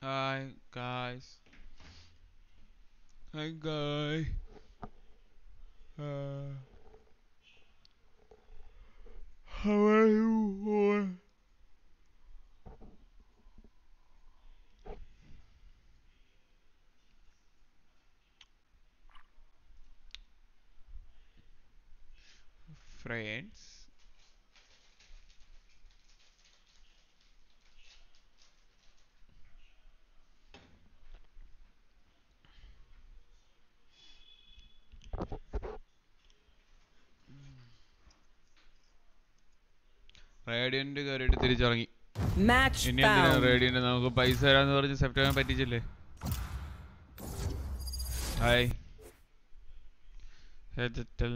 Hi guys. Hi guy. Uh, how are you all? Friends. Radiant കയറിയിട്ട് തിരിച്ചിറങ്ങി. ഇനി എന്തിനാ. റേഡിയന്റ് നമുക്ക് പൈസ തരാന്ന് പറഞ്ഞ് സെപ്റ്റംബർ പറ്റിച്ചില്ലേ ഹായ് ഹെജറ്റൽ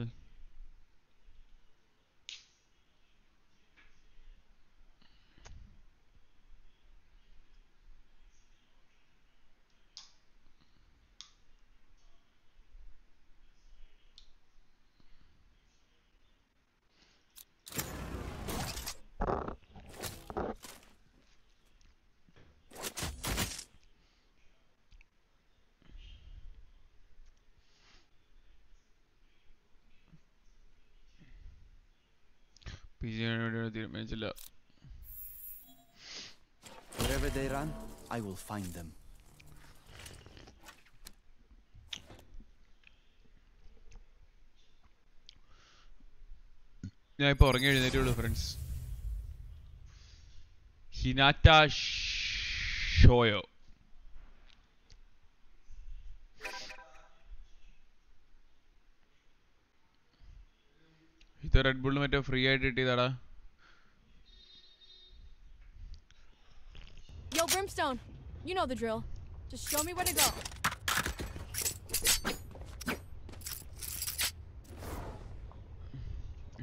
പി ജി തീരുമാനിച്ചില്ല Wherever they run, I will find them. ഞാൻ ഇപ്പൊ ഉറങ്ങി എഴുന്നേറ്റുള്ളൂ ഫ്രണ്ട്സ് ഹിനാറ്റ ഷോയോ. ഇത് റെഡ് ബുള്ള് മറ്റേ ഫ്രീ ആയിട്ട് കിട്ടിയതാടാ. Brimstone. You know the drill. Just show me where to go.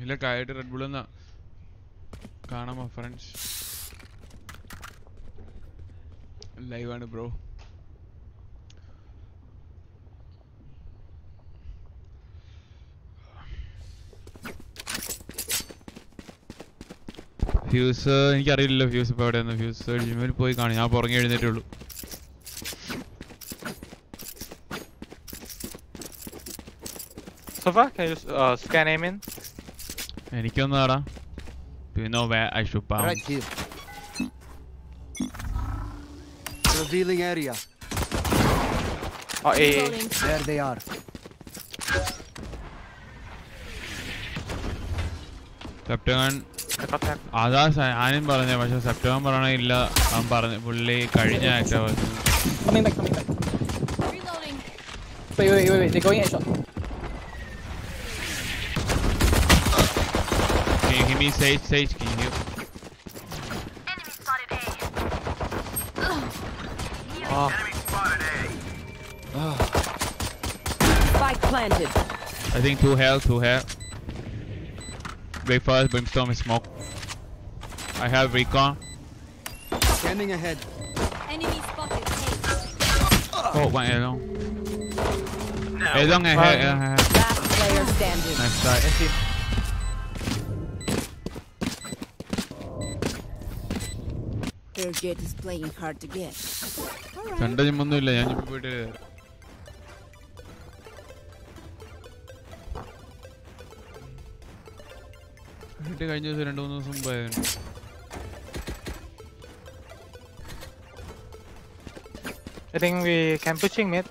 ഇല്ല Bull, റെഡ് ബുൾ എന്നാ കാണാമോ ഫ്രണ്ട്സ് ലൈവാണ് ബ്രോ ഫ്യൂസ് എനിക്കറിയില്ലല്ലോ ഫ്യൂസ് ഇപ്പോൾ എവിടെയാണ് ഫ്യൂസ് ജിമ്മിൽ പോയി കാണും ഞാൻ പുറങ്ങി എഴുന്നേറ്റേ ഉള്ളൂ Sofa, can you s- uh, scan aim in? എനിക്കൊന്നും ആടാ Do you know where I should bound? Right here. Revealing area. Oh, A. A. Reloading. There they are. Septagon I got that. അതാ സ- ഞാനും പറഞ്ഞ പക്ഷെ സെപ്റ്റംബർ പറയണ ഇല്ല അവൻ പറഞ്ഞു പുള്ളി കഴിഞ്ഞ ആഴ്ച പറഞ്ഞു Coming back, coming back. Reloading. Wait, wait, wait, wait. They're going A shot. Can you give me sage, sage, can you heal? Oh, Spike planted. I think two health, two health. Breakfast, Brimstone, Smoke. I have recon. Standing ahead. Enemy spotted. Oh, one along. No, along ahead, along ahead. Last player standing. Nice try. Empty. Their jet is playing hard to get. Alright. ജിമ്മൊന്നും ഇല്ല ഞാൻ ജിമ്മിൽ പോയിട്ട് വീട്ടിൽ കഴിഞ്ഞ ദിവസം രണ്ട് മൂന്ന് ദിവസം മുമ്പായിരുന്നു I think we can pushing mid.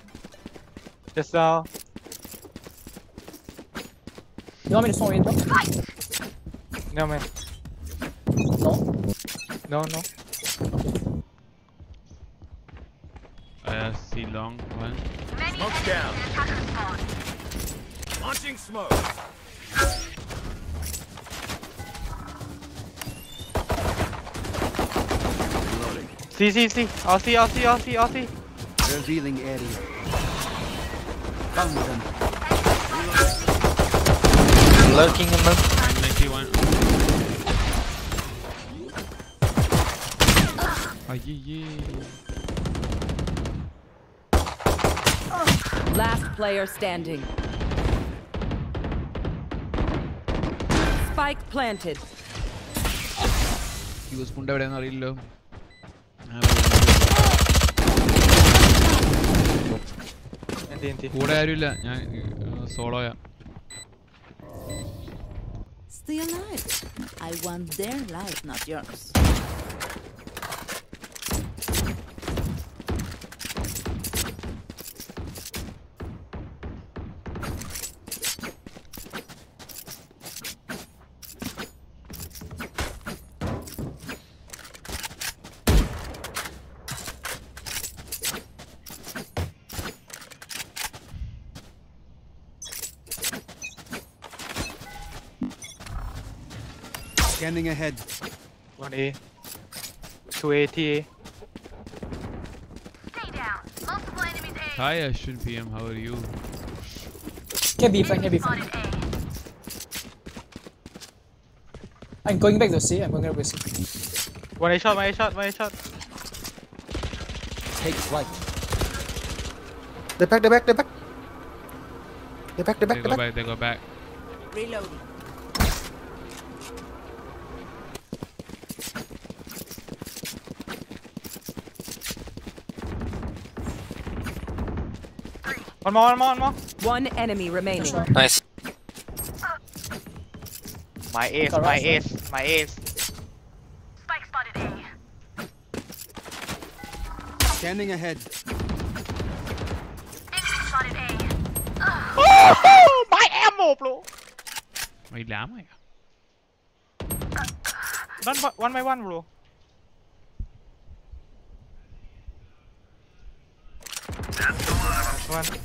Just uh, You want me to smoke intro? no man. No? No, no. I see long one. Smoke's down. Launching smoke. See, see, see. I'll see, I'll see, I'll see, I'll see. Revealing area. Found them. Lurking in them. 91. Oh, yeah, yeah. Last player standing. Spike planted. He was funded in a real. കൂടെ ആരുമില്ല ഞാൻ സോളോയാ Stay alive. I want their life, not yours. Scanning ahead. One A. Two A T A. Hi Ashwin PM, how are you? Can be flank, can be flank. I'm going back to C. I'm going back to C. One A shot, one A shot, one A shot. Take flight. They're back, they're back, they're back. They're back, they They back, go they back. back, they go back. Reloading. One more, one more, one more. One enemy remaining. Nice. My ace, Got my rush, ace, my ace. Standing ahead. Oh, my ammo, bro. May lamay. One, by- one by one, bro. Last one.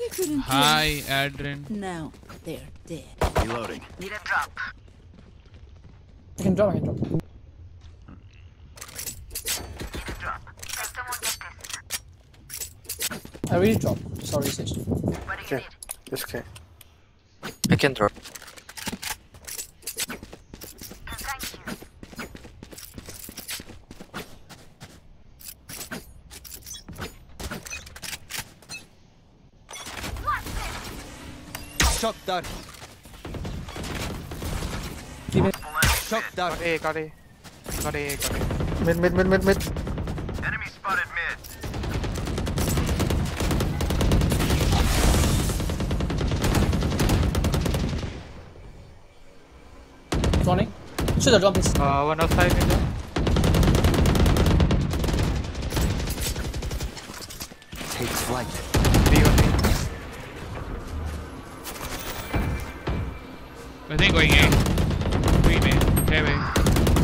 They couldn't Hi Adrian. Now they're dead. Reloading. I can drop, I can drop. I really dropped. Sorry, Sage. Okay. It's okay. I can drop. Shock dart. Got A, got A. Got A, got A. Mid, mid, mid, mid, mid. Enemy spotted mid. Cloning. Should have dropped this. Uh, one outside window. Take flight. B, one B. I think going A.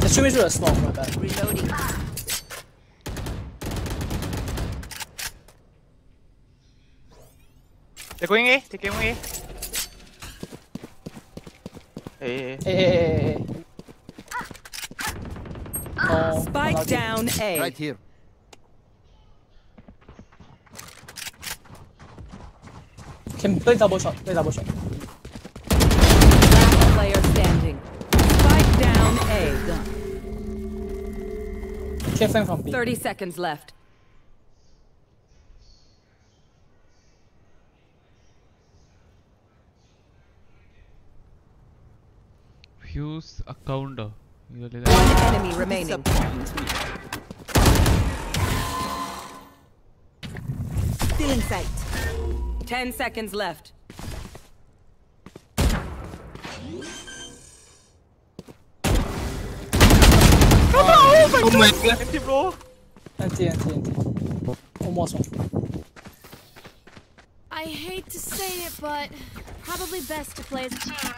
The stream is really small, my bad. Reloading. They're going A. They're going A. A, A, A. Hey, hey, hey, hey, hey. No. Ah, um, spike not down A. Right here. Can play double shot. Play double shot. Chasing from B. 30 seconds left. Fuse a counter. One enemy remaining. Still in sight. 10 seconds left. Empty, bro. NT, NT, NT. Almost one. I hate to say it, but probably best to play as a team. So,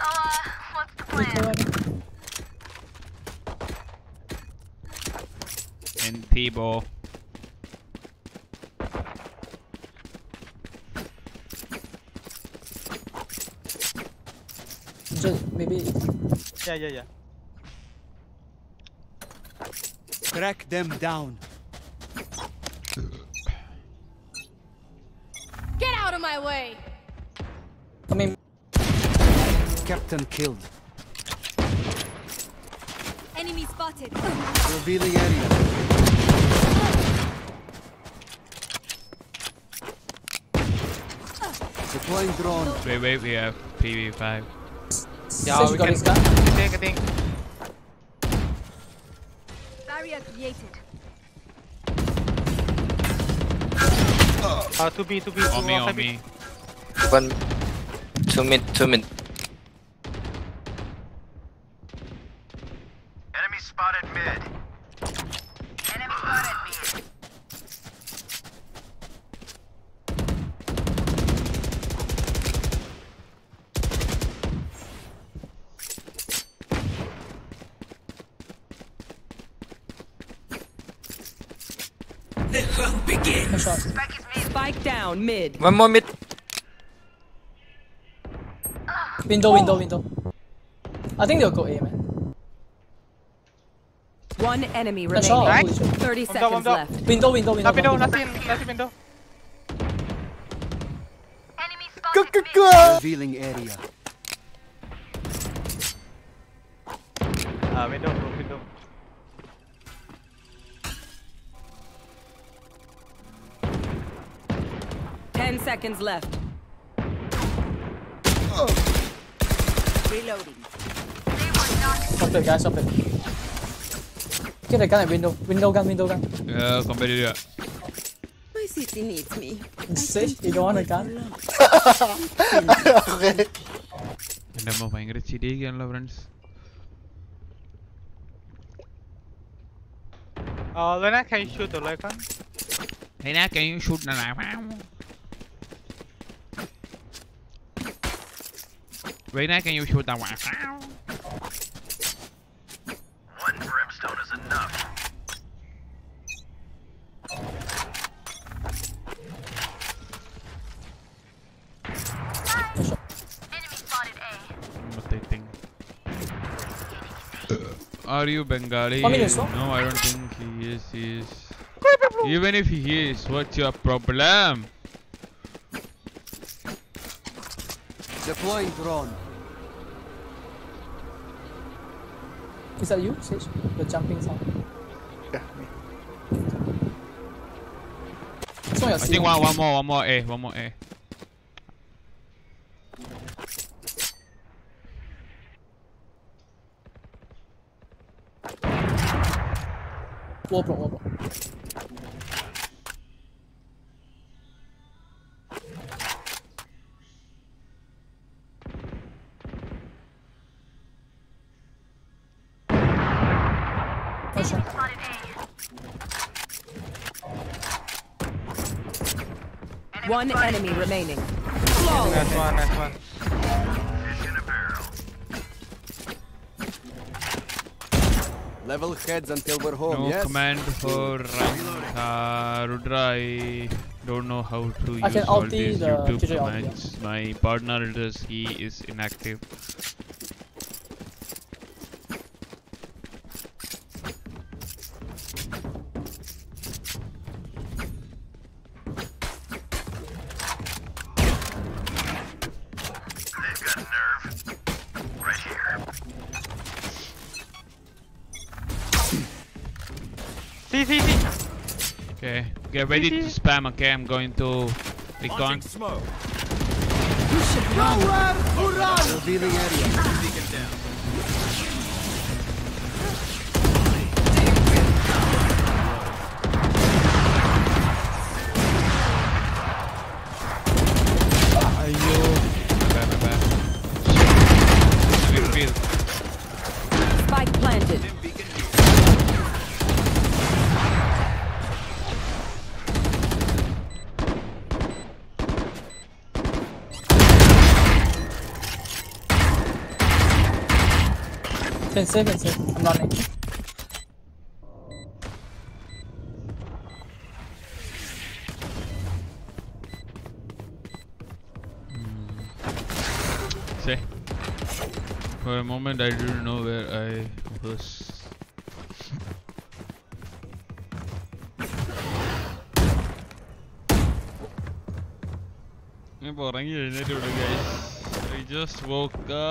uh, what's the plan? And T-ball. Just maybe. Yeah, yeah, yeah. Track them down. Get out of my way! I mean, Captain killed. Enemy spotted. Revealing area. Deploying drone. Wait, wait, we have PV5. Yeah, Sage we got can. his gun. I think, I think. Area. Uh, to B, to B, On to me, on me. One. Two mid, two mid. Enemy spotted mid. Enemy spotted mid. One shot. Spike down mid. One more mid. Window, window, window. I think they'll go A, man. One enemy One shot. remaining. Holy shit. 30 One seconds down, one left. Window, window, window. Last window, window. last in, last window. Enemy Go, spotted go, go. Revealing area. seconds left. Reloading. Stop it, guys, stop it. Get the gun at window. Window gun, window gun. Yeah, competitor. My city needs me. Say, you don't want a gun? okay. എൻ്റെ അമ്മ ഭയങ്കര ചിരിയൊക്കെയാണല്ലോ friends Uh, Lena, can you shoot the light gun? അതിനാ കഴിഞ്ഞു shoot Right Now, can you shoot that one? One brimstone is enough. Enemy spotted A. What? Are you Bengali? Come in, Yusuf. No, I don't think he is. He is. Even if he is, what's your problem? Deploying drone. Is that you, Sage? The jumping sound. Yeah, me. It's I think one, one more, one more A, one more A. Wall block, wall block. One enemy remaining. Last one, last one. Fish in a barrel. Level heads until we're home, No yes? command for uh, Rudra. I don't know how to I use all these the YouTube KJ commands. My partner does. He is inactive. Ready to spam. Okay, I'm going to recon. smoke. Revealing area. It's safe, it's safe. I'm running. Hmm. For a moment I didn't know where I was. I just woke up.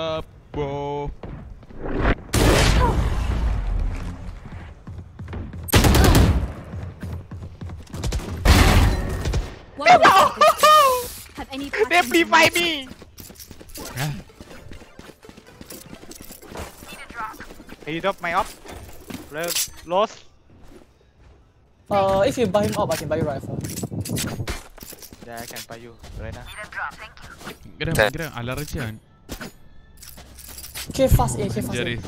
Lost? Uh, if you buy him up, I can buy you rifle. Yeah, I can buy you right now. Get him, get him. I'll arrange him. Okay, fast A, fast A.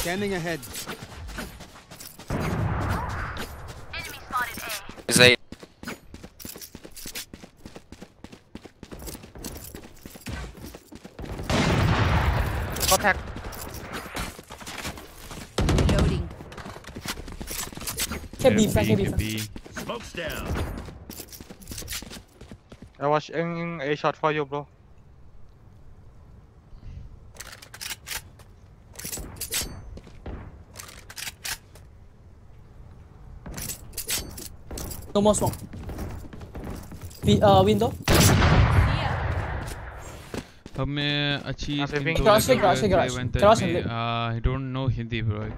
Standing ahead. K B flank, K B flank. B. Smoke's down. I watch in a shot for you, bro. No more smoke. B, uh, window. अब मैं अच्छी हाँ, skin saving. तो Garage, लेकर garage, गया garage. Levanter Garage में,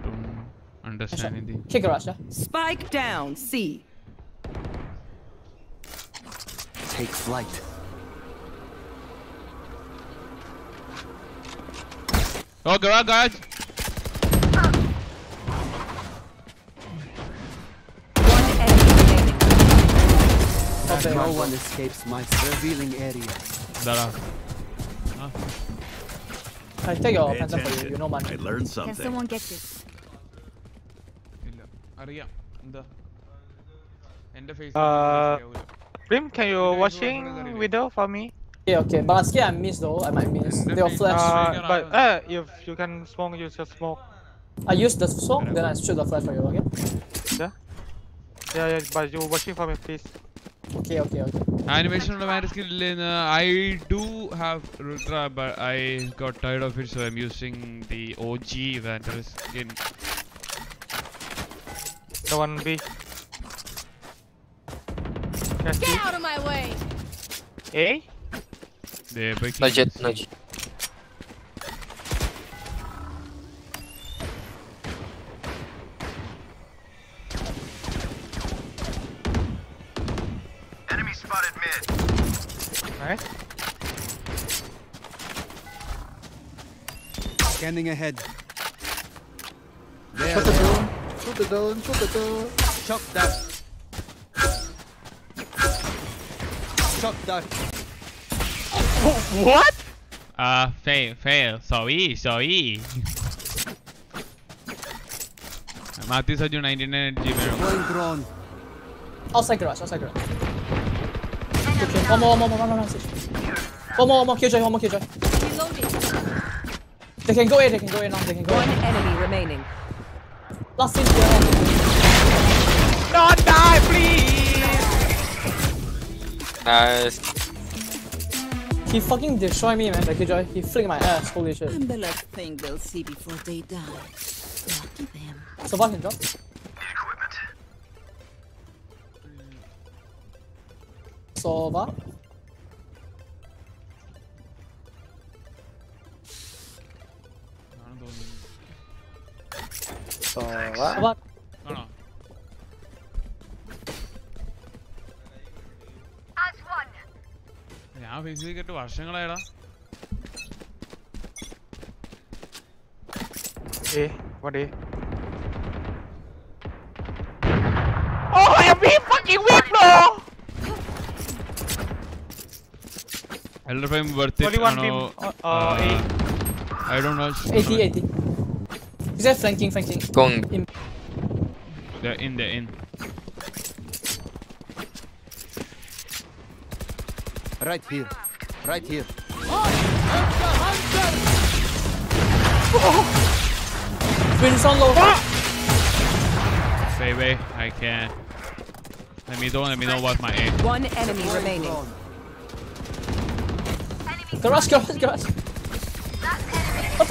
and I don't know Hindi bro I understand Hindi K garage, yeah. Spike down C. Take flight. Oh garage garage One enemy remaining. Okay. No one escapes my revealing area. Dara I take your Pay for you, attention. you know man. I learned Can something. someone get this? അറിയാം എന്താ എന്റെ face Brim, can you watching video for me? Okay, okay. Basket I miss though. I might miss. They will flash. Uh, but uh, if you can smoke, you just smoke. I use the smoke, then I shoot the flash for you, okay? Yeah. Yeah, yeah, but you watching for me, please. Okay, okay, okay. Animation on my skill lane. I do have Rudra, but I got tired of it, so I'm using the OG Vandal's skin. The one B. Can Get see? out of my way! Eh? A? No jet, no jet. Enemy spotted mid. Nice. Scanning ahead. Shut the door. Shut the down, shoot the down. Chop that. Chop that. What? Uh, fail, fail. Sorry, sorry. Mathis sir जो 99 energy में going drone outside garage outside garage okay one more one more one more one more one more Killjoy one more Killjoy they can go in they can go in they can go in one enemy remaining Last scene, yeah. Don't die, please! Nice. He fucking destroyed me, man, the killjoy. He flicked my ass, holy shit. I'm the last thing they'll see before they die. Lucky them. So far can drop. Equipment. Sova. Sova. Sova. ആണോ As one. ഞാൻ Facebook കേട്ട് വർഷങ്ങളായടാ A, what A? Oh, I'm being fucking weak, bro! എല്ലാവരും worth Only one team. Uh, uh, A. I don't know 80, 80. is that flanking, flanking? Going. In. They're in they're in. Right here. Right here. Wind sound low. Ah! Stay away. I can't. Let me know. Let me know what's my aim. One enemy remaining. Drone. Garage, garage, garage. What?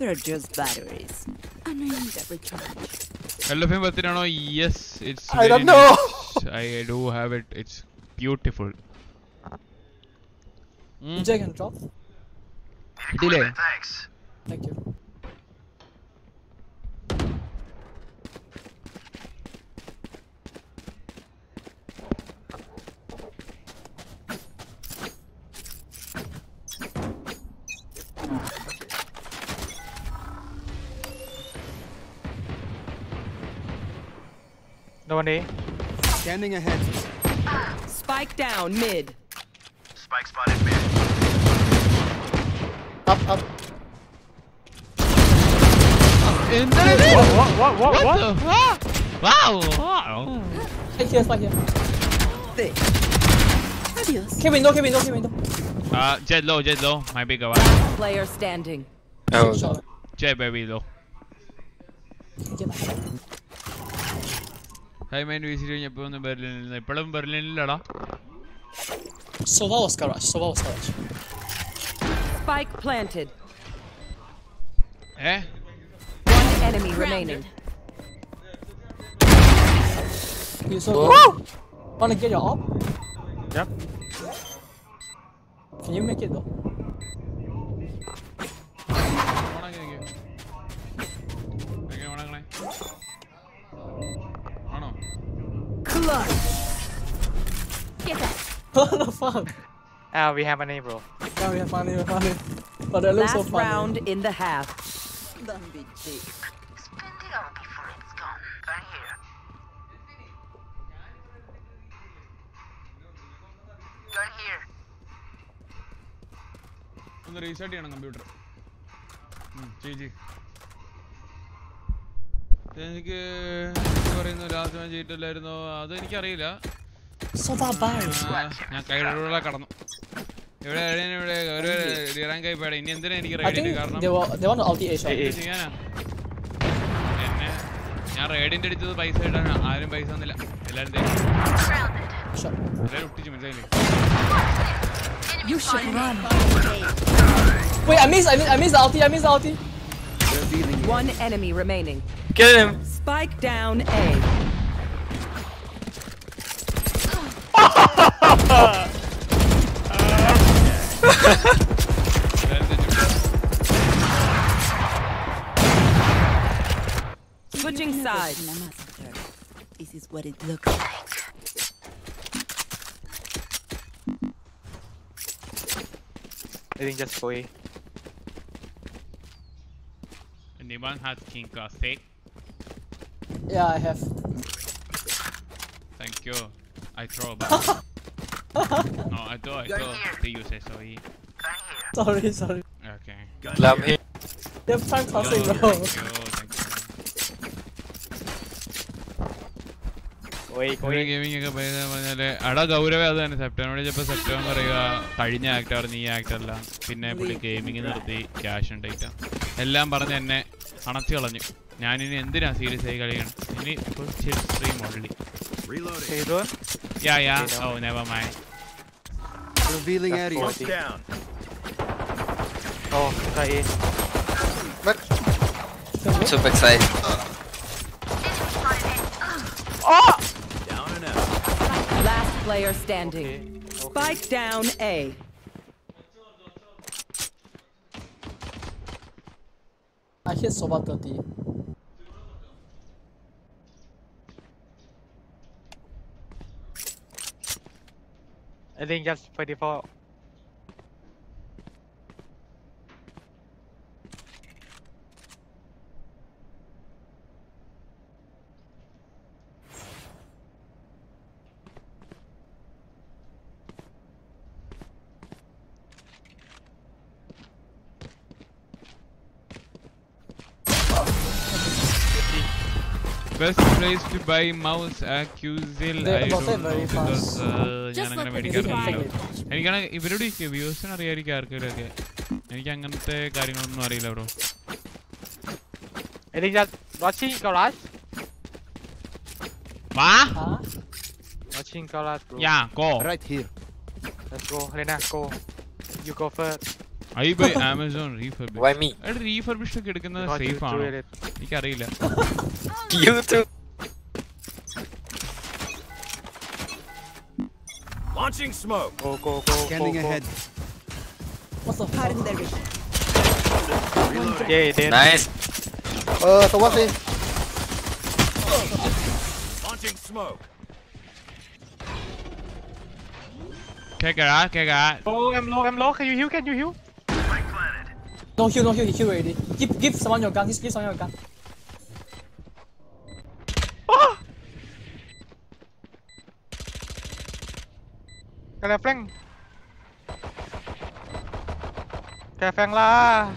are just batteries. I need a recharge. Hello, Fim Batirano. Yes, it's. I don't know. I do have it. It's beautiful. Mm. Jack and drop. Delay. Thanks. Thank you. One A. Scanning ahead. Spike down mid. Spike spotted mid. Up, up. In What? What? What? What? What what? the fuck? Wow! wow. Spike here, spike here. There. Adios. K window, K window, K window. Uh, jet low, jet low. My big one. Player standing. Oh, Jet baby low. Get high mind വീശിട്ട് കഴിഞ്ഞപ്പോ ഒന്ന് ബെർലിനിൽ ഇപ്പോഴും ബെർലിനിലടാ Sova was garage, Sova was garage. Spike planted. ഏ One enemy remaining. You so Wanna get your op? Yep. Can you make it though? what the fuck? Ah, we have an A, bro. Yeah, we have fun, we have fun. But that looks so Last funny. round in the half. Don't be cheap. Spend it all before it's gone. Gun here. Gun here. ഒന്ന് reset ചെയ്യണം computer ചേച്ചി എനിക്ക് പറയുന്നു? Last match ചെയ്തിട്ടില്ലായിരുന്നു? അത് എനിക്കറിയില്ല. ഞാൻ കൈകളിലൂടെ കടന്നു. ഇവിടെ ഇവിടെ? ഒരു ഇറാൻ കൈപ്പാട്. ഇനി എന്തിനാ എനിക്ക് റൈഡിന്റെ കാരണം? ചെയ്യാനാ? എന്നെ ഞാൻ റൈഡിന്റെ അടിച്ചത് പൈസ ഇടാനാ. ആരും പൈസ തന്നില്ല. എല്ലാരും ഒട്ടിച്ചു മനസ്സിലായില്ലേ You should run. Wait, I missed, I missed, I missed the ulti, I missed the ulti. One enemy remaining. Get him. Spike down A. Switching sides. This is what it looks like. I think that's for you. Anyone has king classic? Yeah, I have. Thank you. I throw but No, I thought I thought the user so he Gun here. Sorry, sorry. Okay. Love him. They have time classic, Yo, bro. thank you, thank you. Go A, go ഒരു A. Gaming ഒക്കെ പറയുന്നത് പറഞ്ഞാല് അടാ ഗൗരവ അത് തന്നെ September ചിലപ്പോൾ September പറയുക കഴിഞ്ഞ ആക്ടർ നീ ആക്ടർ അല്ല പിന്നെ പുള്ളി ഗെയിമിംഗ് നിർത്തി ക്യാഷ് ഉണ്ടായിട്ടാ എല്ലാം പറഞ്ഞ് എന്നെ അണച്ചു കളഞ്ഞു ഞാനിനി എന്തിനാ സീരിയസ് ആയി കളിക്കണം ഇനി stream already Reloading. Hey, doing? Yeah yeah oh never mind revealing area. Forty. Down. Oh, try A. Back. Two backside. Down and out. Last player standing. Okay. Spike down A. I hit Sova 30. I think just 24. but they're don't know very because fast. ഞാൻ Just അങ്ങനെ let മേടിക്കാറില്ലല്ലോ them എനിക്കാണ് ഇവരോട് വ്യൂസിന് അറിയാമായിരിക്കും ആർക്കെങ്കിലുമൊക്കെ എനിക്ക് അങ്ങനത്തെ കാര്യങ്ങളൊന്നും അറിയില്ല bro I think just watching garage. വാ Huh? Watching garage, bro. Yeah go Right here. Let's go. Rena, go. You go first. I buy Amazon refurbish Why me? എടാ റീഫർബിഷ് ഒക്കെ എടുക്കുന്നത് Because you സേഫ് do ആണോ it. എനിക്കറിയില്ല You too. Launching smoke. Go, go, go, Scanning go, go. ahead. What's the fuck? Pardon the risk. Yeah, dead. Nice. Uh, so what's it? Launching smoke. കേക്കടാ കേക്കാ Oh, I'm low, I'm low. Can you heal? Can you heal? No heal, no heal, he heal already. Give, give someone your gun, just give someone your gun. Ah! Kaya flank. Kaya flank lah.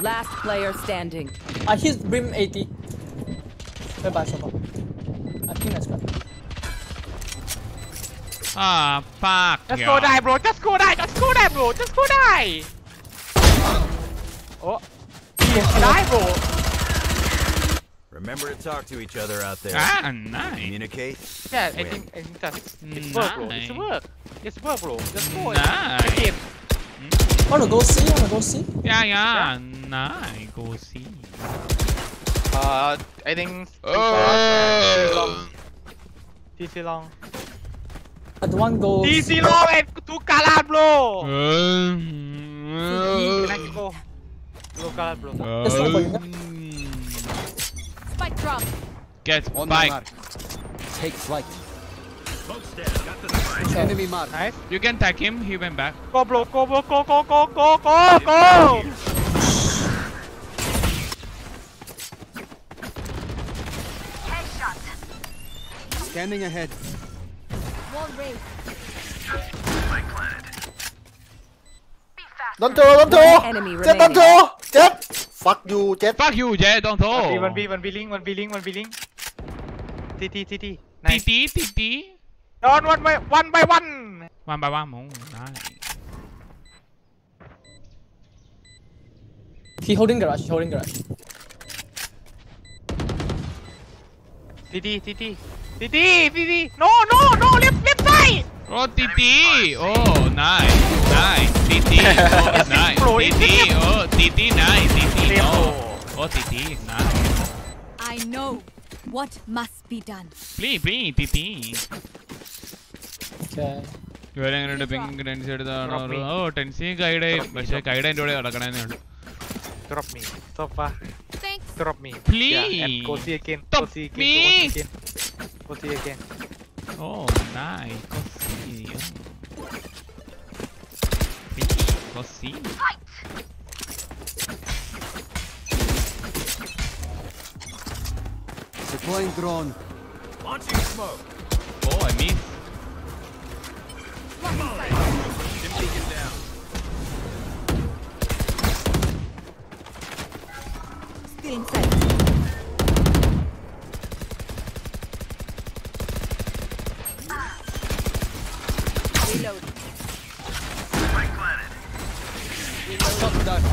Last player standing. I hit brim 80. Bye bye, Shopper. Ah, oh, go die, bro. Just go die. Just go die, bro. Just go die. Oh. Yes, die, bro. Remember to talk to each other out there. Ah, nice. Communicate. Yeah, I think, I think that's it's work, bro. It's work. It's work, bro. Just go. Nice. Game. Mm. Wanna go see? Wanna go see? Yeah, yeah. Nice. Go see. Uh, I think. Oh. TC uh, long. TC long. At one goes. Easy low and tukala bro. Connect ko. Lokala bro. Let's go for you. Spike drop. Get on bike. Mark. Take flight. Enemy mark. Nice. You can tag him. He went back. Go bro. Go bro. Go go go go go go. Standing ahead. Don't throw, don't throw! Enemy Jet, don't throw! Jet! Fuck you, Jet! Fuck you, Jet, don't throw! One B, one B, 1v link, one B, link, one B, link. TT, TT. Nice. TT, TT. Down one by one by one. One by one, oh, nice. He holding garage, he holding garage. TT, TT. Titi, TT. No, no, no, left, left side. Oh, Titi. Oh, nice, nice. Titi. Oh, nice. Titi. Oh, Titi, nice. Titi. no. Oh, Titi, nice. I know what must be done. Please, please, TT. Okay. ഇവരെ എങ്ങനെയുണ്ട് pink ടെൻസി എടുത്താണ് ഓ ടെൻസി കൈഡായി പക്ഷെ കൈഡ എൻ്റെ കൂടെ നടക്കണേ ഉള്ളൂ drop me. Please. Yeah, and go see again. Go see again. Me. Go see again. Go see again. Oh, nice. Go see. Oh. Go see. Supplying drone. Launching smoke. Oh, I missed. Simply get down. ส Stim beacon down. Still inside. Reload. Shot done.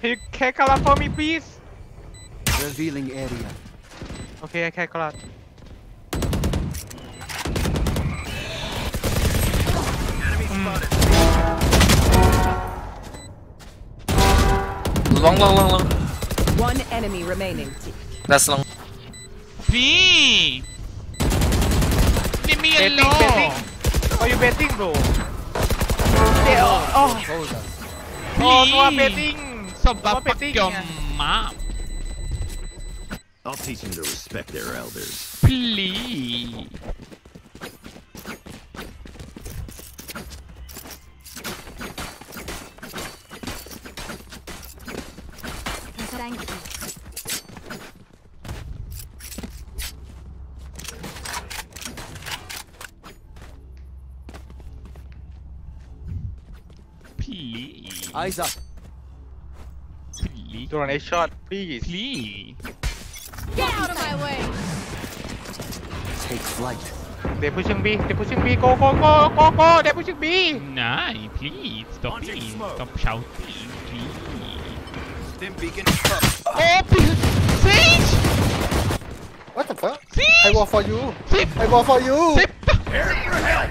Can you can color for me, please? Revealing area. Okay, I can color. Enemy hmm. spotted. long, long, long, long. One enemy remaining. That's long. B. Leave me betting, alone. Betting. Are you betting, bro? They, oh oh oh. oh, oh. oh, no betting. Sebab pakai map. I'll teach them to respect their elders. Please. Thank you. Please. Eyes up. Please. Throw an A shot, please. Please. Get out of my way. Take flight. They're pushing B. They're pushing B. Go, go, go, go, go. They're pushing B. Nah, please. Stop Please Stop shouting. Tim Beacon. Oh, Sage! What the fuck? Sage! I war for you! Sip. I war for you! Sip. Here for help!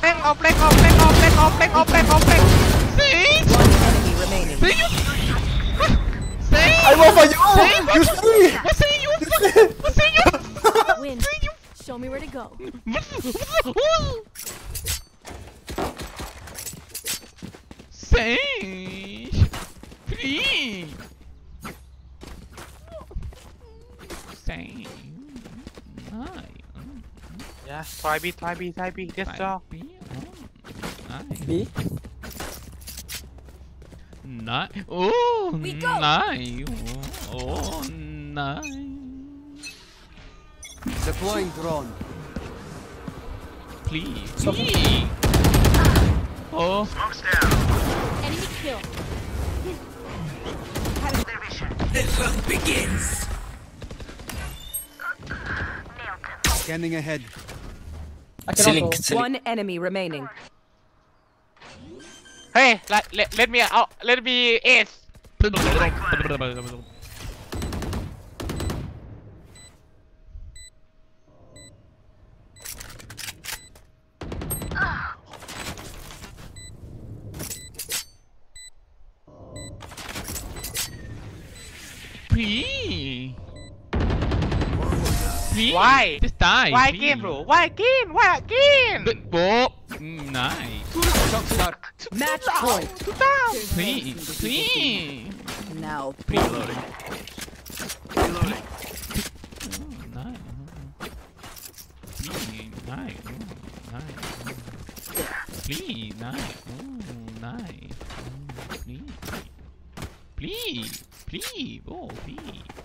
Bang off, bang off, bang off, bang off, bang off, bang off, bang Sage! One enemy remaining. Sage! I war for you! Sage! You see! I see you? I see you? Win. Show me where to go. Sage! Sim! Same. Ai. Yes, try B, try B, try B. Yes, sir. B. Oh. Nice. B. Nice. Oh, we nice. Oh, nice. Deploying drone. Please. Oh. Smoke's down. Enemy kill. Scanning ahead. I cannot Ceiling, go. One enemy remaining. Hey, let, let, let me out. Let me ace. Please. Please. Why? Just die. Why please. again, bro? Why again? Why again? But- Oh, nice. Shock dart. Match point. Please. Please. Now, Reloading. Reloading. Oh, nice. Please. Nice. Nice. Please. Nice. Oh, nice. Oh, please. Please. Please. Oh, please.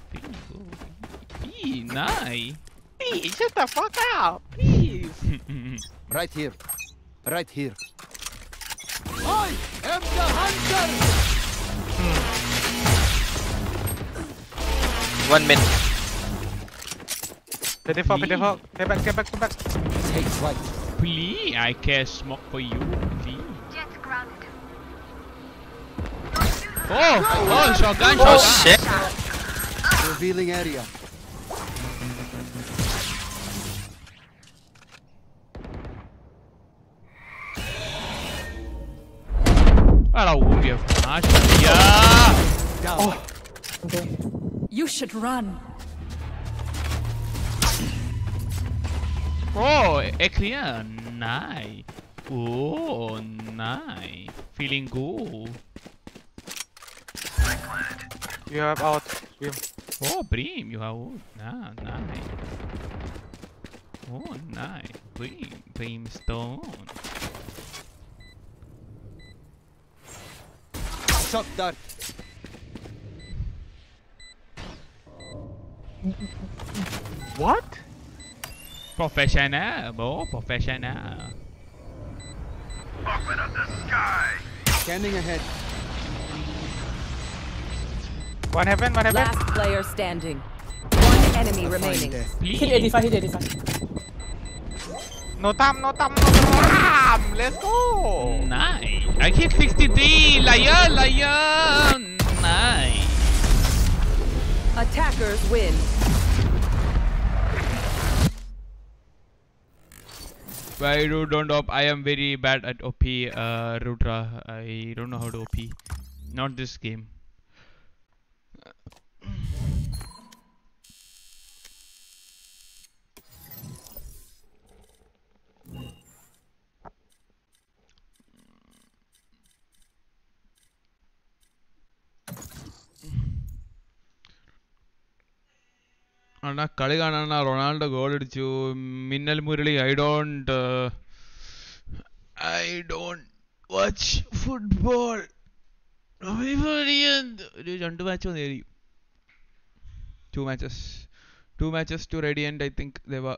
Please. Oh, please. Please. Nice. Please, shut the fuck up. Please. Right here. Right here. I am the hunter! One mid. 24, 24. Get back, get back, get back. Take flight. Please. I can smoke for you. Please. Oh, oh, shotgun, shotgun. Oh, shit. Revealing area. Ela Umbia fantástica. Yeah. Oh. Okay. You should run. Oh, a clear. Nice. Oh, nice. Feeling good. You have out. You. Oh, Brim, you have oh, nah, nice. Oh, nice. Brim, Brimstone. Shock dart. What? Professional, bro, professional. Open up the sky. Scanning ahead. One heaven, one heaven. Last player standing. One enemy remaining. Find death. Hit Please. 85, hit 85. No time, no time, no time. Let's go. Nice. I hit 63. Lion, lion. Nice. Attackers win. I do don't op. I am very bad at OP, uh, Rudra. I don't know how to OP. Not this game. അണ്ണാ കളി കാണാൻ Ronaldo goal അടിച്ചു Minnal Murali I don't I don't watch football ഒരു രണ്ട് match വന്നായിരിക്കും two matches two matches two ready and I think Deva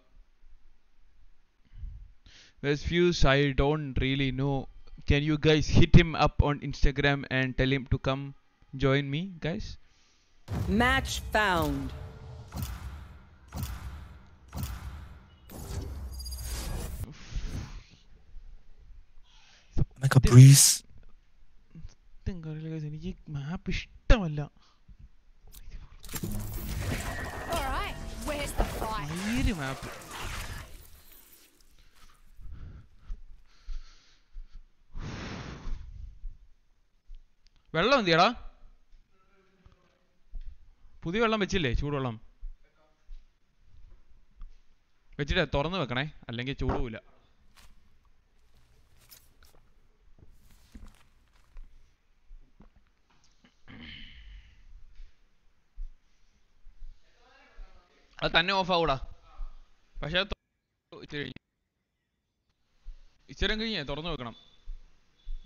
There's views I don't really know. Can you guys hit him up on Instagram and tell him to come join me, guys? Match found. Like a breeze. എനിക്ക് മാപ്പ് ഇഷ്ടമല്ല. മാപ്പ് വെള്ളം എന്തിയടാ? പുതിയ വെള്ളം വെച്ചില്ലേ? ചൂടുവെള്ളം. വെച്ചിട്ട് തുറന്ന് വെക്കണേ. അല്ലെങ്കിൽ ചൂടുമില്ല അത് തന്നെ ഓഫ് ആവൂടാ പക്ഷെ ഇച്ചിരി ഇച്ചിരി കഴിഞ്ഞേ തുറന്നു വെക്കണം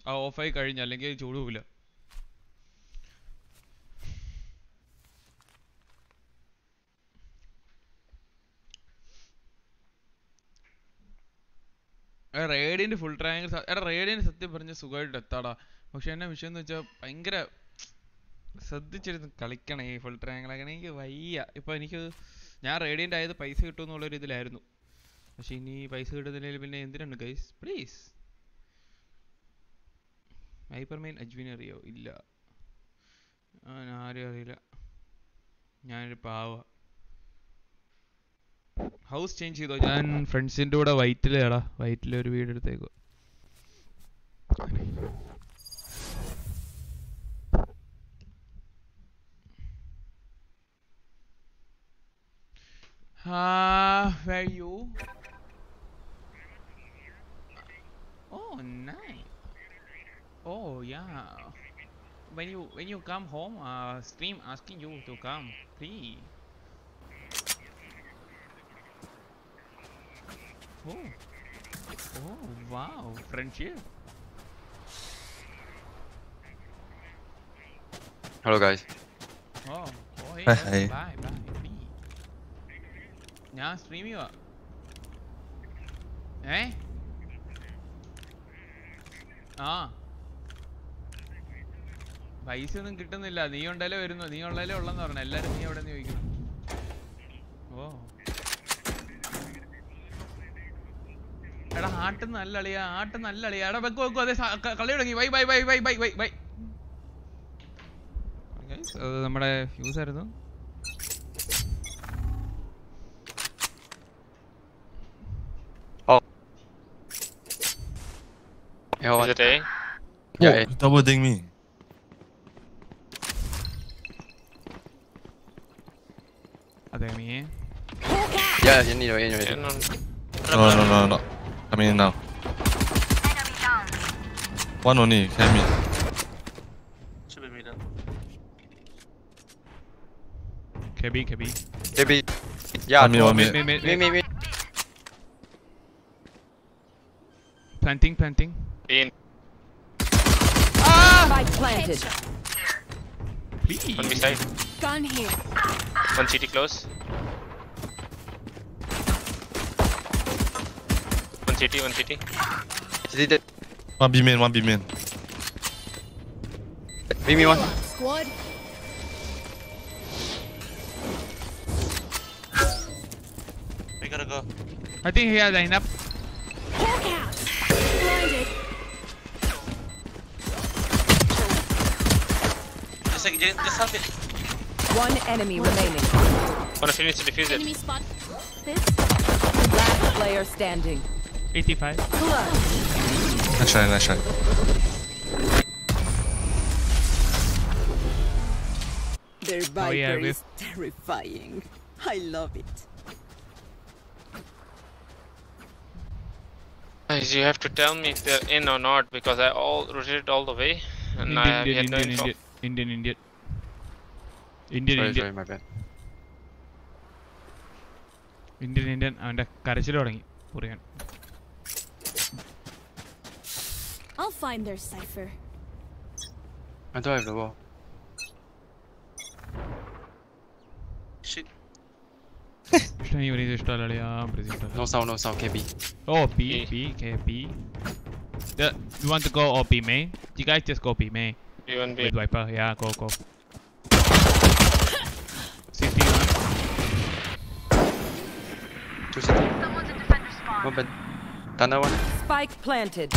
ആ ഓഫായി കഴിഞ്ഞ അല്ലെങ്കിൽ ചൂട് പോവില്ല റേഡിയന്റ് ഫുൾ ട്രാങ്കിൾ എടാ റേഡിയന്റ് സത്യം പറഞ്ഞ സുഖമായിട്ട് എത്താടാ പക്ഷെ എന്നെ വിഷയം എന്ന് വെച്ചാൽ ഭയങ്കര ശ്രദ്ധിച്ചിരുന്ന് കളിക്കണേ ഈ ഫുൾ ട്രാങ്കിൾ അങ്ങനെ എനിക്ക് വയ്യ ഇപ്പൊ എനിക്ക് ഞാൻ റേഡിയന്റ് ആയത് പൈസ കിട്ടും എന്നുള്ളൊരു ഇതിലായിരുന്നു. പക്ഷെ ഇനി പൈസ കിട്ടുന്നില്ലെങ്കിൽ പിന്നെ എന്തിനാണ് ഗൈസ് പ്ലീസ് ഹൈപ്പർ മെയിൻ അജ്വിനെ അറിയോ? ഇല്ല. ആരും അറിയില്ല. ഞാനൊരു പാവ. ഹൗസ് ചേഞ്ച് ചെയ്തോ? ഞാൻ ഫ്രണ്ട്സിന്റെ കൂടെ വൈറ്റിലേടാ വൈറ്റിലെ ഒരു Ah, uh, where you? Oh, nice. Oh, yeah. When you when you come home, uh, stream asking you to come, please. Oh. Oh, wow, friendship. Hello, guys. Oh, oh hey, hey. bye, bye. ഞാൻ stream ചെയ്യുക ഏ? ആ. പൈസ ഒന്നും കിട്ടുന്നില്ല. നീ ഉണ്ടല്ലേ വരുന്നു? നീ ഉള്ളല്ലേ ഉള്ളെന്ന് പറഞ്ഞു. എല്ലാരും നീ എവിടെ ചോദിക്കുന്നു? ഓ. എടാ ആട്ട് നല്ല അളിയാ ആട്ട് നല്ല അളിയാ എടാ വെക്കു വെക്കു. അതെ കളി തുടങ്ങി. Bye bye bye bye bye bye bye നമ്മുടെ ഫ്യൂസ് ആയിരുന്നു. Yo, Is it A? Yeah, oh, A. double ding me. Are they me? Yeah, you need to, you need to. No, no, no, no, no. I mean now. One only, came in. Should be middle. KB, KB. KB. Yeah, one me, one me, me, me. mid. Planting, planting. In. Ah! Spike planted. Please. One beside. Gun here. One city close. One city, one city. City dead. One B main, one B main. B me one. Squad. I gotta go. I think he has line up. Blinded. Just, like, just, just help it. One enemy remaining. Wanna finish the defuse it. Enemy spot. This. Last player standing. 85. Nice try, nice try. Their Oh, yeah, viper is terrifying. I love it. Guys, you have to tell me if they're in or not because I all rotated all the way and Indian, I have Indian, no Indian, Indian, Indian, Indian, Indian, sorry, Indian. Sorry, my bad. Indian Indian അവന്റെ കരച്ചിൽ തുടങ്ങി Kurian I'll find their Cypher. I don't have the wall. Shit. Știi, unii de ăștia alea, No sound, no sound. KB. Oh, B, B, KB. The, you want to go or B main? You guys just go B main. B1 B. With Viper, yeah, go, go. CT one. Two CT. One bed. Thunder one. Spike planted.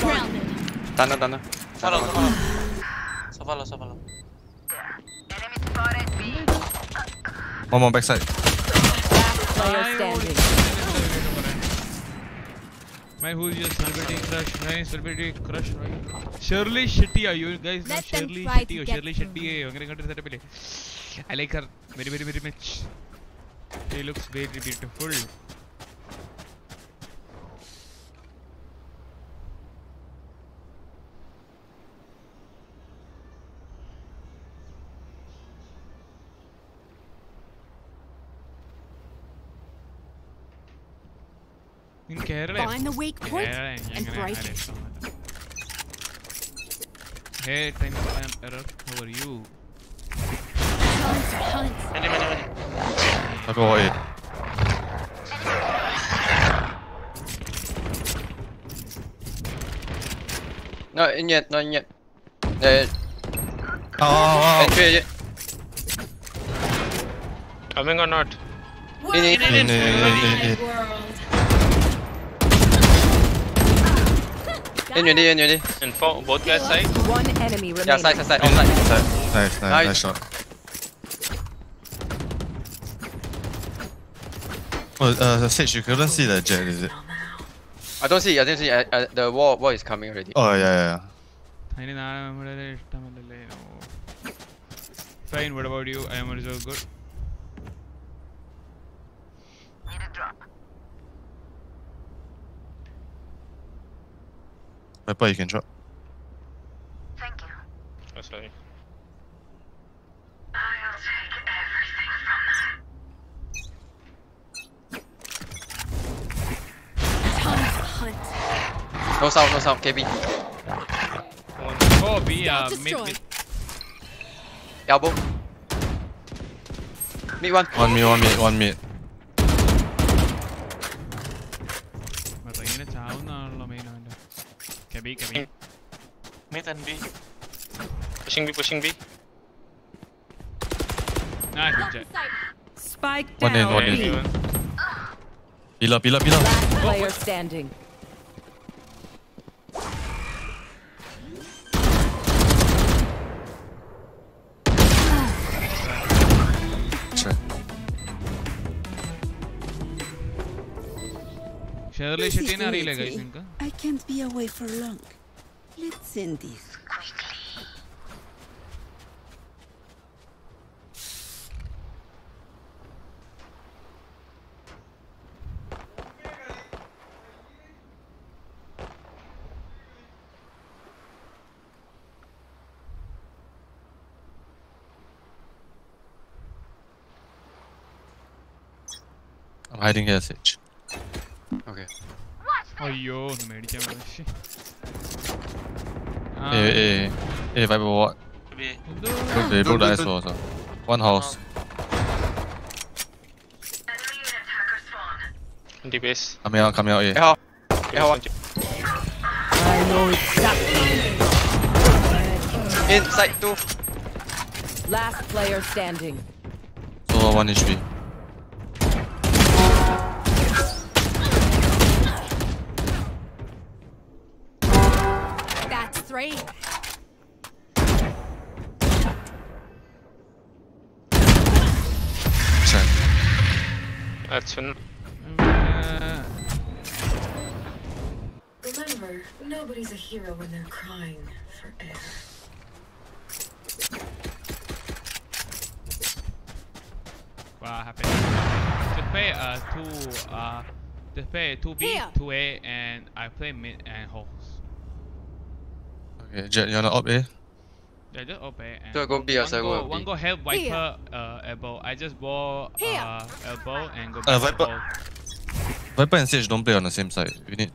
Grounded. Thunder, thunder. Follow, follow. So follow, so follow. Enemy spotted B. One more backside. Man, who's your celebrity crush? My celebrity crush, right? Shirley Shetty, are you guys? Let Shirley Shetty, Shirley Shetty, Hungary country set up. I like her very, very, very much. She looks very beautiful. നിൻ Kerala hey time error over you I'll go away. No, in yet, not in yet. Yeah, yeah. Oh, oh, oh. Entry. Coming or not? In, in, in, in, in, in, in, in, in, in. In UD, in UD. In four, both guys side. One enemy remaining. Yeah, side, side, side, on side. Nice, nice, nice, nice shot. Oh, uh, Sage, you couldn't see the Jett, is it? I don't see, I don't see. I, I, the wall, wall is coming already. Oh, yeah, yeah. yeah. Fine, what about you? I am also good. Need a drop. Viper, you can drop. Thank you. Oh, sorry. I'll take everything from them. No sound, no sound. KB. oh B uh mid mid Elbow. Mid one. One mid, one mid, one mid. B, coming. Mid and B. Pushing B, pushing B. Nice, good job. Spike down. One in, one in. Pila, pila, pila. Last oh, player standing. Shirley ഷെട്ടീനെ അറിയില്ലേ guys നിങ്ങൾക്ക് I can't be away for long. Let's end this quickly. I'm hiding here, Sage. Okay. അയ്യോ ഒന്ന് മേടിക്കാൻ പോയി. ശ്ശെ. ആ, Hey, hey, hey, Viper, what? B. എന്തോ Look, they broke the ice wall, so. One house. Enemy and attacker spawn. D base. Coming out, coming out here. Yeah. Yeah, one. I know exactly. Inside two. Last player standing. So, one HP. That's three. Sure. That's one. ആ, Remember, nobody's a hero when they're crying for air. What happened? Just play uh two uh just play two B, Here. two A and I play mid and host. Okay, Jett, you wanna up A? Yeah, just OP and So go B or one so go, go one go help Viper uh elbow. I just ball Here. uh elbow and go Uh, Viper- elbow. Viper and Sage don't play on the same side. We need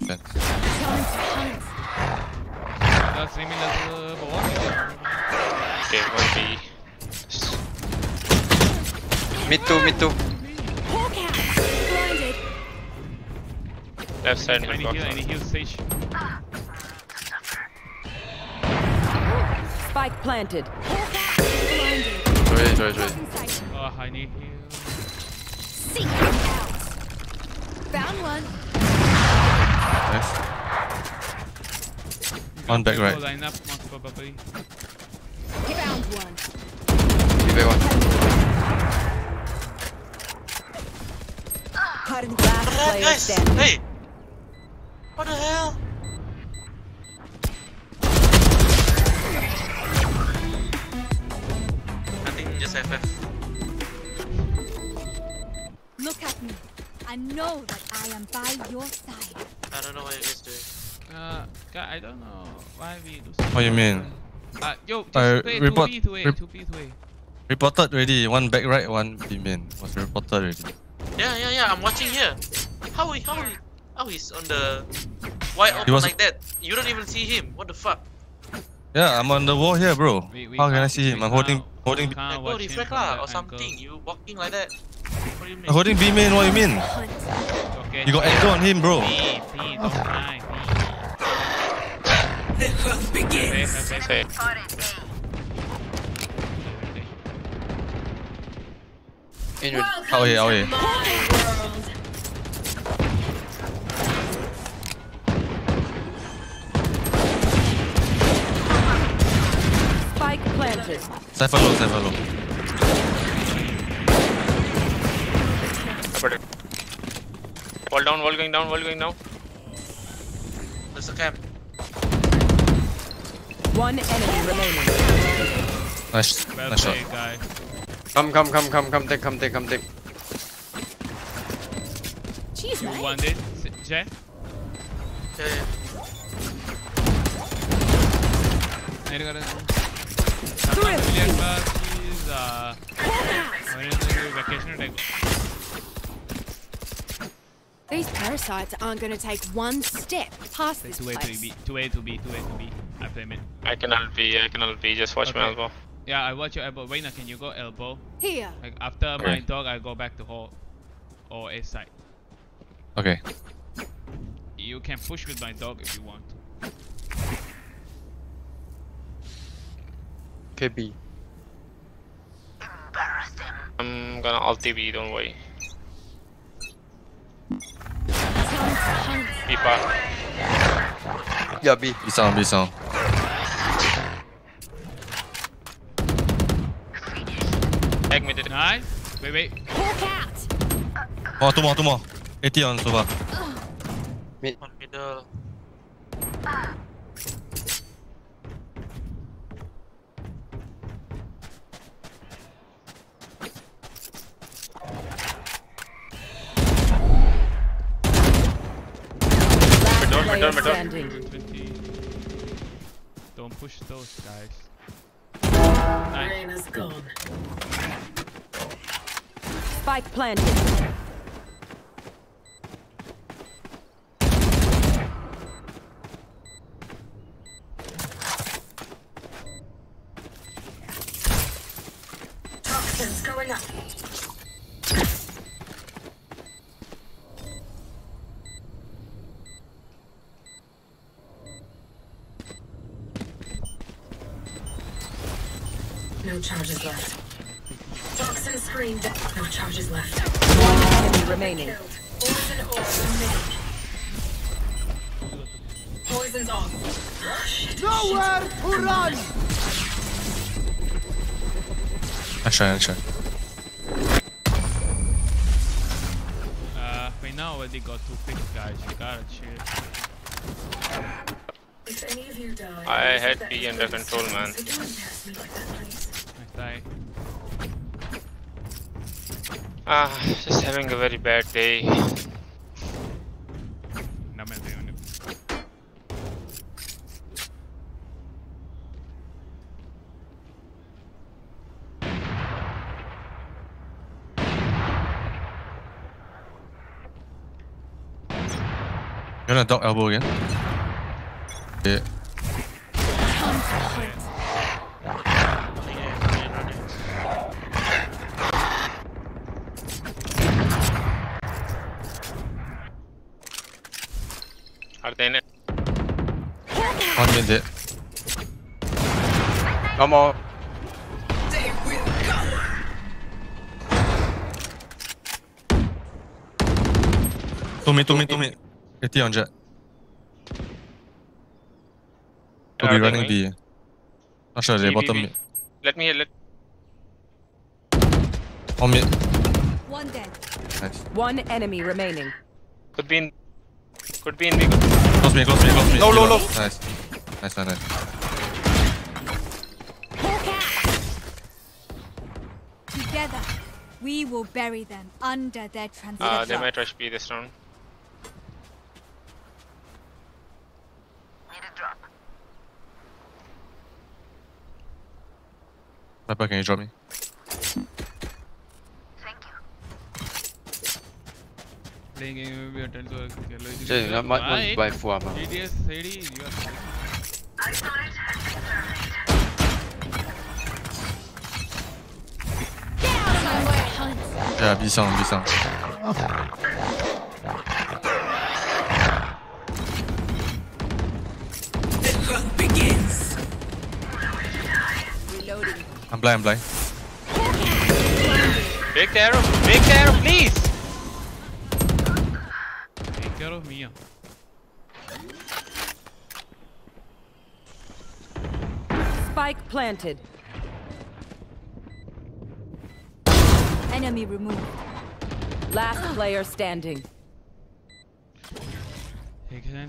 defense. That's similar to ball. Okay, one B. Mid two, mid two. Hawk out. Left side, I mid need box. heal, I need heal stage. Spike planted. Hawk out. Blinded. Sorry, sorry, sorry. Inside. Oh, I need heal. Seek out. Found one. Nice. One back right. Line up, most probably. Found one. Mid back one. Last player standing. Hey! What the hell? Just FF. Look at me. I know that I am by your side. I don't know what you guys doing. Uh, guy, I don't know why we lose. What you mean? Uh, yo, just Uh, play report- 2B to A, rep- 2B to A. Reported already. One back right, one B main. Was reported already. Yeah, yeah, yeah, I'm watching here. How he, how he, how he's on the wide He open was- like that? You don't even see him. What the fuck? Yeah, I'm on the wall here, bro. We- we How can I see him? I'm holding, can't- holding, we can't Like, watch him reflect lah or angle. something. You walking like that. What do you mean? I'm holding B main. What you mean? Okay. You got angle on him, bro. B, B, don't lie, B. Safe, safe, safe. Injured. Out here, out here. Spike planted. Cypher low, cypher low. Wall down, wall going down, wall going down. There's a camp. One enemy remaining. Nice, Well nice shot. guy. Come, come, come, come, come, take, come, take, come, take. Jeez, You mate. want it, Jay? Yeah, yeah. These parasites aren't going to take one step past this 2A, place. 3B, 2A, 2B, 2A, 2B. I play mid. I can LB, I can LB, just watch okay. my elbow. Yeah, I watch your elbow. Reyna, can you go elbow? Here. Like after okay. my dog, I go back to hall or A side. Okay. You can push with my dog if you want. KB. I'm gonna ulti B, don't worry. B part. Yeah, B. B sound, B sound. Tag me did. Nice. Wait, wait. Hawk out. Oh, two more, two more. 80 on Sova. On middle. Last Middle, player middle, middle. standing. 20. Don't push those guys. Rain is gone. Spike planted. Toxins going up. Remaining. Poison orb emitted. Poison's off. Nowhere to run! Nice try, nice try. Uh, we now already got two picks, guys. You gotta chill. If any of you die, I had B under control, man. so don't Ah, just having a very bad day. Naman ito yun. You wanna dog elbow again? Yeah. Are they in it? One mid dead. No more. Two mid, two mid, two mid. 80 on Jett. Could be Are running? B. Not sure, they B, B, bottom B. mid. Let me hear, let One mid. One dead. Nice. One enemy remaining. could be in could be in B. Close me, close me, close me. Low, low, low. Nice. Nice, nice, nice. Together, we will bury them under their transition. Uh, they might rush B this round. Viper, can you drop me? Playing game will be attend to yellow. Jay, not much- much by four, man. ADS, AD, you are yeah, be sound, be sound. The hunt begins. Reloading. I'm blind, I'm blind. Take care of, take care of, please. Take care of me. Spike planted. Enemy removed. Last player standing.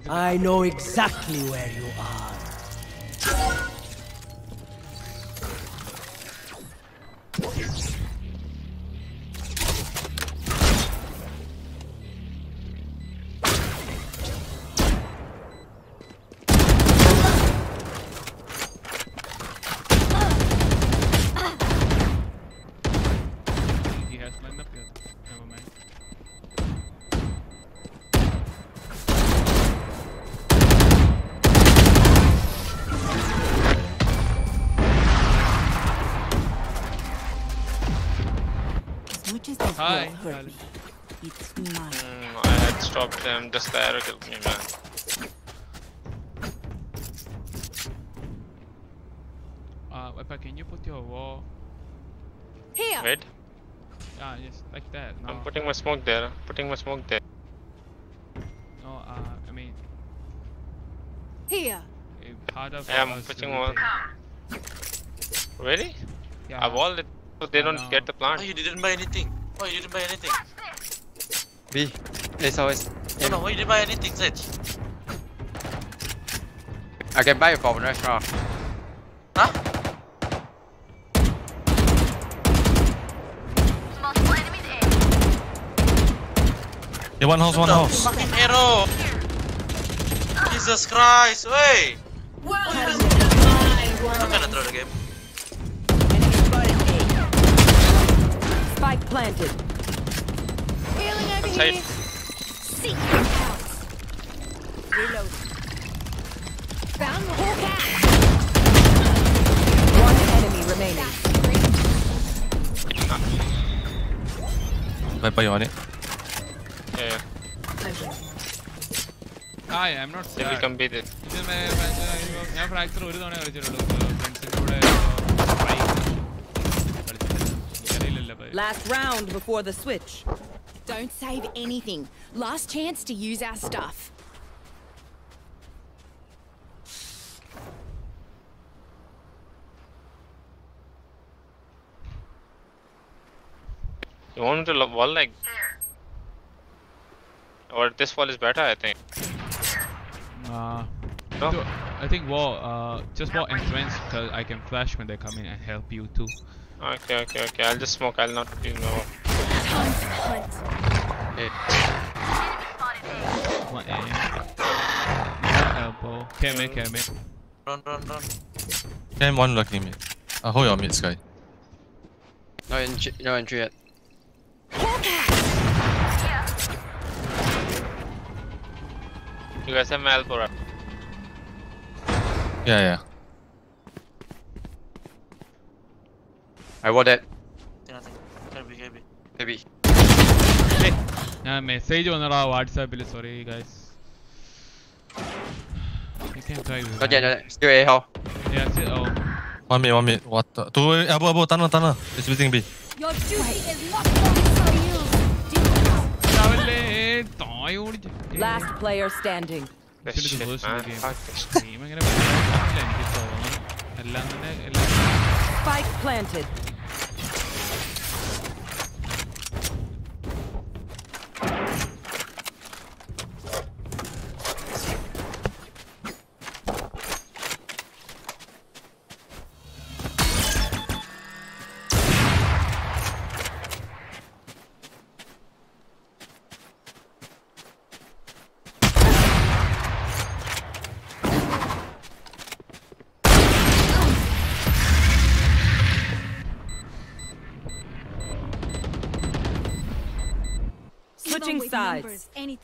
I know exactly where you are. Hi. me, it's mine. Mm, I had stopped them. Just the arrow killed me, man. Uh, Wepa, can you put your wall? Here. Wait. Ah, yes, like that. No, I'm putting my smoke there. Putting my smoke there. no. Uh, I mean, Here. a part of. I'm putting will one. Really? Yeah. I walled it so they I don't know. get the plant. Why you didn't buy anything? Why you didn't buy anything? B. It's always. No, no, why you didn't buy anything, Sage? I can buy it from restaurant. Huh? Yeah, one house, one the house. fucking arrow! Jesus Christ, wait! I'm gonna throw the game. Spike planted. Healing over Outside. here. Seek them out. Reload. Found the Hawk One enemy remaining. Viper, you on it? Yeah, Hi, I'm not they will sad. come beat it. ഇത് may- may- ഞാൻ- ഞാൻ fracture ഒരു തവണ കളിച്ചിട്ടുള്ളൂ ഫ്രണ്ട്സിന്റെ കൂടെ Last round before the switch. Don't save anything. Last chance to use our stuff. You want me to wall like... Or this wall is better, I think. Uh, no? I think wall, uh, just wall entrance because I can flash when they come in and help you too. Okay, okay, okay. I'll just smoke. I'll not use my wall. Time to hunt. Hey. One aim. One elbow. Can't make, can't make. Run, run, run. Can one lucky mid. Uh, hold your mid, Skye. No entry, no entry yet. You guys have my elbow up. Yeah, yeah. I want that. Nothing. Can be, can be. Maybe. ഞാൻ message വന്നടാ വാട്സാപ്പിൽ sorry guys You can try with Not yet, not yet. Still A hall. Yeah, sit, oh. One mid, one mid. What the? Two, elbow, elbow, tunnel, tunnel. It's visiting B. Your duty is not for you. ചാവല്ലേ, താഴെ ഓടിച്ച്. Last player standing. This Actually,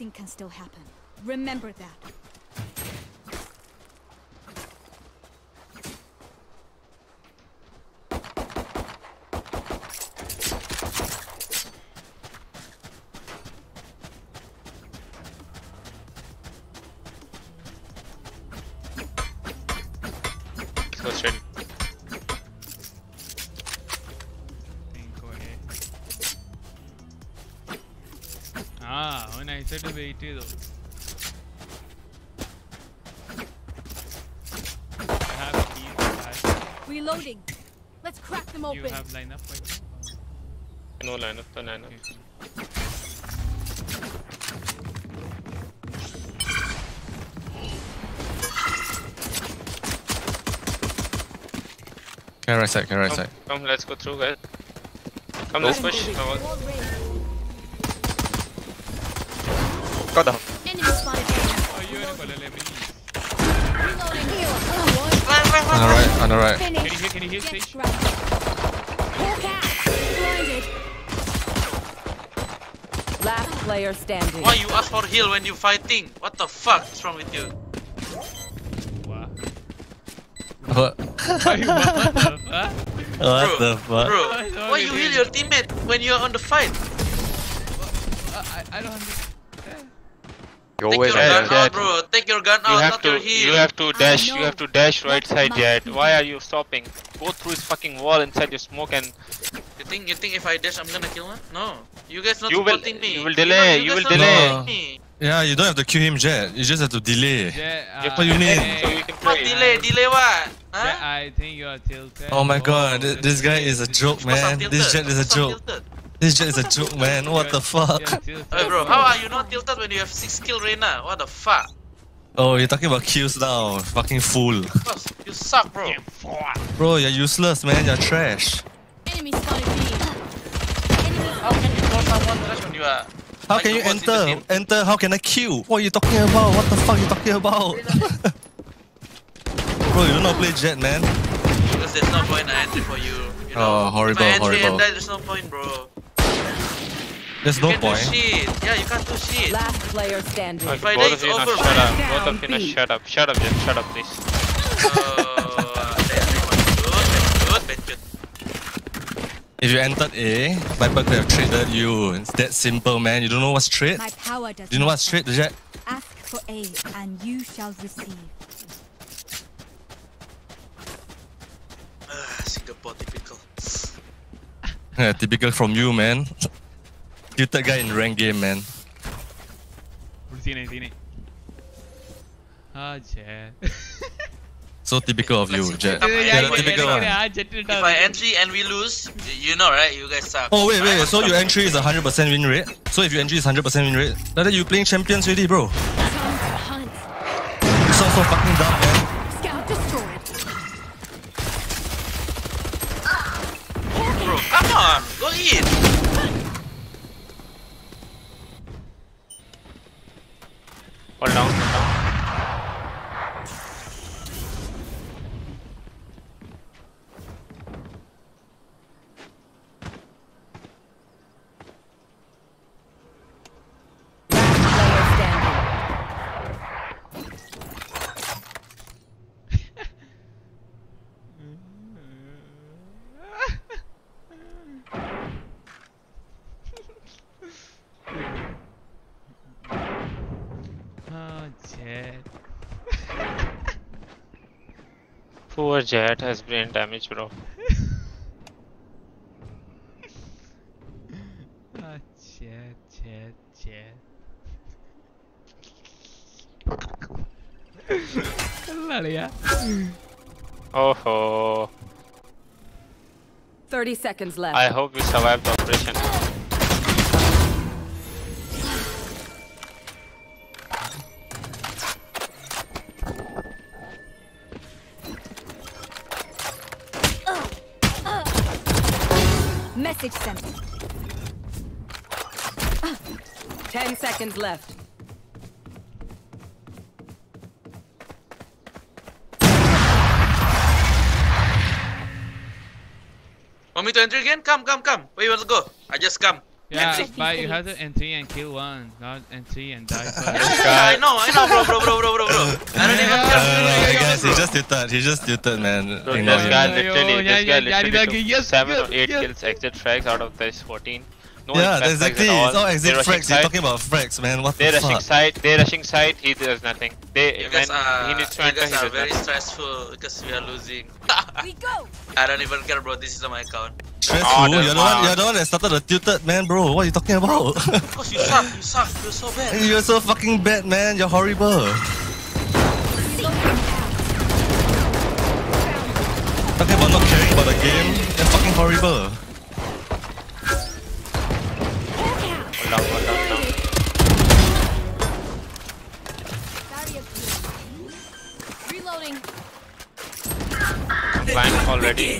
Anything can still happen. Remember that. you have lineup right now? No lineup, no lineup. Okay. Go right side, go right come, side. Come, let's go through, guys. Come, let's push. Come on. Got down. Enemy spotted. Oh, you enable enemy. On the right, on the right. Can you hear, can you hear, Sage? Player standing. Why you ask for heal when you fighting? What the fuck is wrong with you? What? What the fuck? What Bro, the fuck? Bro, why you you? heal your teammate when you're on the fight? I, I don't understand. Go Take away, your gun out, bro. Take your gun You out, have not to, your heal. you have to dash, you have to dash right side, my Why are you stopping? Go through his fucking wall inside your smoke and You think you think if I dash I'm gonna kill him? No. You guys not You will- me. you will delay, know, you guys will delay. supporting me. Yeah, you don't have to kill him, Jett. You just have to delay. Yeah, uh, What you need? so you can What play. delay? Delay what? Huh? Yeah, I think you are tilted. Oh my god, th- just this guy is a joke, man. This. Jett is a joke. This Jett is a joke, man. What the fuck? Hey bro, how are you not tilted when you have 6 kill Reyna? What the fuck? Oh, you're talking about kills now. Fucking fool. Boss, you suck bro. Bro, you're useless, man. You're trash. Enemy spotted B. How can you throw someone trash when you are How like can you boss in the enter? Enter, how can I kill? What are you talking about? What the fuck are you talking about? Bro, you don't know how to play Jett, man. Because there's no point I entry for you. you know? Oh, horrible, if I horrible. and die, there's no point bro. There's You no point. shit. Yeah, you can't do shit. Last player standing. Okay, If I both die, of you it's over, shut up. Both of you shut up. Shut up, Jett. Shut up, please. Oh, that's good, good, good. If you entered A, Viper could have traded you. It's that simple, man. You don't know what's trade? My power does Do you know what's trade, Jack? Ask for A and you shall receive. Ah, Singapore typical. yeah, typical from you, man. You Tilted guy in rank game, man. Sini, sini. Ah, Jack. So typical of you, Jett. Yeah, typical one. If I entry and we lose, you know, right? You guys suck. Oh, wait, wait. So your entry is 100% win rate? So if your entry is 100% win rate, then you playing champions already, bro. You sound so fucking dumb, man. Scout destroyed. Bro, come on. Go in. Hold on. one down. Poor Jett has brain damage, bro. oh, Oh ho. 30 seconds left. I hope we survived the operation. Message sent. 10 seconds left. Want me to enter again? Come, come, come. Where you want to go? I just come. Yeah, but you have to entry and kill one, not entry and die first. I know, I know, bro, bro, bro, bro, bro, bro. I don't even Uh, care. guys, he just tilted. He just tilted, man. Bro, this guy literally, this guy yeah, yeah, literally took 7 or 8 kills exit frags out of this 14. No yeah, impact exactly. It's all They exit frags. You're talking about frags, man. What They the rushing fuck? side, they rushing side, he does nothing. They You when guys are, he needs to you enter, guys he are does very nothing. stressful because we are losing. We go. I don't even care, bro. This is on my account. Stressful. Oh, you're the one. You're the one that started the tilted, man, bro. What are you talking about? Because you suck, you suck, you're so bad. you're so fucking bad, man. You're horrible. Talking about not caring about the game. You're fucking horrible. Hold down, hold down, down. Reloading. Blind already.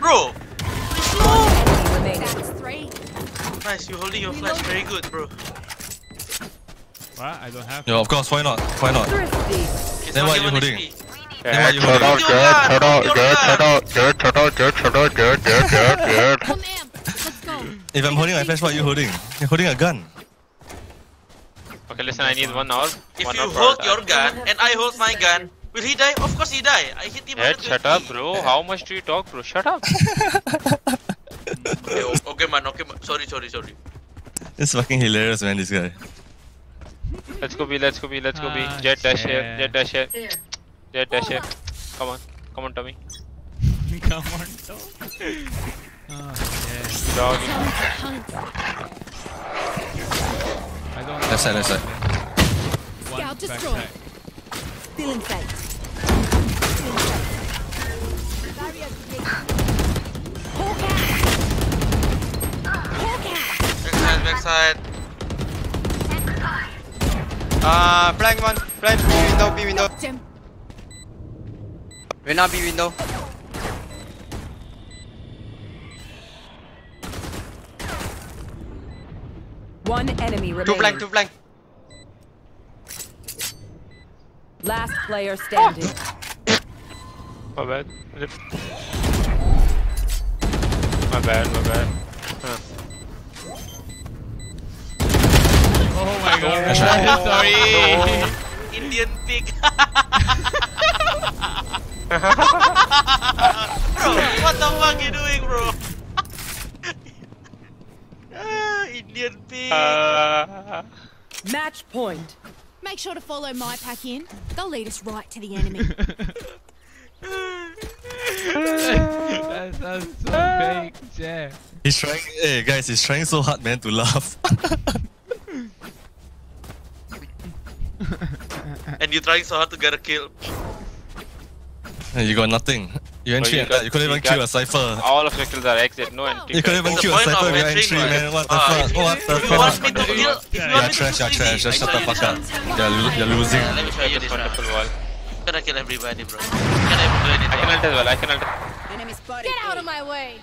Bro! That's three. Nice, you're holding your flash very good, bro. What? I don't have. Yo, of course. Why not? Why not? It's Then not what are you holding? Then what are you holding? out, Jett, shut out, Jett, shut out, Jett, shut out, Jett, shut out. On amp. Let's go. If I'm holding my flash, what are you holding? You're holding a gun. Okay, listen, I need one orb. If one you orb hold your gun and I hold my gun, will he die? Of course he die. I hit him Ed, shut up, bro. How much do you talk, bro? Shut up. Okay, okay man, okay man. Sorry, sorry, sorry. It's fucking hilarious, man. This guy. Let's go B, let's go B, let's go B. Ah, Jett dash here, shit. Jett dash here, There. Jett dash here. Come on, come on, Tommy. Come on, dog. Oh, yeah. Dog. I don't Left side, left side. One Scout back destroyed. side. Still in sight. Backside, backside. Uh, flank one. Flank B window, B window. Jim. Reyna B window. One enemy Two remaining. flank, two flank. Last player standing. My bad. My bad, my bad. Huh. Oh my oh, god. Sorry. Indian pig. bro, what the fuck are you doing, bro? Ah, Indian pig. Uh, Match point. Make sure to follow my pack in. They'll lead us right to the enemy. that sounds so fake, Jeff. He's trying. Hey guys, he's trying so hard, man, to laugh. and you're trying so hard to get a kill. Hey, you got nothing. You entry you got- You couldn't you even kill a Cypher. all of your kills are exit, no entry. You couldn't even kill a Cypher of with your entry, man? man. What the Ah, fuck? What the If you want me fuck? to kill, if you want You're trash, you're trash. Just shut the fuck up. You're, you're losing. round. Let me show you this round. Wonderful wall. I'm gonna kill everybody, bro. Can I do anything? I can ult as well, I can ult. Enemy spotted. Get out of my way.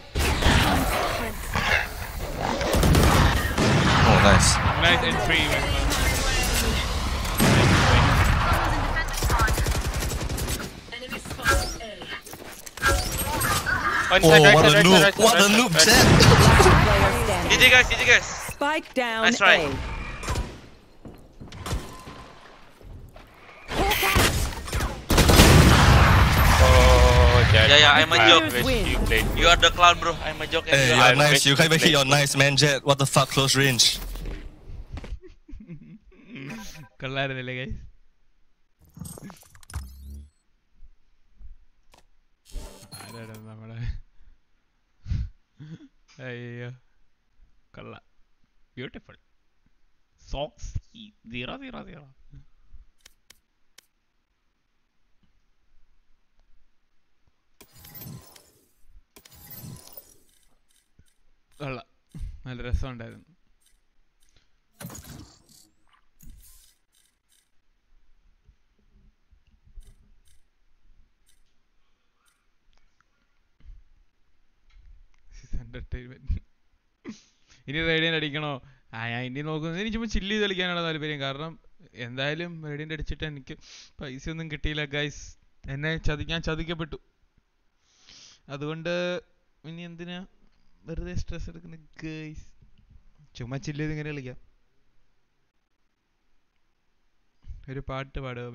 Oh, nice. Nice entry. Enemy Oh, what a right, noob! What a noob, Zen! GG guys, GG guys! Spike down nice try. A. Oh, yeah, yeah, I'm a joke. You, played. you are the clown, bro. I'm a joke. Hey, you're I'm nice. You can't even hit your nice, man, Jett. What the fuck, close range. Claro, guys. അയ്യോ കൊള്ള. Beautiful socks zero zero zero കൊള്ളാം. നല്ല രസമുണ്ടായിരുന്നു. Entertainment ഇനി radian അടിക്കണോ? ആ ഞാൻ ഇനി നോക്കുന്നത് എനിക്ക് ചുമ്മാ ചില്ല് ചെയ്ത് താല്പര്യം. കാരണം എന്തായാലും റേഡിയന്റ് അടിച്ചിട്ട് എനിക്ക് പൈസ ഒന്നും കിട്ടിയില്ല ഗൈസ് എന്നെ ചതി ഞാൻ ചതിക്കപ്പെട്ടു. അതുകൊണ്ട് ഇനി എന്തിനാ വെറുതെ സ്ട്രെസ് എടുക്കുന്ന ഗൈസ് ചുമ്മാ ചില്ല് ചെയ്ത് ഇങ്ങനെ കളിക്കാം. ഒരു പാട്ട് പാടുക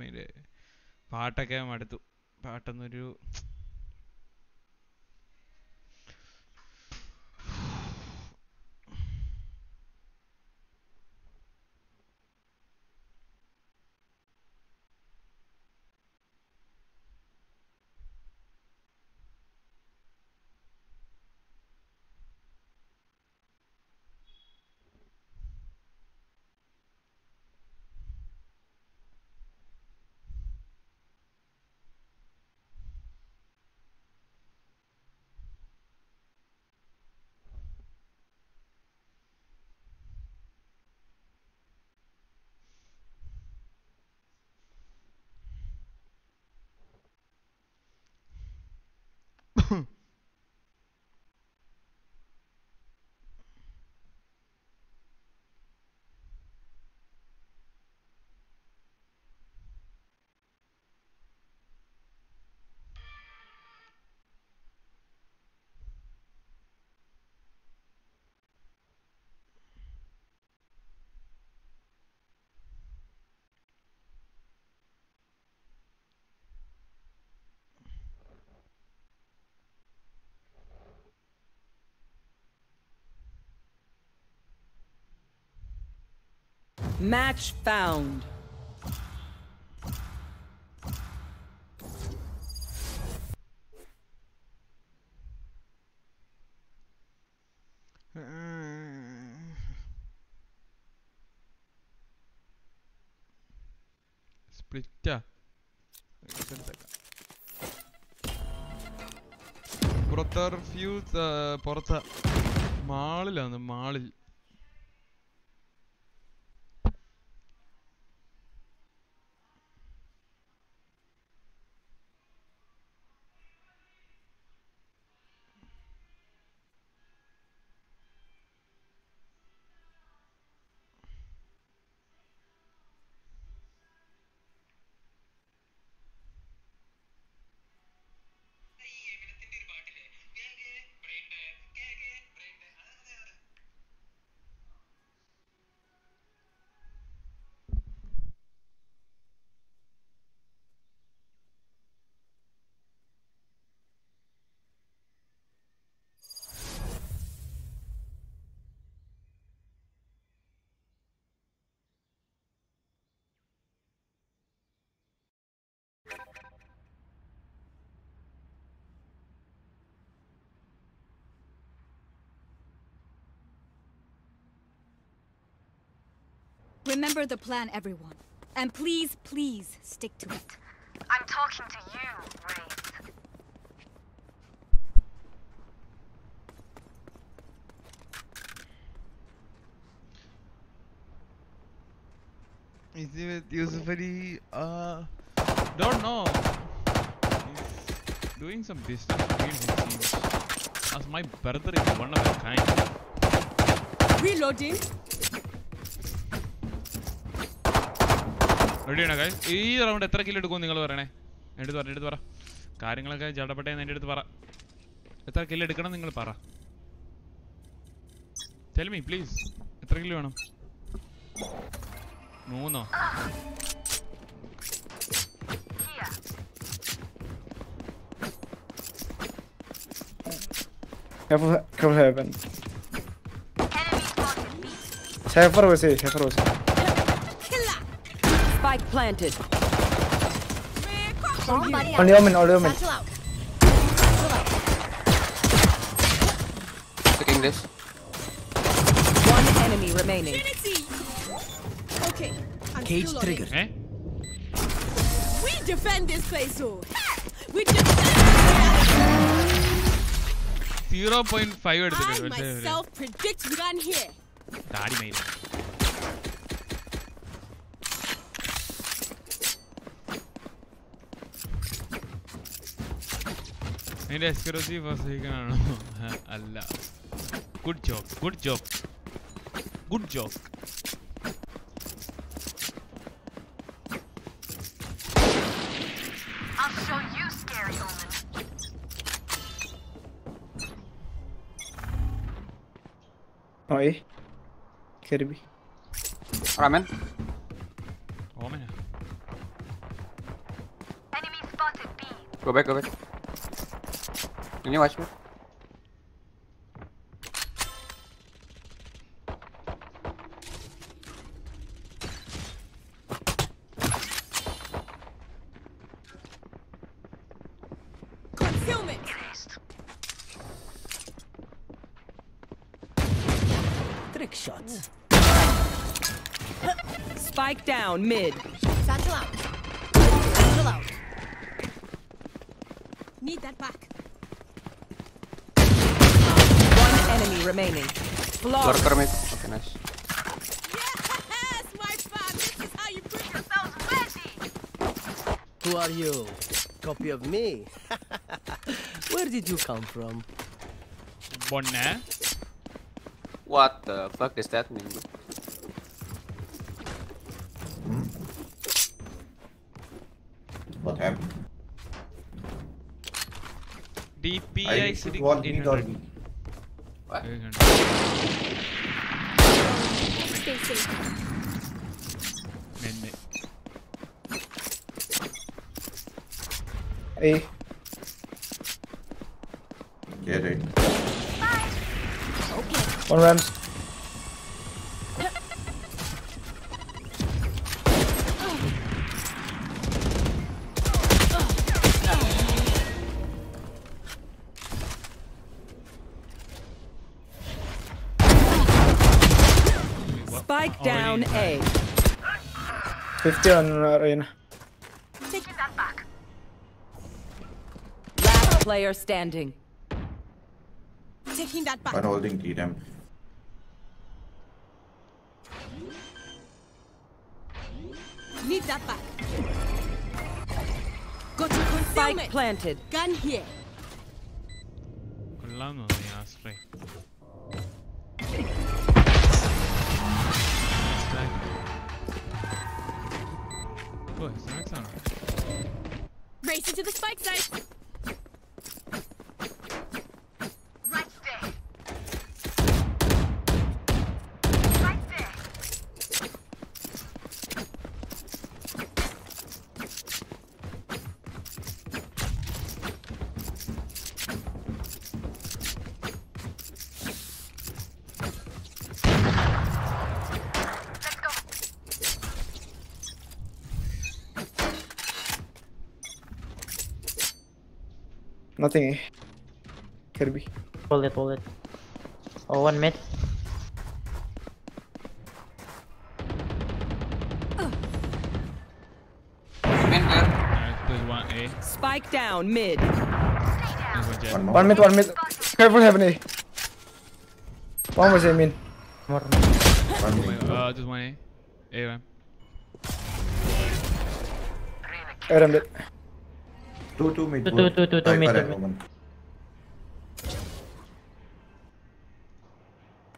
പാട്ടൊക്കെ മടുത്തു. പാട്ടൊന്നൊരു Match found. സ്പ്ലിറ്റാ. പുറത്ത് റിഫ്യൂസ് പുറത്ത് മാളിലാണ് മാളിൽ. Remember the plan, everyone. And please, please stick to it. I'm talking to you, Wraith. Is he with Yusuf Ali? Uh, don't know. He's doing some business between his teams. As my brother is one of a kind. Reloading. റെഡിയാണോ guys ഈ round എത്ര kill എടുക്കും നിങ്ങൾ പറയണേ? എടുത്ത് പറ എടുത്ത് പറ. കാര്യങ്ങളൊക്കെ ജടപെട്ടേന്ന് എന്റെ അടുത്ത് പറ. എത്ര കില്ല് എടുക്കണം നിങ്ങൾ പറ. ചെലമി പ്ലീസ് എത്ര കില്ല് വേണം? മൂന്നോ? Careful, careful heaven. Cypher was A, Cypher was A. Spike planted. Only Omen, Omen. Taking this. One enemy remaining. Okay. Cage trigger. Eh? We defend this place. Oh. We defend. Zero point five. I myself predict we here. Daddy made it. Good job, good job, good job. Oh, eh? Kirby. Ramen. Enemy spotted B. Go back, go back. Can you watch me? Trick shots. Spike down mid. Satchel out. Satchel out. Need that back. One enemy remaining low. Lurker. Okay, nice. Yes, my baby. How you bring yourself back? Who are you? Copy of me? Where did you come from? Bonne. What the fuck does that mean? Hmm? What happened? DPI I sitting in. What? Mid or B. Stay safe. A. Get it. One Rams. Bastion, Reyna. Taking that back. Last player standing. Taking that back. But holding D. Need that back. Go to concealment. Spike planted. Gun here. Collano mi astri. Nothing eh. Kirby. Hold it, hold it. Oh, one mid. Alright, there's one A. Spike down mid. There's one Jett. One more. One mid, one mid. Careful heaven A. One was A main. More. One mid. uh, just one A. A one. Aram dead. Two, two mid. Two, both. two, two, two, two Cypher mid, and two mid. Omen.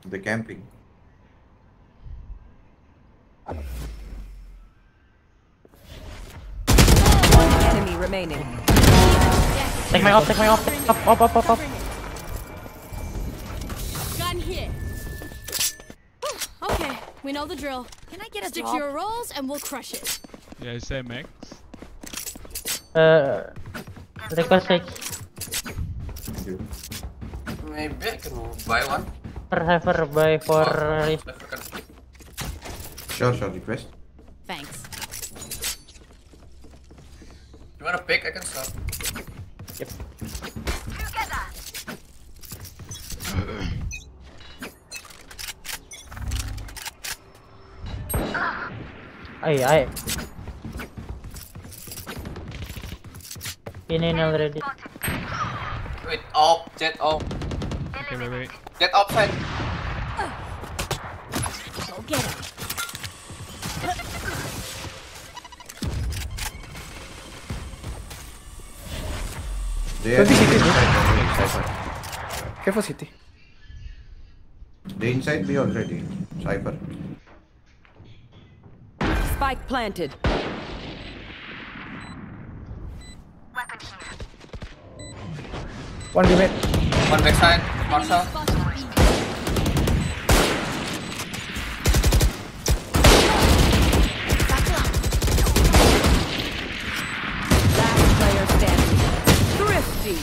The camping. One enemy remaining. Take my off, take my off. Up, up, up, up, up. Gun here. Okay, we know the drill. Can I get a Stick drop? to your roles and we'll crush it. Yeah, say Max. Uh, request. Maybe I can buy one. For Heifer by for. Sure, sure. Request. Thanks. You wanna pick? I can start. Yep. Ay, ay. In in already. Wait, off, Jett off. Okay, wait, wait. Jett outside. Go get him. They are 20 CT. inside Cypher. Careful city. They inside B already. Cypher. Spike planted. Weapon here. One B mid. One backside. Marshall. Last player standing. Thrifty.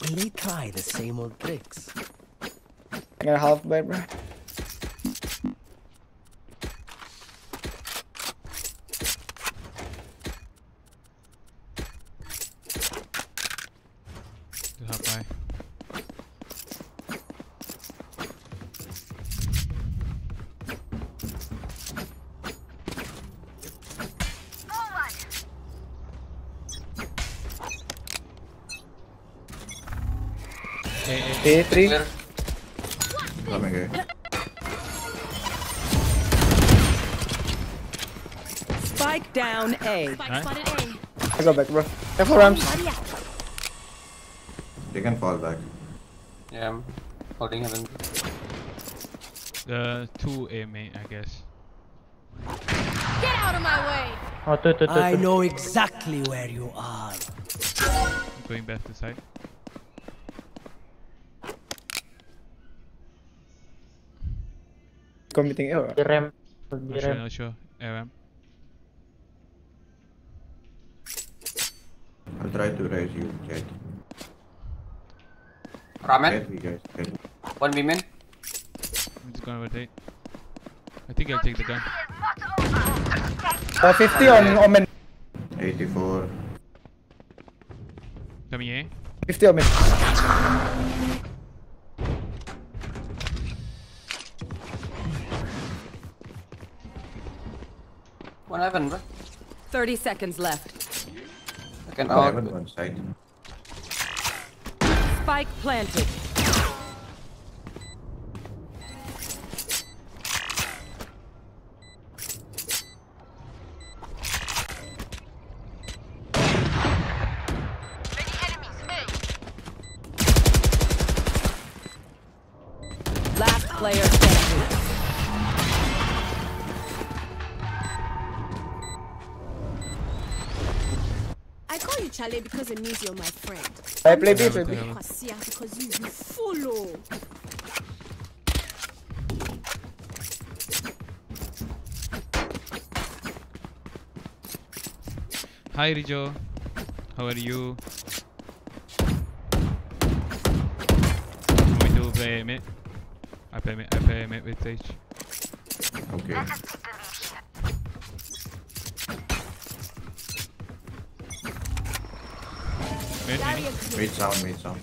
Will they try the same old tricks? I got a half bite, bro. Just hop by. Forward. A, A. A three. Clear. Coming A. Spike down A. Spike Nice. spotted A. I go back, bro. Careful Rams. They can fall back. Yeah, I'm holding heaven. The two A main, I guess. Get out of my way! Oh, two, two, two, I know exactly where you are. Going back to side. Committing A or The ram. The Not sure, ram. not sure. AM. I'll try to raise you, Jett. Ramen. Guys. One B main. I'm just gonna rotate. I think I'll take the gun. Uh, 50 on Omen. 84. Coming A. 50 on me. One heaven, bro. 30 seconds left. Second One out. heaven, one side. Spike planted. You Chale because it means you're my friend. I play B, play B. Kwasia, because you, you follow. Oh. Hi Rijo. How are you? Want me to play mid? I play mid. I play mid with Sage. Okay. Mid, mid. Mid sound, mid sound.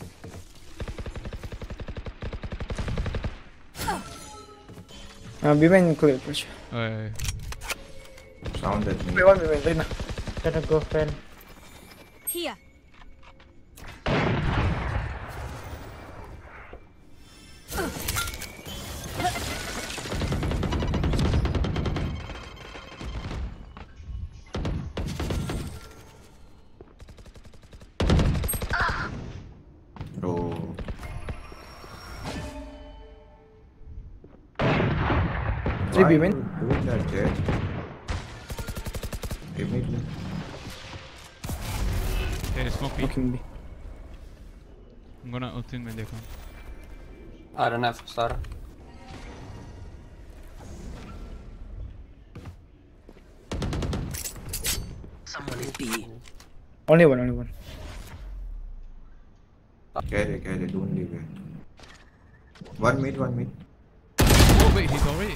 Uh, B main clear push. Oh, yeah, yeah. Sound at me. Wait, one B main, Reyna. Gotta go fan. Here. I don't have star. Someone in B. Only one, only one. Carry, carry, don't leave it. One mid, one mid. Oh wait, he's already.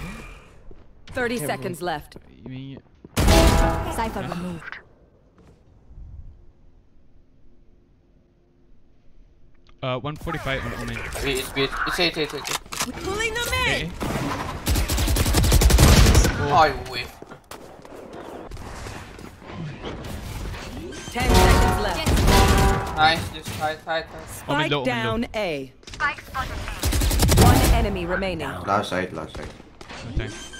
30 Okay, seconds bro. left. You mean? Cypher removed. Uh, 145 on, on main. Wait, it's wait. It's eight, eight, eight, eight. Pulling them in. Oh, you wait. 10 seconds left. Nice, just hide, hide, hide. Omen Spike low, Omen low. down A. One enemy remaining. Last side, last side. No time. Nice.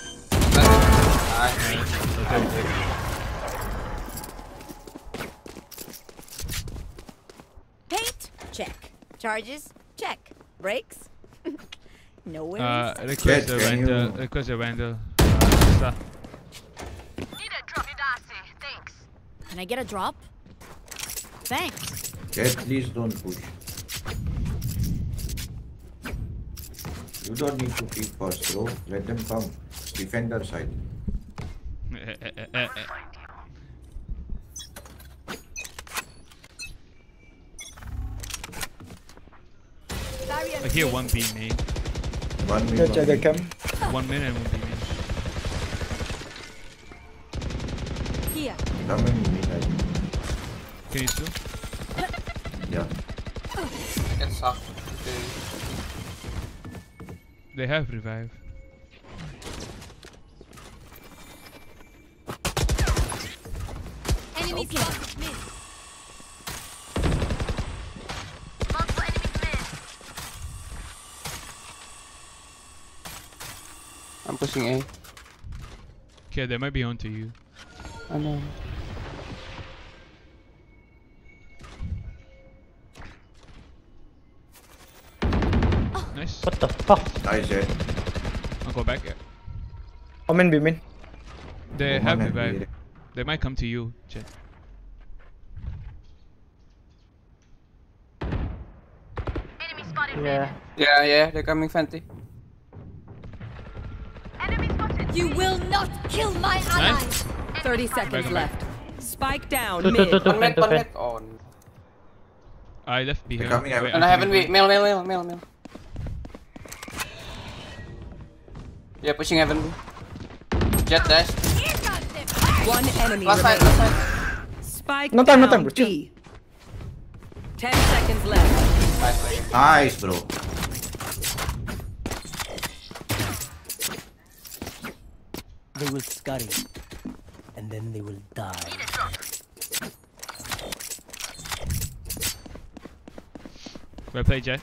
Paint? Check. Charges? Check. Brakes? no worries. Uh, request Jett, a can vandal. you- Request a vandal. Uh, Star. Can I get a drop? Thanks. Jett, please don't push. You don't need to keep first, bro. Let them come. Defender side. I hear one B main. One mid, Good one job, they mid. come. One main and one B main. Here. Come in mid, I think. Can you still? Yeah. Get soft. They have revive. Enemy spotted mid. I'm pushing A. Okay, they might be onto you. I know. Nice. What the fuck? Nice, Jett. I'll go back. Yeah. Omen B main. They oh, Omen have and revive. B. They might come to you, Jett. Yeah. Yeah, yeah, they're coming Fenty. You will not kill my allies. 30 seconds Back on back. left. Spike down Two, two, mid. two, two, One mid, fan, two, one fan. mid. Oh, no. I left B coming, I- Wait, And I haven't coming wait. Mail, mail, mail, mail, mail. Yeah, pushing heaven. Jett dash. One enemy Last side, last side. Spike No time, no time, bro. Chill. Ten seconds left. Nice, bro. They will scurry. And then they will die. Well played, Jay.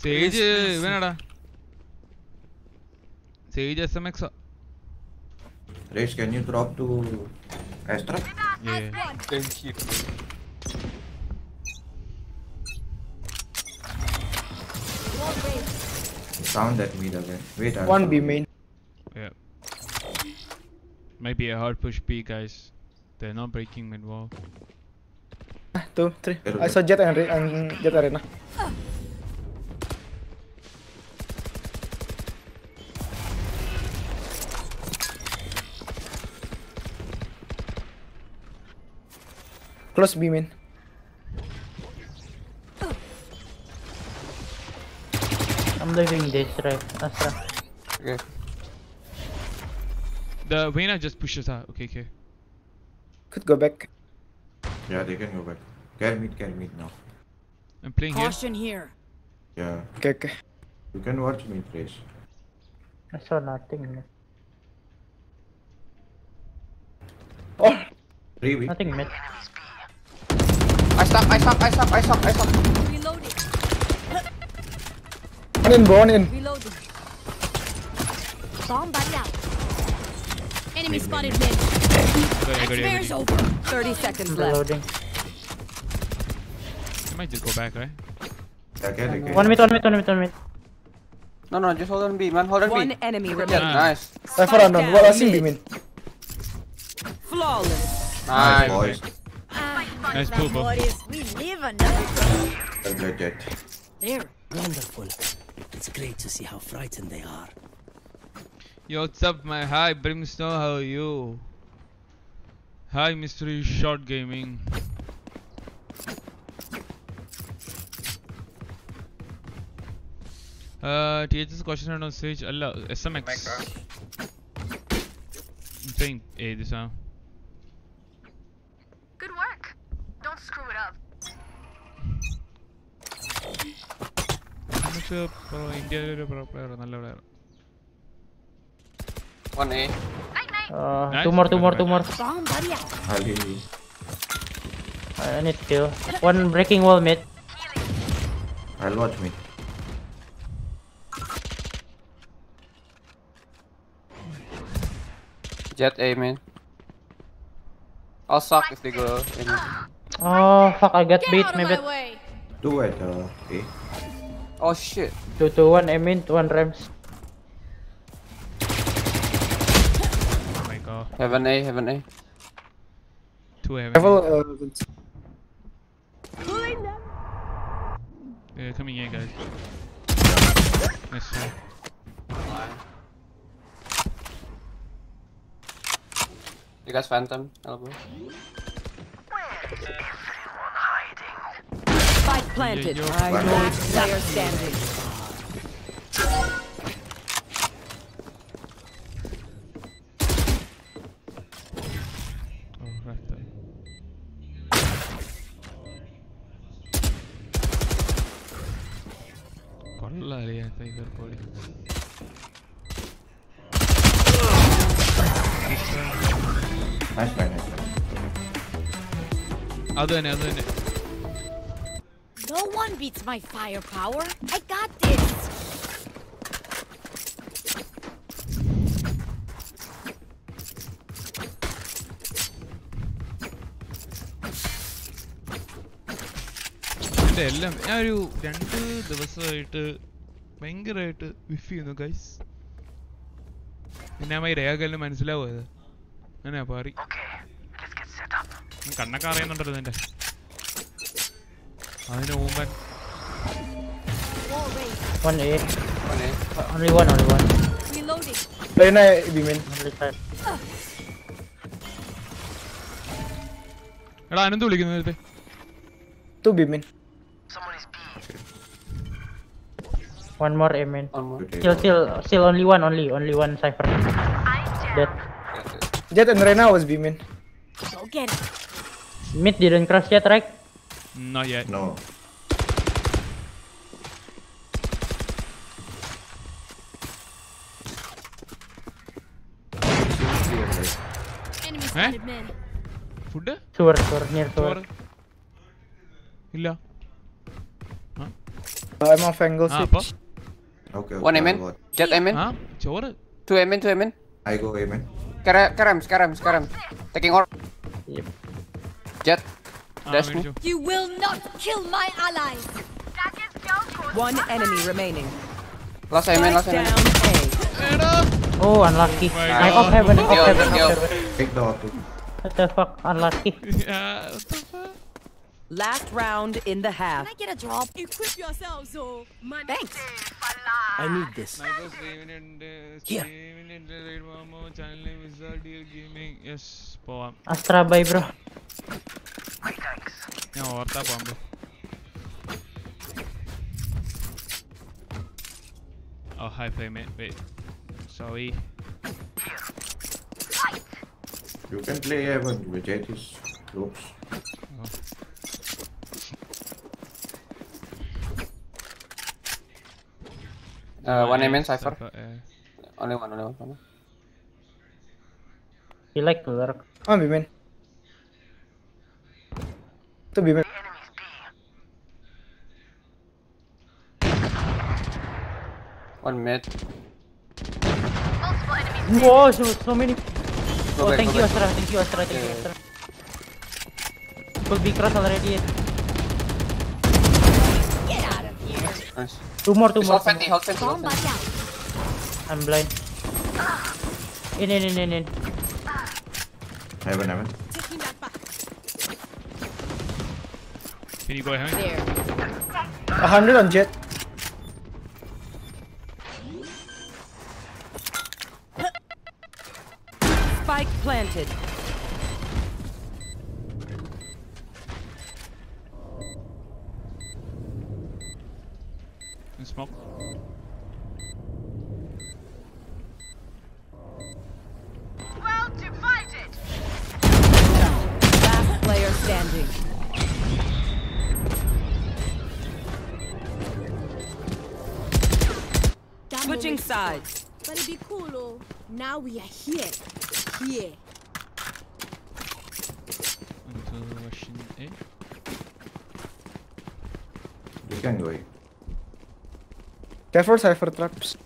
Sage ഇവനാടാ sage S M X Race, can you drop to Astra? Thank you. Sound at me again. Wait, I'll One B main. Yeah. Maybe a hard push B, guys. They're not breaking mid wall. Ah, two, three. I saw Jett and, Re- and Jett Arena. Close B main. I'm leaving this right. Astra. Okay. The Vayner just pushes out. Okay, okay. Could go back. Yeah, they can go back. Carry mid, carry mid now. I'm playing here. Caution here. Yeah. Okay, okay. You can watch me, race. I saw nothing. Oh, Three mid. Nothing mid. I stuck, I stuck, I stuck, I stuck, I stuck. Reloading. One in, one in. Reloading. Bomb buddy out. Enemy spotted mid. Good, good, Nightmare's good. over. 30 seconds left. Reloading. I might just go back, right? Yeah, carry, carry. One mid, one mid, one mid, one mid. No, no, just hold on B, man. Hold on B. One B. enemy Yeah, remaining. nice. Cypher unknown. What else in B main? Flawless. Nice, Nice. boys. Ah, nice pull, bro. We live another day. Well played, Jett. There. Wonderful. It's great to see how frightened they are. Yo, what's up, my hi Brimstone? How are you? Hi, Mystery Short Gaming. Uh, THS question on stage. Allah, SMX. I'm saying, hey, this one. പക്ഷേ ഇന്ത്യയിലെ ഒരു pro player നല്ല player One A. Uh, Nice. two more, two more, two more. Bomb buddy out. I'll heal you. I need kill. One breaking wall mid. I'll watch mid. Jet A, man. I'll suck if they go in. Oh fuck! I got Get beat. out of My my bad. way. Two at uh, A. Oh shit. Two to one. I mean, one Rams. Oh my god. Heaven A, heaven A. Two heaven. Level, uh, Yeah, coming in, guys. Nice try. You guys phantom, elbow Spike planted. yo. Last player standing. Oh, right there. കൊള്ളാല്ലേ cyber poly Nice try, nice try. അത് തന്നെ അത് തന്നെ No one beats my firepower. I got this. എന്റെ എല്ലാം ഞാൻ ഒരു രണ്ട് ദിവസമായിട്ട് ഭയങ്കരമായിട്ട് വിഫ് ചെയ്യുന്നു ഗൈസ് പിന്നെ അമ്മ രേഖകളിൽ മനസ്സിലാവുമത് അങ്ങനെ പാറി കണ്ണൊക്കെ അറിയുന്നുണ്ടല്ലോ നിന്റെ അതിന് raised. One A. One A. Only one, only one. Reloading. Reyna B main. Only side. എടാ അനന്ത് വിളിക്കുന്നു നേരത്തെ Two B main. One more A main. One more. Okay. Still, still, still only one, only, only one cipher. Dead. Yes, yes. Jet and Reyna was beaming. Go get it. Mid didn't crash yet, right? Not yet. No. Food Sewer, sewer, near sewer. ചോറ് ഇല്ല I'm off angle ആ switch. അപ്പൊ Okay. One okay, amen. I got- Jet amen. ആ ചോറ് Two amen, two amen. I go amen. Karam, Karam, Karam, Karam. Taking or. Yep. Jet. ആ Dash me. മേടിച്ചു You will not kill my allies. One enemy remaining. Last aim, last aim. Oh, unlucky. I off heaven, off heaven, off heaven. Pick the. What the fuck, unlucky. yeah, what the fuck? Last round in the half. Can I get a drop? Equip yourselves, or money. Thanks. I need this. Here. Yes, Astra, bye, bro. Thanks. Yeah, പോവാം bro. Oh, hi, playmate. Wait. Sorry. You can play heaven with Jett is close. Oh. Uh, one amen, Cypher, Cypher. eh. Only one, only one. only one. He like to lurk. I'm beaming. To beaming. One mid. Whoa, so, so many. Go Oh, back, thank you, back. Astra. Thank you, Astra. Thank you, Astra. Could be cross already. Get out of here. Nice. Two more, two Just more. hold Fenty, hold Fenty, hold Fenty. I'm blind. In, in, in, in, in. Heaven, heaven. Taking. Can you go ahead? There. A hundred on Jett. Spike planted. In smoke. Well divided. Last player standing. Switching moment is gone. sides. But it'd be cool, oh. Now we are here. Here. Into Russian A. You can go. Careful Cypher traps.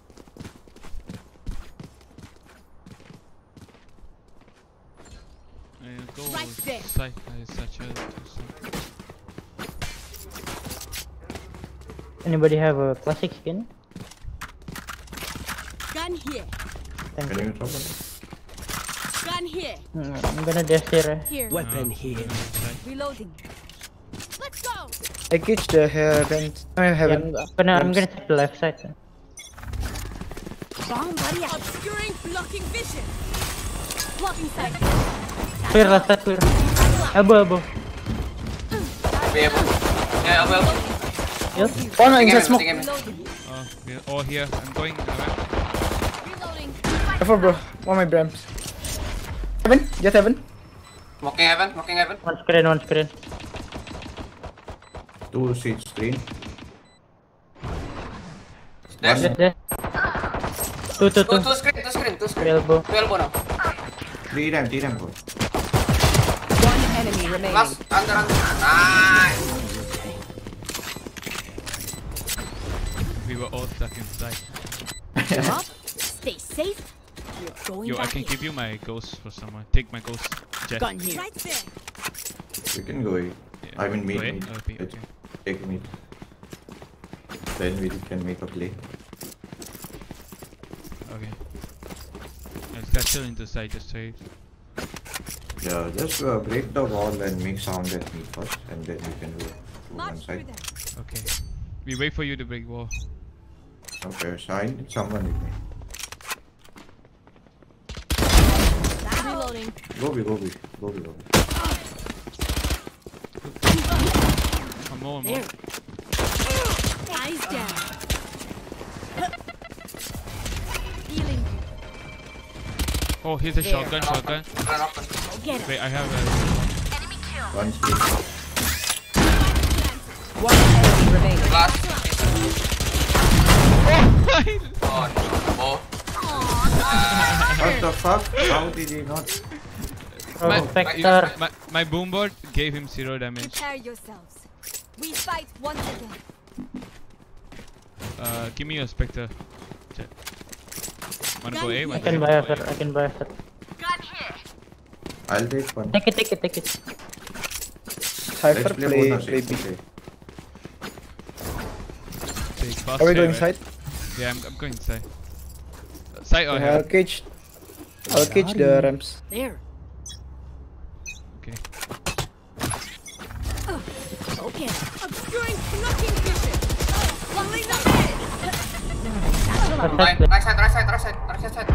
Go Right there. side. Such a. Anybody have a classic skin? Gun here. Thank Can you. You drop it? Gun here. Mm, I'm gonna dash here. Here. Weapon here. Reloading. Let's go. I catch the heaven. I Yeah, heaven. I'm gonna, I'm gonna check the left side. Bomb buddy out. Obscuring, blocking vision. Blocking sight. Clear left side, clear. Elbow, elbow. Be able. Yeah, elbow, elbow. Yes. One Taking inside smoke. taking amen. Reloading. Oh, yeah. oh, here. I'm going. Reloading. Careful bro. One my brams. Heaven. Jett heaven. Smoking heaven, smoking heaven. One screen, one screen. Two seats screen. Dash. Dash, dash. Two, two, Two, two. two screen, two screen, two oh. Three screen. elbow. Two elbow now. Three them, three them, bro. One enemy remaining. Last, under, under. Nice. We were all stuck inside. Stay safe. We're going Yo, I can in. give you my ghost for someone. Take my ghost. Jett. Gun here. Right there. You can go. I mean, meet Go A? me. Let's okay. Take me. Then we can make a play. Okay. I'll settle into side just so you- Yeah, just uh, break the wall and make sound at me first, and then we can go to one side. Okay. We wait for you to break wall. Okay, so I need someone with me. Reloading. Go, be, go, be, go, be, go. Be. One more. There. Eyes down. Healing. Oh, he's a There. shotgun, shotgun. Get it. Wait, I have a. One speed. One enemy remaining. Oh, no. What the fuck? How did he not? My, Spectre. my, my boombot gave him zero damage. Prepare yourselves. We fight once again. Uh, give me your spectre. Check. Wanna go A? I can buy A? a set. I can buy a set. I'll take one. Take it, take it, take it. Cypher Let's play play, play B. okay. Are we going right? side? Yeah, I'm, I'm going side. Side or? I'll cage. I'll cage the ramps. There. Okay. Okay. Obscuring knocking vision. Pulling them in. Right, right side, right side, right side, right side, side.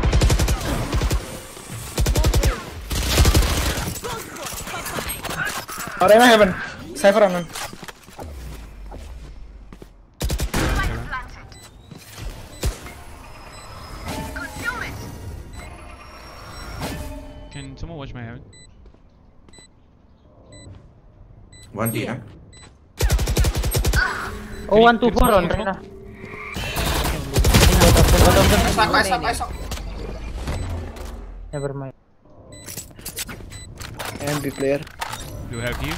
Arena heaven. Cypher on Can One T, huh? Oh, one, two, four on Reyna. Right side, right side, right side. Never mind. And B player. Do you have heal?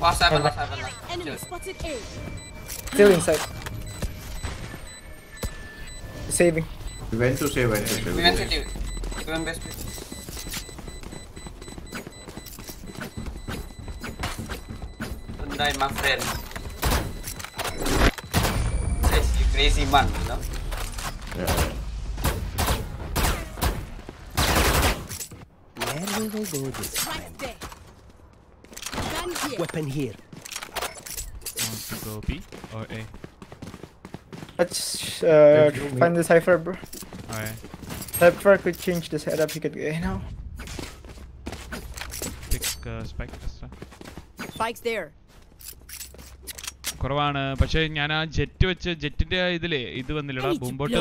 Last seven, last seven. Enemy spotted A. Still inside. Saving. We went to save, went to save. We went city. We went best. Don't my friend. Crazy, crazy man, you know? Yeah. Where will we go this time? Right there. Gun here. Weapon here. Want to go B or A? Let's uh, find the Cypher, bro. Alright. Cypher could change the setup. He could get now. Pick uh, spike extra. Spikes there. കുറവാണ് പക്ഷെ ഞാൻ ആ jet വെച്ച് ജെറ്റിന്റെ ഇതിലേ ഇത് വന്നില്ലടാ ബൂംബോട്ട്.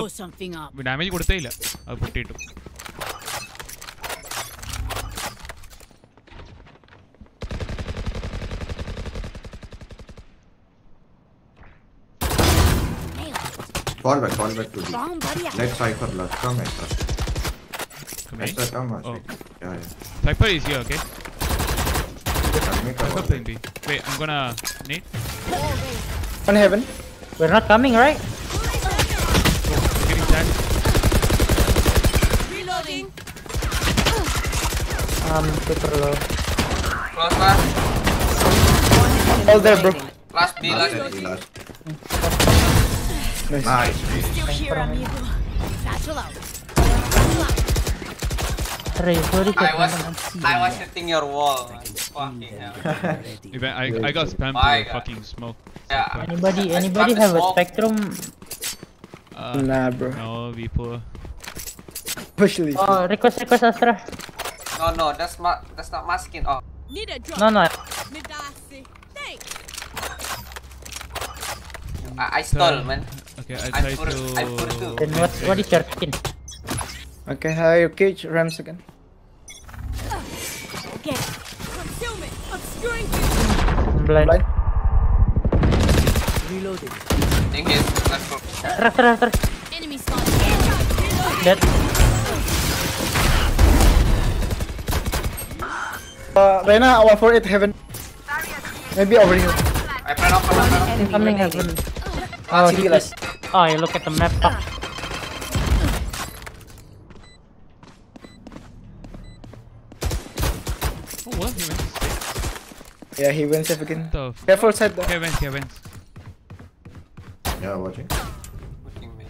Damage കൊടുത്തേ ഇല്ല അത് പൊട്ടിയിട്ടു Fall back, fall back to D. Let Cypher last. Come, Esther. Come in. Come, Ashik. Oh. Yeah, yeah. Cypher is here, okay? I'll make a Cypher wall. playing B. Wait, I'm gonna need. On heaven. We're not coming, right? Getting that. Reloading. Um, super low. Close last. All there, bro. Last B, last Last, B. last. Nice. Nice. Still here, amigo. Satchel out. Ray, sorry, I was, I was hitting your wall, man. Fucking hell. Even I, I got spammed My to God. fucking smoke. Yeah. Anybody, anybody have a spectrum? Uh, Nah, bro. No, we poor. Push. Oh, request, request, Astra. No, no, that's ma that's not masking. Oh, Need a drop. No, no. Midasi. Thanks. I, I stole, man. Okay, I I'm try for, to. I'm for two. Then what, what is your skin? Okay, how cage ramps again. Get I'm blind. Blind. Reloading. Think his, let's go. Astra, Astra. Enemy spotted. Dead. Uh, Reyna, 148 heaven. Maybe over here. I plan off, plan off, plan off. Enemy Coming remaining. heaven. Oh, he last. Oh, you look at the map. Ah. Oh, what? He went. Yeah, he wins if again. The f- Careful side though. Kevin, Kevin. Yeah, watching. Watching me.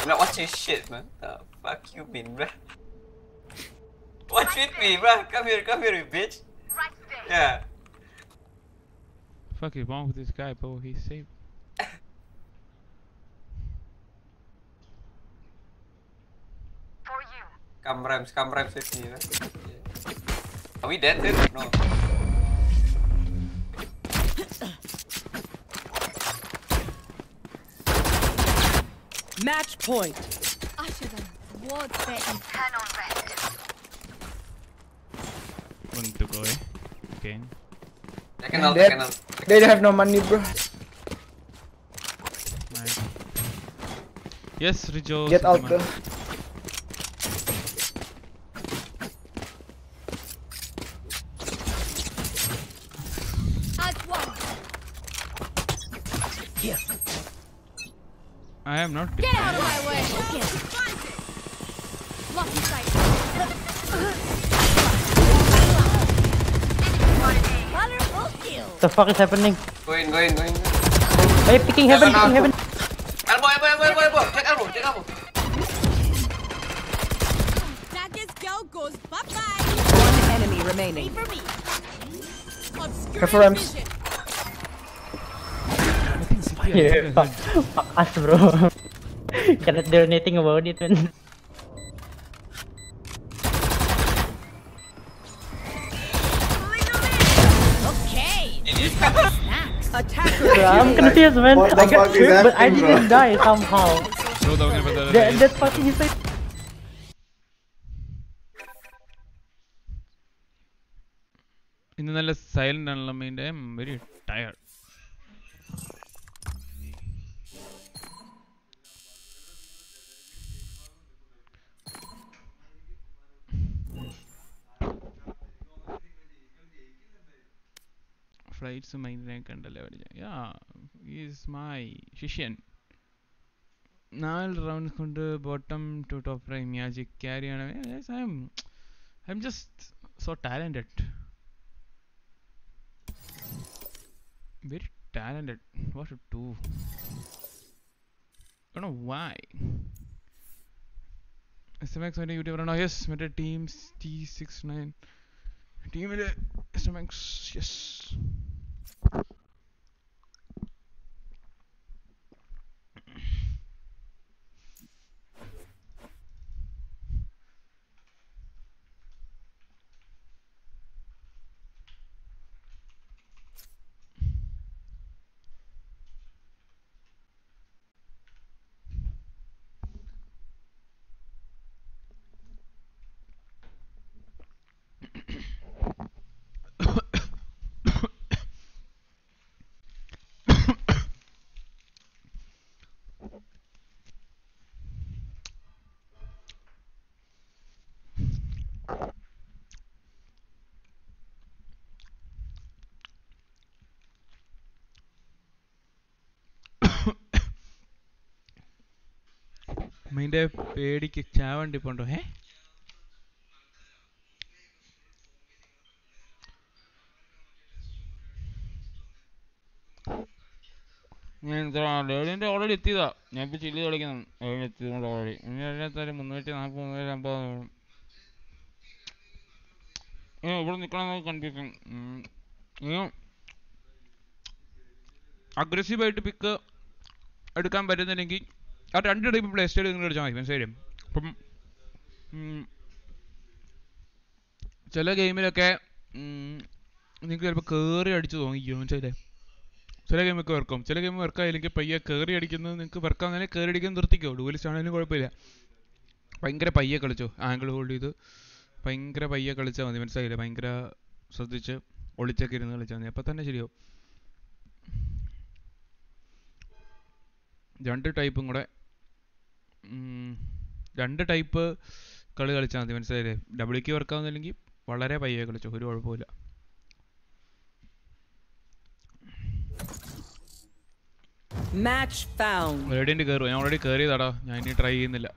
I'm not watching shit, man. The fuck you mean, bruh? Watch with me, bruh. Come here, come here, you bitch. Yeah. Fuck is wrong with this guy, bro? He's safe. Come rams, come rams with me, man. Yeah. Are we dead, dude? No. Match point. Rewards betting. Want to go, eh? Okay. I can help, I They, can help. they don't have no money, bro. Nice. Yes, Rijo. Get out Superman. there. As one. Here. I am not. Get out of my way. Lucky sight. The fuck is happening? Go in, go in, go in. Hey, picking heaven, picking heaven. Elbow, elbow, elbow, elbow, elbow. Take elbow, take elbow. Darkest girl goes bye bye. One enemy remaining. For me. Careful, Rams. vision. Yeah, fuck, fuck us, bro. Cannot do anything about it, man. Okay. Attacker. Bro, I'm confused, man. What the I got fuck is tricked, but I happening, bro? didn't die somehow. No, talking about the other That, guys. that fucking is like. ഇന്ന് നല്ല silent ആണല്ലോ മീൻ്റെ I am very tired flights മൈൻഡിനൊക്കെ ഉണ്ടല്ലോ പഠിച്ച yeah is my ശിഷ്യൻ നാല് rounds കൊണ്ട് bottom to top റൈ മ്യാജിക് ക്യാരി ആണ് I'm I'm just so talented very talented. What to do? I don't know why. SMX മറ്റേ YouTuber ആണോ yes മറ്റേ ടീംസ് ടി സിക്സ് നയൻ ടീമിൽ S മൈന്റെ പേടിക്ക് ചാവണ്ടി പോണ്ടോ ഏ ഞാൻ ഓൾറെഡി എത്തിയതാ. ഞാൻ ഇപ്പോൾ ചില്ലി കളിക്കണം. ലേഡി എത്തിയതുകൊണ്ട് ഓൾറെഡി. ഇനി അതിനകത്ത് മുന്നൂറ്റി നാൽപ്പത് മുന്നൂറ്റി അമ്പത് ഇവിടെ നിൽക്കണം കൺഫ്യൂഷൻ അഗ്രസീവായിട്ട് പിക്ക് എടുക്കാൻ പറ്റുന്നില്ലെങ്കിൽ ആ രണ്ട് ടൈപ്പ് പ്ലേ സ്റ്റൈൽ നിങ്ങൾ അടിച്ചാൽ മതി മനസ്സിലായി അപ്പം ചില ഗെയിമിലൊക്കെ നിങ്ങൾക്ക് ചിലപ്പോൾ കയറി അടിച്ച് തോന്നിക്കും മനസ്സിലായില്ലേ? ചില ഗെയിമൊക്കെ വർക്കും ചില ഗെയിം വർക്കായില്ലെങ്കിൽ പയ്യെ കയറി അടിക്കുന്നത് നിങ്ങൾക്ക് വെർക്കാവുന്നതിനെ കയറി അടിക്കാൻ നിർത്തിക്കോ. ഡൂലിസ്റ്റ് ആണെങ്കിലും കുഴപ്പമില്ല. ഭയങ്കര പയ്യെ കളിച്ചോ ആംഗിൾ ഹോൾഡ് ചെയ്ത്. ഭയങ്കര പയ്യെ കളിച്ചാൽ മതി മനസ്സിലായില്ലേ? ഭയങ്കര ശ്രദ്ധിച്ച് ഒളിച്ചൊക്കെ ഇരുന്ന് കളിച്ചാൽ മതി. അപ്പം തന്നെ ശരിയാവും. രണ്ട് ടൈപ്പും കൂടെ രണ്ട് ടൈപ്പ് കളി കളിച്ചാൽ മതി മനസ്സിലായില്ലേ? ഡബിളിക്ക് വർക്കാവുന്നില്ലെങ്കിൽ വളരെ പയ്യെ കളിച്ചു ഒരു കുഴപ്പമില്ല. റേഡിയന്റ് കയറും ഞാൻ ഓൾറെഡി കയറിയതാടാ ഞാൻ ഇനി ട്രൈ ചെയ്യുന്നില്ല.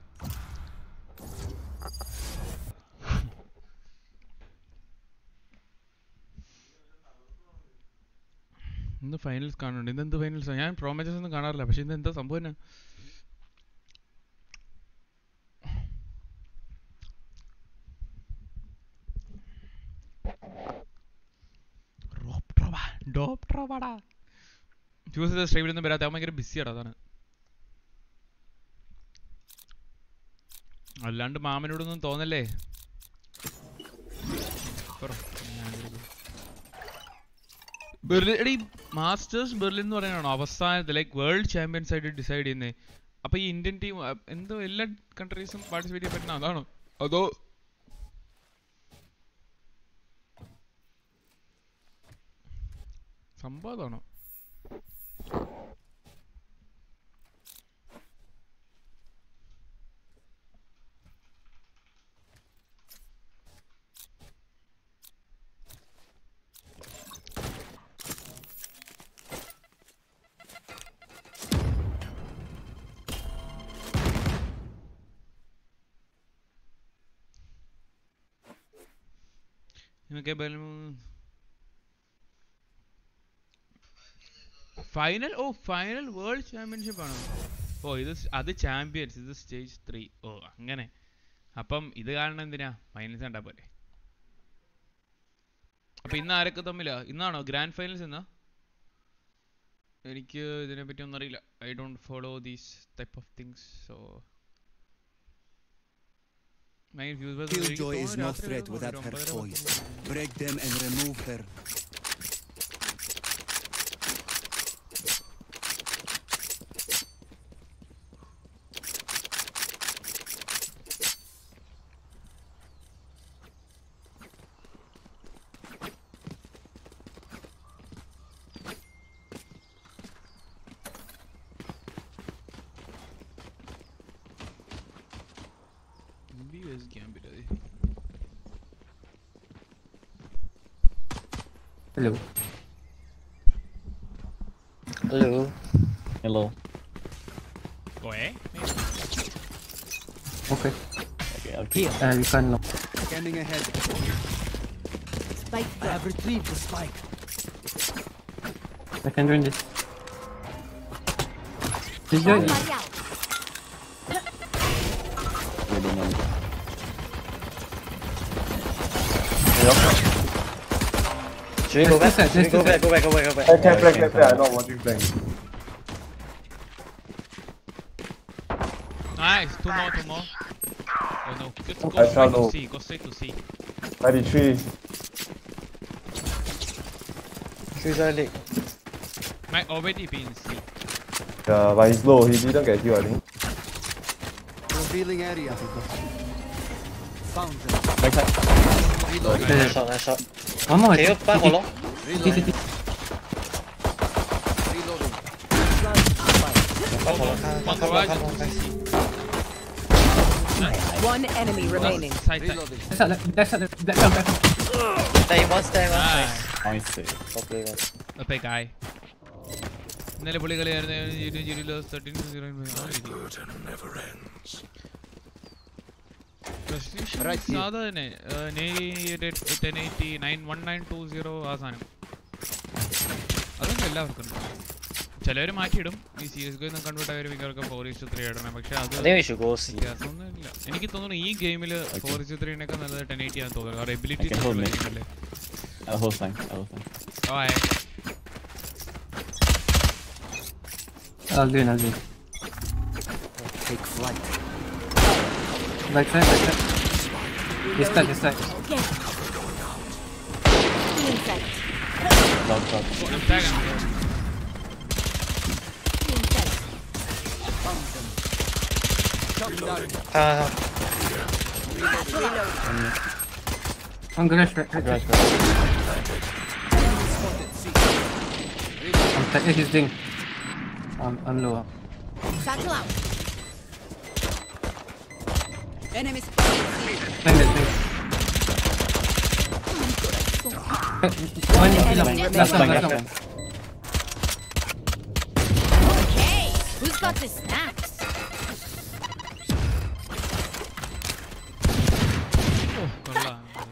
ഇന്ന് ഫൈനൽസ് കാണുന്നുണ്ട്. ഇന്ന് എന്ത് ഫൈനൽസ് ഞാൻ പ്രോമേജസ് ഒന്നും കാണാറില്ല. പക്ഷെ ഇന്ന് എന്താ സംഭവം ചെയ്ത സ്ട്രീമിലൊന്നും വരാത്ത അവൻ ഭയങ്കര ബിസിയാടാ അതാണ്. അല്ലാണ്ട് മാമനോടൊന്നും തോന്നല്ലേ. ബെർലിൻ മാസ്റ്റേഴ്സ് ബെർലിൻ എന്ന് പറയാനാണോ അവസാനത്തെ? ലൈക്ക് വേൾഡ് ചാമ്പ്യൻസ് ആയിട്ട് ഡിസൈഡ് ചെയ്യുന്നത് അപ്പൊ ഈ ഇന്ത്യൻ ടീം എന്തോ എല്ലാ കൺട്രീസും പാർട്ടിസിപ്പേറ്റ് ചെയ്യാൻ പറ്റുന്ന അതാണോ? അതോ സംഭവം അതാണോ Okay, final or final world championship ആണോ? ഓ ഇത് അത് ചാമ്പ്യൻസ് ഇത് സ്റ്റേജ് ത്രീ ഓ അങ്ങനെ. അപ്പം ഇത് കാരണം എന്തിനാ? ഫൈനൽസ് കണ്ടാ പോലെ അപ്പൊ ഇന്ന് ആരൊക്കെ തമ്മിലാ? ഇന്നാണോ? ഗ്രാൻഡ് ഫൈനൽസ് എന്നാ എനിക്ക് ഇതിനെ പറ്റി ഒന്നും അറിയില്ല. I don't follow these type of things so my views joy is no threat without her voice. Break them and remove her. Hello. Hello. Hello. Oe? Okay. Okay, okay. Uh, you can look. Scanning ahead. Spike I have retrieved the spike. I can join this. Just join it. Somebody out. Wait a minute. Should we go back? Should we go back? Go back, go back, go back. I can't play, can't play. I'm not watching playing. Nice, two more, two more. Oh no, just go I straight shall to know. C, go straight to C. 93. Suicide League. Might already be in C. Yeah, but he's low. He didn't get healed, I think. Revealing area. Found them. Backside. Reloading. Nice shot, nice shot. One more. Can you back or long? Reloading. Reloading. Reloading. Back or long? Come on, come on, come on, guys. One enemy remaining. Side, side. Reloading. That's not, that's not, that's not, that's not. Stay, one stay, one stay. Nice. Nice. Top play, guys. അപ്പേ കായ് ഇന്നലെ പുള്ളി കളിയായിരുന്നു ജിരിലോ thirteen zero സാധാ തന്നെ. Ten eighty nine one nine two zero ആ സാധനം. അതൊന്നും എല്ലാവർക്കും ഉണ്ട്. ചിലവർ മാറ്റിയിടും. ഈ സി എസ് ഗോ കൺവേർട്ട് ആയവർ മിക്കവർക്ക് ഫോർ ഇസ്റ്റു ത്രീ ഇടണം. പക്ഷെ അത്. വ്യത്യാസമൊന്നുമില്ല. എനിക്ക് തോന്നുന്നു ഈ ഗെയിമിൽ ഫോർ ഇസ്റ്റു ത്രീനൊക്കെ നല്ലത് ടെൻ എയ്റ്റി ആണെന്ന് തോന്നുന്നു. കാരണം ability I can hold mid. I'll hold flank. I'll ഓ ആയ I'll do it, I'll do it. Take flight. Like that, like side. This side, this side. Okay. Feeling set. Dog, dog. I'm tagging. Feeling set. One garage, right, right, garage, right. Reloading. I'm taking his thing. I'm, I'm low. Satchel out. Enemy Landed, thanks. One Okay, who's got the snacks?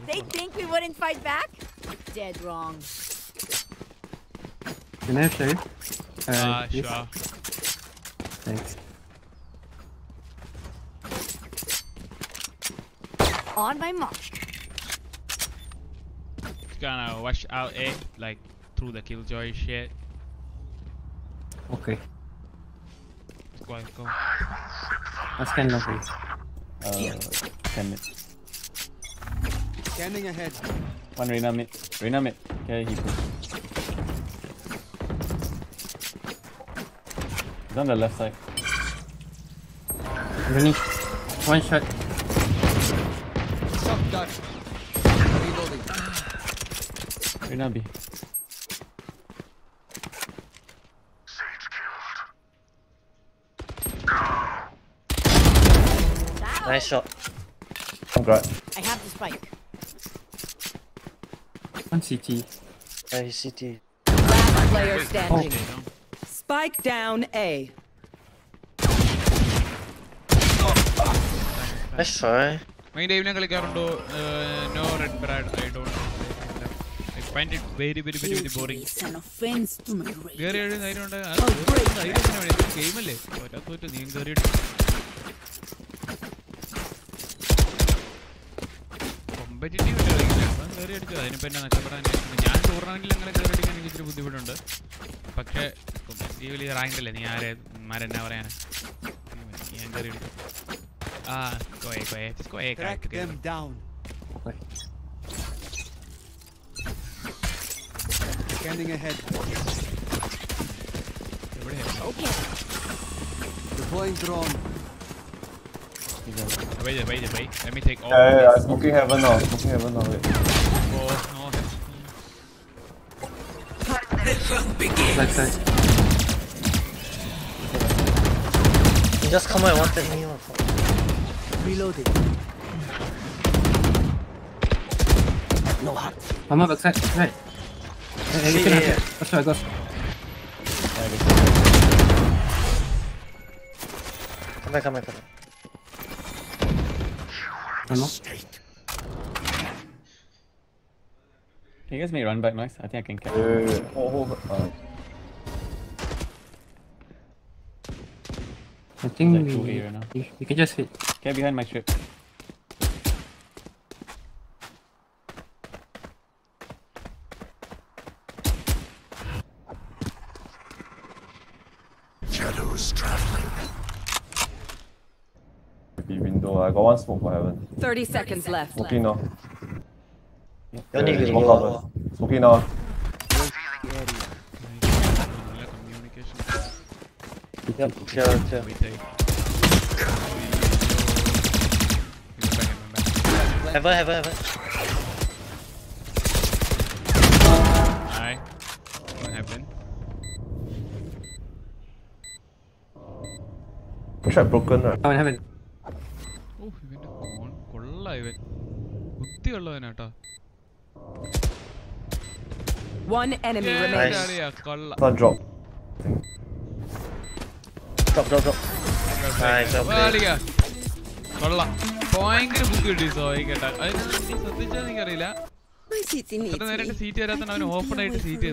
they think we wouldn't fight back? Dead wrong. Can I have shade? Uh, uh sure. Thanks. On my mark. Gonna watch out A, like through the killjoy shit. Okay. Go, go. Let's scan low, please. Uh, scan mid. Scanning ahead. One Reyna mid. Reyna mid. Okay, he push. He's on the left side. Underneath. One shot. Shock dart. Reloading. Reyna B. Nice shot. Congrats. I have the spike. One CT. Uh, he's CT. Last player standing. Oh. Spike down A. Nice try. Main ലൈവിലും കളിക്കാറുണ്ടോ? No red brad I don't find it very very very very നീ ഞാൻ ടൂർണമെന്റിൽ അങ്ങനെ കയറി അടിക്കാൻ എനിക്ക് ഇച്ചിരി ബുദ്ധിമുട്ടുണ്ട്. പക്ഷേ കോമ്പറ്റീവ് വലിയ റാങ്ക് അല്ലേ? നീ ആരെ മാരെന്നാ പറയാനാ? ഞാൻ കയറി അടിക്കും Ah, go away, go away. Just go away, Track them down. Scanning ahead. Okay. Oh, Deploying drone. Wait, wait, wait. Let me take all. Yeah, yeah, yeah. Smoking heaven now. Smoking heaven now. Wait. Oh, no. Just come out want wanted meal what? Reloading. No hot. One more back side. Back side. Hey, hey, Yeah, you can yeah, have it. Go straight, go straight. Come back, come back, come back. One more. Can you guys make run back noise? I think I can catch. Wait, wait, wait. Hold, hold. Uh, I think Like we, two A right now. we, we can just hit. Get behind my strip. Shadows traveling. maybe window. I got one smoke for heaven. 30 seconds left. Smoking now. You need to smoke go. Smoking now. Yep, clear, clear. Heaven, heaven, heaven. Hi. What happened? Trap broken right? Oh, heaven. ഓ ഇവന്റെ phone കൊള്ള ഇവൻ ബുദ്ധിയുള്ളവനാട്ടോ One enemy ഏയ്, remaining. കളിയാ, കൊള്ള Not drop. Drop drop drop കളിക്ക കൊള്ളാം. ഭയങ്കര ബുദ്ധി കിട്ടി സോയി കേട്ടാ. ശ്രദ്ധിച്ചാൽ നിനക്കറിയില്ല നേരിട്ട് സീറ്റ് വരാത്തത് അവന് ഓപ്പൺ ആയിട്ട് സീറ്റ്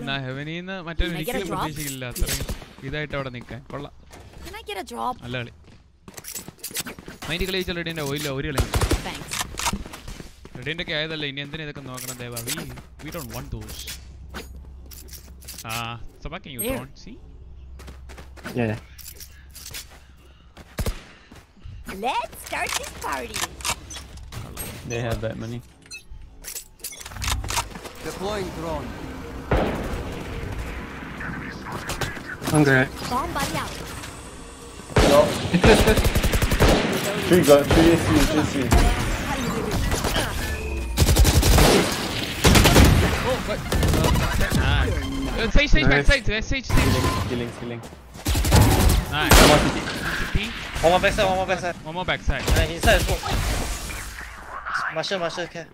ഇതായിട്ട് അവിടെ മൈൻഡ് റെഡിന്റെ റെഡിന്റെ ഇതൊക്കെ ദേവാ? വി വി ഡോണ്ട് ദോസ് ആ you don't see Let's start this party. They have that money. Deploying drone. Hunger. Somebody out. No. Three gun, three AC, three AC. Uh, sage, sage, back, sage, uh, sage, sage. Killing, killing. Nice. One more CT. CT. One more backside, one more backside. One more backside. Uh, inside smoke. Marshall, Marshall, okay.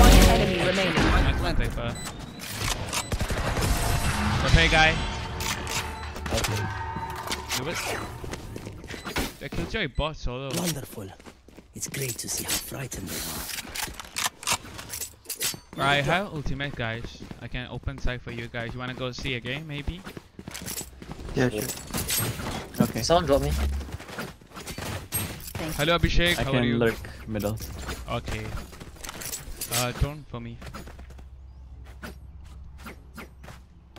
One enemy remaining. Nice one, Cypher. Okay, guy. Do it. The Killjoy boss solo. Wonderful. It's great to see how frightened they are. I have ultimate, guys. I can open site for you guys. You wanna go see a game, maybe? Yeah, sure. Okay. Someone drop me. Hello, Abhishek. I How can are you? lurk middle. Okay. Uh, turn for me.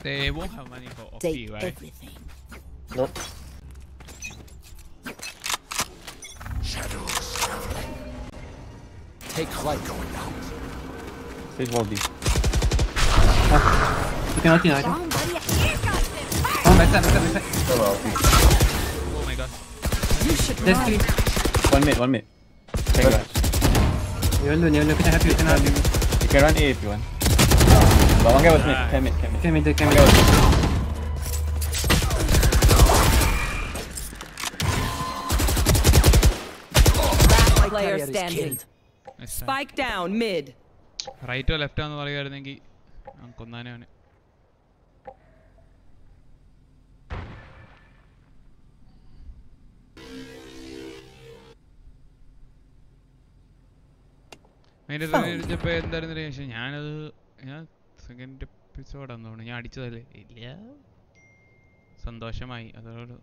They won't have money for OP, Take right? everything. Nope. Shadows traveling. Take flight. Going out. Sage wall B. Ah, you can ulti now, I think. Somebody here got this. Oh, One backside, backside, backside. Oh my god. There's three. One mid, one mid. Can go. You alone, you alone. Kena help you, kena help you. You can run A if you want. But one guy was mid. Can mid, can mid. Can mid, can One mid. guy was mid. Last player carrier is standing. Spike down mid. റൈറ്റോ ലെഫ്റ്റോ എന്ന് പറയുമായിരുന്നെങ്കിൽ കൊന്നാനെ അതിന്റെ review എന്തായിരുന്നു ശേഷം ഞാനത് ഞാൻ second എപ്പിസോഡാന്ന് തോന്നുന്നു. ഞാൻ അടിച്ചതല്ലേ? ഇല്ല. സന്തോഷമായി. അതോട്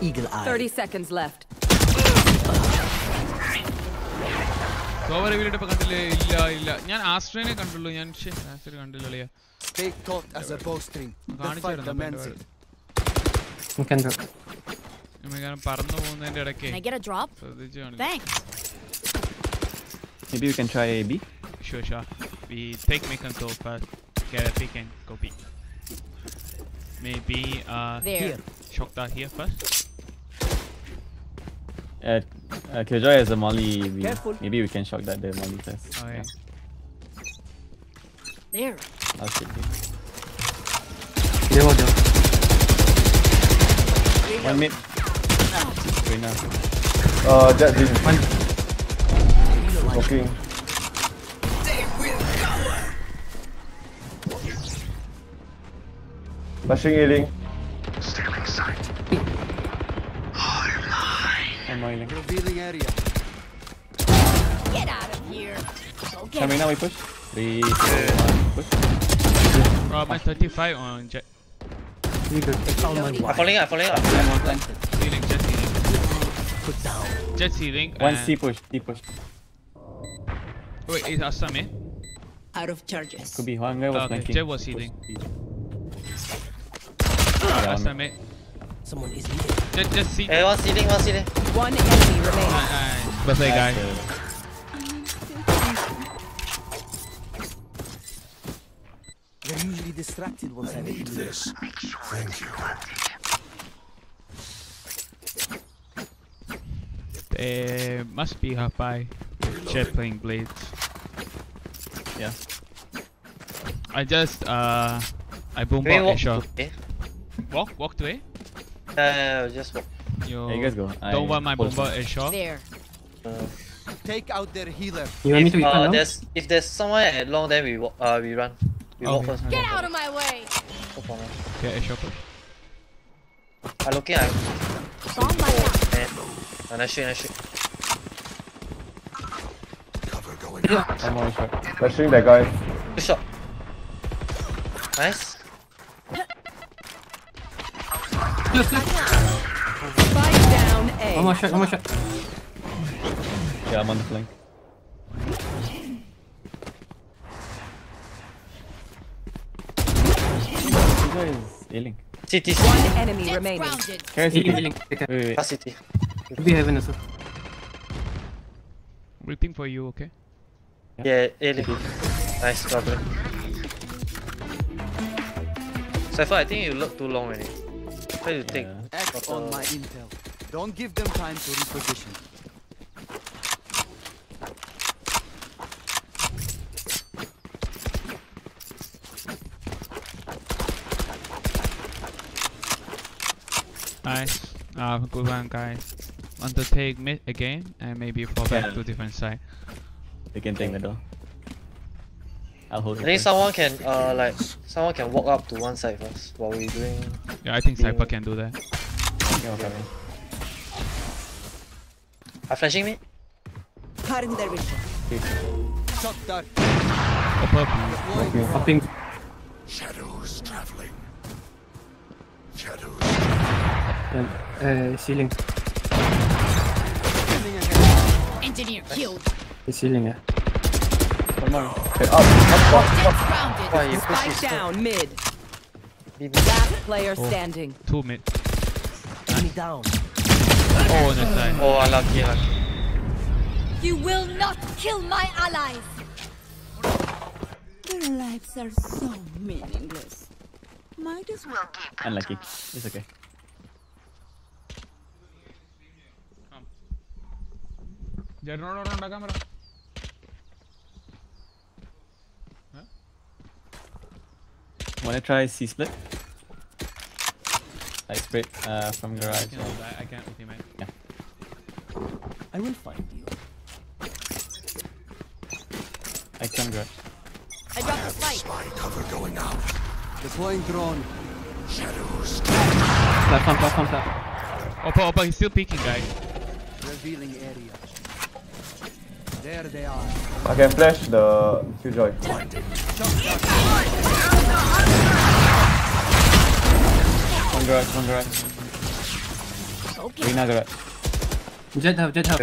Eagle eye. 30 seconds left. Sower റിവ്യൂലിട്ട് ഇപ്പൊ കണ്ടില്ലേ ഇല്ല ഇല്ല ഞാൻ ആസ്ട്രേനെ കണ്ടുള്ളൂ ഞാൻ ശ്ശെ, ആസ്ട്രേ കണ്ടില്ല കളിയാ Stay taut as a bowstring. The fight കാണിച്ചായിരുന്നു demands it. You can drop. കാരണം പറന്നു പോകുന്നതിന്റെ ഇടയ്ക്ക് Can I get a drop? ശ്രദ്ധിച്ചു കാണില്ല Thanks. Maybe you can try A, B. Sure, sure. We take me console first. Get a pick and go B. Maybe uh There. here. Shokta here first. Uh, uh, Killjoy has a molly. We, maybe we can shock that the molly first. Oh, yeah. There. I'll shoot you. They hold down. One mid. Wait now. Uh, Jett Jin. One. Smoking. Flashing A-Link. One more link. Revealing area. Get out of here. Go get Coming now, we push. Three, two, one, push. Oh, my 35 on Jett. You good. I'm falling out, I'm falling out. One more time. Ceiling, Jett ceiling. Put down. Jett ceiling. One C push. C push. Wait, is Assam eh? Out of charges. Could be one guy was Okay, flanking. Jett was Push healing. C. Assam eh? Someone is leading. Jett, Jett C. Hey, one ceiling, one ceiling. One enemy remaining. Nice. Birthday guy. They're usually distracted once I need this. Thank you. There must be half by Jett playing blades. Yeah. I just uh I boom Can we bot walk a shot. Walk, walk to A. Uh, just walk. Yo, Yeah, you guys go. I Don't want my hold bomber shot. There. Uh, Take out their healer. You want me to recon uh, now? there's, if there's someone at long, then we walk, uh, we run. We walk first. Get out of my way. Walk for now. Okay, a shot push. I looking at Bomb my out. and, and I shoot, I shoot. Cover going One more shot. Flashing that guy. Good shot. Nice. Spike down A. One more shot, one more shot. Yeah, I'm on the flank. Killjoy is ailing. CT. One enemy Jett's remaining. grounded. Carry Healing, CT. healing. Take Wait, care. wait, wait. CT. Ah, be heaven also. We'll for you, okay? Yeah, A link. Nice, problem. Cypher, I think you look too long already. Try to take. Act Photo. on my intel. Don't give them time to reposition. Nice. Uh, good one, guys. Want to take mid again and maybe fall back Yeah. to different side. You can take middle. I'll hold I it. think first. someone can uh like someone can walk up to one side first while we doing. Yeah, I think Yeah. Cypher can do that. Okay, okay. Are flashing me? Cutting their vision. Shock dart. Upper B. Hopping. Shadows traveling. Shadows. Uh, uh, ceiling. Engineer killed. The ceiling, yeah. One more. Okay, up, up, up, up. Why you push down mid. Last player standing. Two mid. Enemy down. Oh, no time. Oh, I love You You will not kill my allies. Their lives are so meaningless. Might as well give Unlucky. It's okay. Come. the camera. Wanna try C split? I split uh, from I garage. can't, or- I, I can't with you, man. Yeah. I will find you. I come garage. I dropped the spike. Cover going out. Deploying drone. Shadows. Platform, platform, platform. Oppa, Oppa, he's still peeking, guys. Revealing area. There they are. I can flash the Killjoy. One garage, one garage. Okay. Reyna garage. Jett half, Jett half.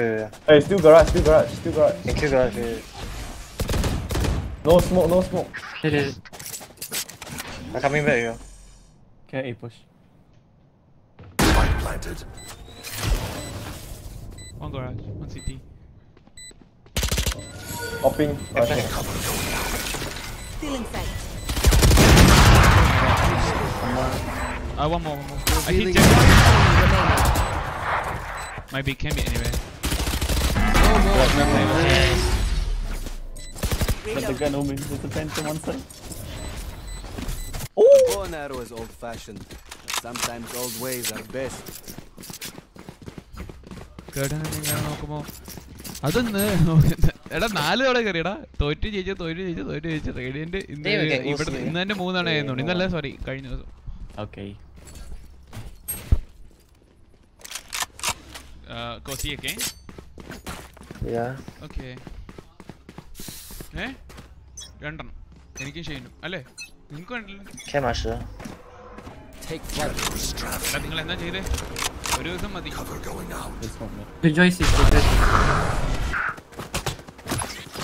Hey, still garage, still garage, still garage. Thank you, guys. No smoke, no smoke. Jett, Jett, Jett. I'm coming back, yo. Okay, A push. Spike planted. One garage, one CT. Hopping. Right Uh, one more, one more. I hit Jack. Be anyway. Oh, no. But the gun only with the on side. Oh! Bow and arrow is old fashioned. Sometimes old ways are best. Good, I don't know. I don't know. എടാ നാല് തവണ കയറിയടാ തോറ്റ് ജയിച്ചു തോറ്റ് ജയിച്ചു തോറ്റ് ജയിച്ചു. Radiant ഇന്ന് ഇവിടെ ഇന്ന് തന്നെ മൂന്നെണ്ണ ആയിരുന്നു. ഇന്നല്ല സോറി കഴിഞ്ഞ ദിവസം. കോസിയൊക്കെ? യാ. ഓക്കെ. ഏ? രണ്ടെണ്ണം. എനിക്കും ചെയ്യുന്നു അല്ലേ? നിങ്ങൾക്ക്. എടാ നിങ്ങൾ എന്താ ചെയ്തേ? ഒരു ദിവസം മതി.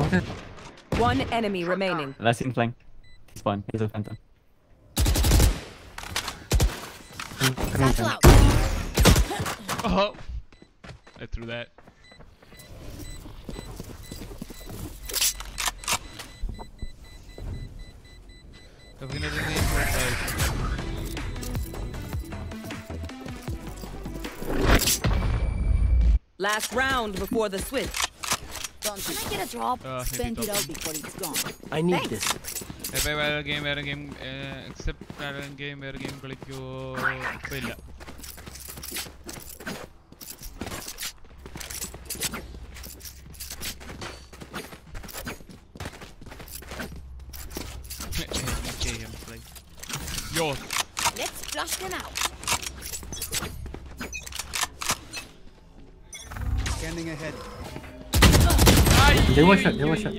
Okay. One enemy remaining. Last in flank. This one. Here's a phantom. Oh, I threw that. Definitely Last round before the switch. Don't Can you I get a drop? Uh, spend maybe it all top. before it's gone. I need Thanks. this. എപ്പോ വേറെ game വേറെ game except വേറെ game വേറെ game കളിക്കോ ഇപ്പൊ ഇല്ല Yo, Let's flush them out. They one shot, they one shot.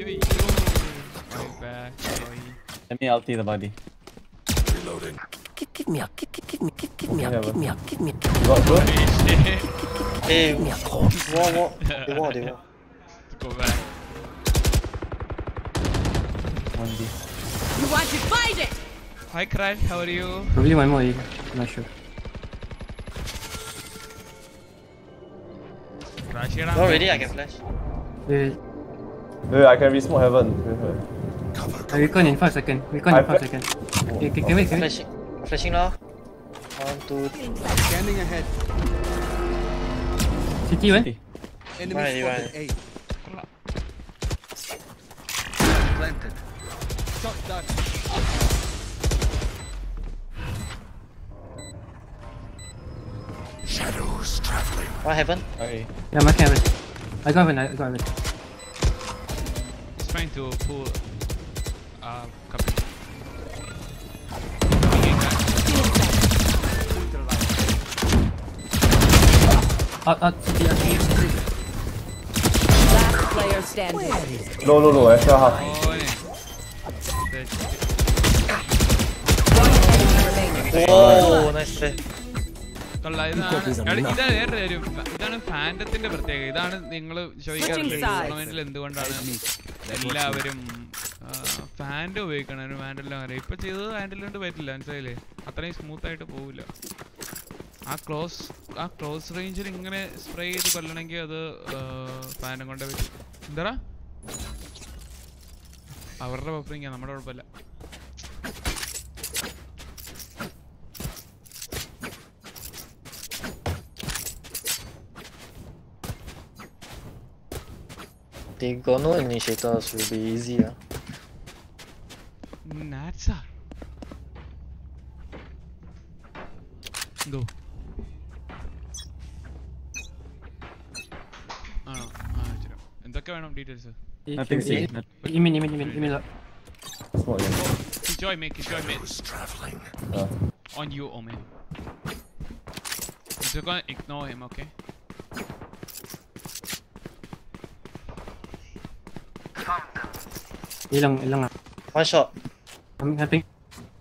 Let me ulti the body. Reloading. Give, give me a, give, give, give me, give, give me a, Yeah, give me a, give me a, You got good? Hey, give me a corpse. what, what? They won, they won. Go back. One D. You want to fight it? Hi Crash, how are you? Probably one more, I'm not sure. Crash No, ready, I can flash. Wait, Wait, I can re-smoke heaven. Wait, wait. I uh, recon in 5 seconds. Recon in 5 seconds. Oh. Okay, can, can wait, can wait. Flashing. Flashing now. One, two, Scanning ahead. City one. Enemy Right, spotted. A. Planted. Shot done. Shadows traveling. What happened? Okay. Yeah, my camera. I got it, I got it trying to pull uh copy. Out, out. Last player standing. Oh, oh, nice. കൊള്ളാം. ഇതാണ് എടാ, ഇതാ. വേറെ കാര്യം. ഇതാണ് ഫാന്റത്തിന്റെ പ്രത്യേകത. ഇതാണ് നിങ്ങൾ ചോദിക്കാറുണ്ട് ടൂർണമെന്റിൽ എന്തുകൊണ്ടാണ് എല്ലാവരും ഫാൻഡ് ഉപയോഗിക്കണം ഒരു ഫാൻഡെല്ലാം അറിയാം. ഇപ്പൊ ചെയ്തത് ഫാൻഡിൽ പറ്റില്ല മനസ്സിലായില്ലേ? അത്രയും സ്മൂത്ത് ആയിട്ട് പോവില്ല. ആ ക്ലോസ് ആ ക്ലോസ് റേഞ്ചിൽ ഇങ്ങനെ സ്പ്രേ ചെയ്ത് കൊല്ലണമെങ്കിൽ അത് ഫാനും കൊണ്ടേ പറ്റും. എന്താടാ? അവരുടെ പപ്പറിങ്ങ നമ്മുടെ കുഴപ്പമില്ല. They got no initiators, will be easy. ah. നാറ്റ്സാ എന്തോ ആണോ ആ ശരി എന്തൊക്കെ വേണം details Nothing C. Imin, imin, imin, imin. Smoke, yeah. Enjoy mate, enjoy mate. Uh, On you, Omen. You're gonna ignore him, okay? Ilang, ilang ah. One shot. I'm helping.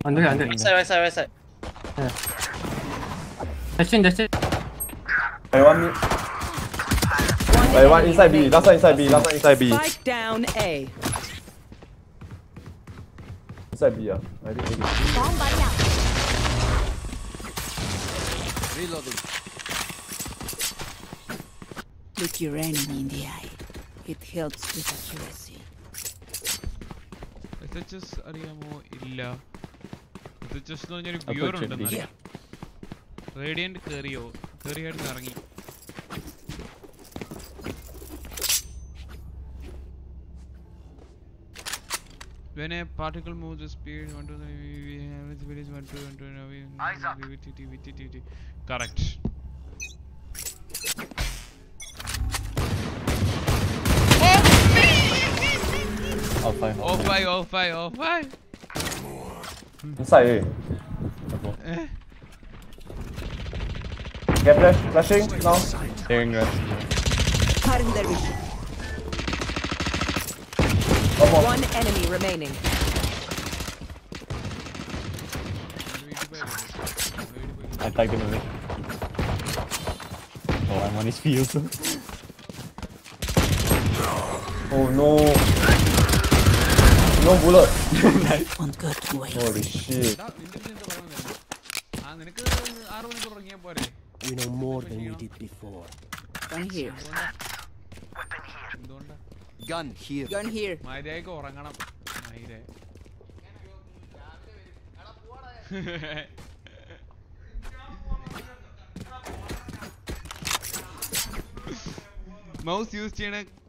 Under, under. Right side, right side, right side. Yeah. That's in, that's it. I want me. I want inside B. Last one inside B. Last one inside B. Spike down A. Inside B, yeah. I think maybe. Bomb buddy out. Reloading. Look your enemy in the eye. It helps with accuracy. Attaches അറിയാമോ ഇല്ല എത്തച്ചസ് എന്ന് പറഞ്ഞൊരു ബ്യൂർ ഉണ്ടെന്ന് Radiant കേറിയോ കേറിയായിട്ട് ഇറങ്ങി When a particle moves the speed 1 to 3 we have the speed is 1 to 1 to 9 correct All five. Oh five, oh five, oh five. Inside A. Eh? Get flash. Flashing now. Staring right. Cutting their vision. One more. One enemy remaining. I tagged him away. Oh, I'm on his field. Oh no. No bullet. Won't go to waste. Holy shit. ആ നിനക്ക് ആറ് മണിക്കൂർ ഉറങ്ങിയാ പോരെ We know more than we did before. Gun here. എന്തുകൊണ്ടാ Gun here. Gun here. മര്യാദക്ക് ഉറങ്ങണം മയിരെ mouse use ചെയ്യണ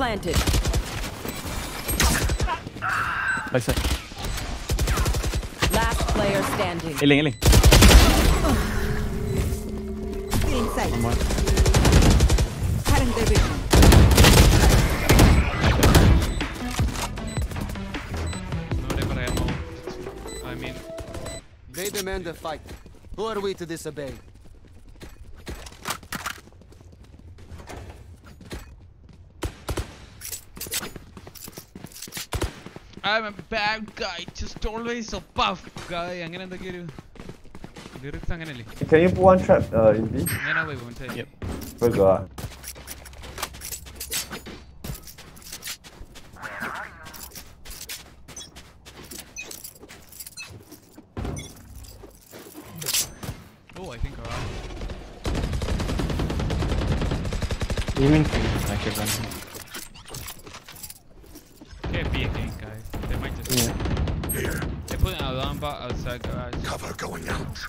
planted. Last player standing. Healing, healing. Healing. One more. Current I mean... They demand a fight. Who are we to disobey? I'm a bad guy, just always a buff guy. അങ്ങനെ എന്തൊക്കെയോ ഒരു lyrics അങ്ങനല്ലേ Can you put one trap uh, in B? ഞാനാ പോയി മനസ്സിലായി Very good. Oh, I think alright. You mean? I should run. Okay, Outside garage. Cover going out.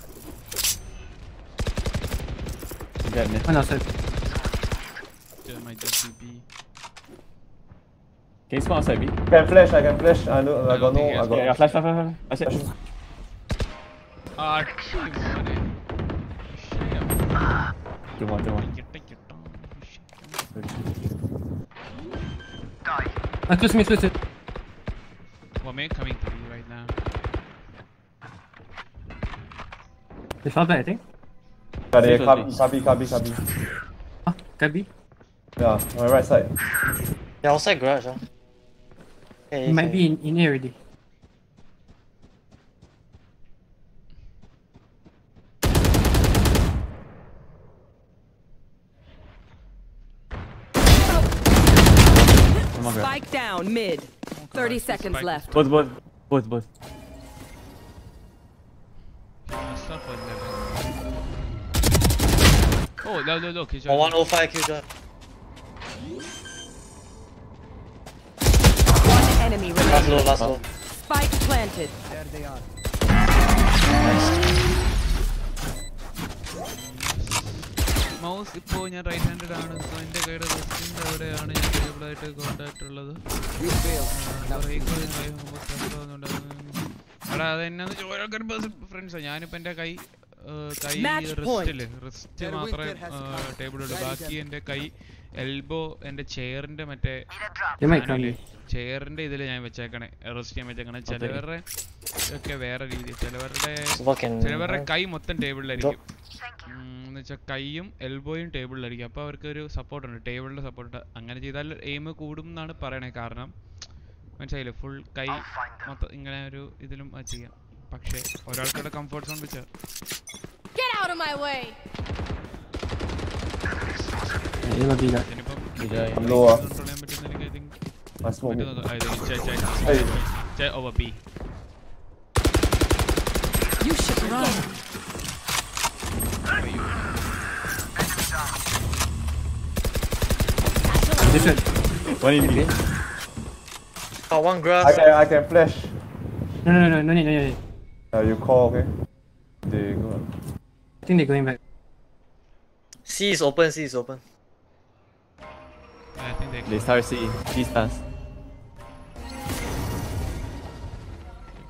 Dead mid. One outside. my JCB. Can you spawn outside B? Can flash, I can flash. I know, I got no, I got. Yeah, flash, flash, flash, flash. That's it. Ah. Two more, two more. Ah, close me, close it. Wame coming through They fall back, I think. Kade, Safe, Kabi, safe. Kabi, Kabi, Kabi. Ah, Kabi. Yeah, on the right side. Yeah, outside garage, huh? Yeah, He might be in, in here already. One more grab. Spike down mid. 30 seconds left. Both, both, both, both Stuff on level. Oh, low, low, low. Okay, Oh, 105 kill shot. One enemy Last low, remaining. last low. Spike planted. There they are. Mouse ഇപ്പോൾ ഞാൻ right handed ആണ് so എൻ്റെ കയ്യുടെ റെസ്റ്റിൻ്റെ അവിടെയാണ് ഞാൻ table ആയിട്ട് contact ഉള്ളത് എടാ അത് എന്നാന്ന് ചോദിക്കാൻ ഫ്രണ്ട്സ് ഞാനിപ്പോൾ എന്റെ കൈ കൈ Match റിസ്റ്റിൽ. റിസ്റ്റ് മാത്രമേ. ടേബിളുള്ളൂ ബാക്കി എന്റെ കൈ എൽബോ എന്റെ ചെയറിന്റെ മറ്റേ ചെയറിന്റെ ഇതിൽ ഞാൻ വെച്ചേക്കണേ. റെസ്റ്റ് ചെയ്യാൻ വെച്ചേക്കണേ. ചിലവരുടെ ഒക്കെ വേറെ രീതി. ചിലവരുടെ ചിലവരുടെ കൈ മൊത്തം ടേബിളിലായിരിക്കും. എന്ന് വെച്ചാൽ കൈയും എൽബോയും ടേബിളിലായിരിക്കും. അപ്പോൾ അവർക്ക് ഒരു സപ്പോർട്ട് ഉണ്ട് ടേബിളിന്റെ സപ്പോർട്ട് അങ്ങനെ ചെയ്താൽ എയിം കൂടും എന്നാണ് പറയണേ. കാരണം മനസ്സിലായില്ലേ ഫുൾ കൈ മൊത്തം ഇങ്ങനെ ഒരു ഇതിലും അത് ചെയ്യാം പക്ഷേ ഒരാൾക്കുടെ കംഫർട്ട് സോൺ വെച്ചാൽ Get out of my way! Yeah, you will be that. ഇതിനിപ്പം I'm low, ah. control ചെയ്യാൻ പറ്റുന്ന എനിക്ക് I think I smoke. പറ്റുന്നത് I think ചെ- ചെ- Hey. ചെ- over B. You should run. This one. One in B. Oh, one grass. I can, I can flash. No, no, no, no, no need, no need. Uh, you call, okay? They go. I think they're going back. C is open, C is open. I think they They start C. C stars.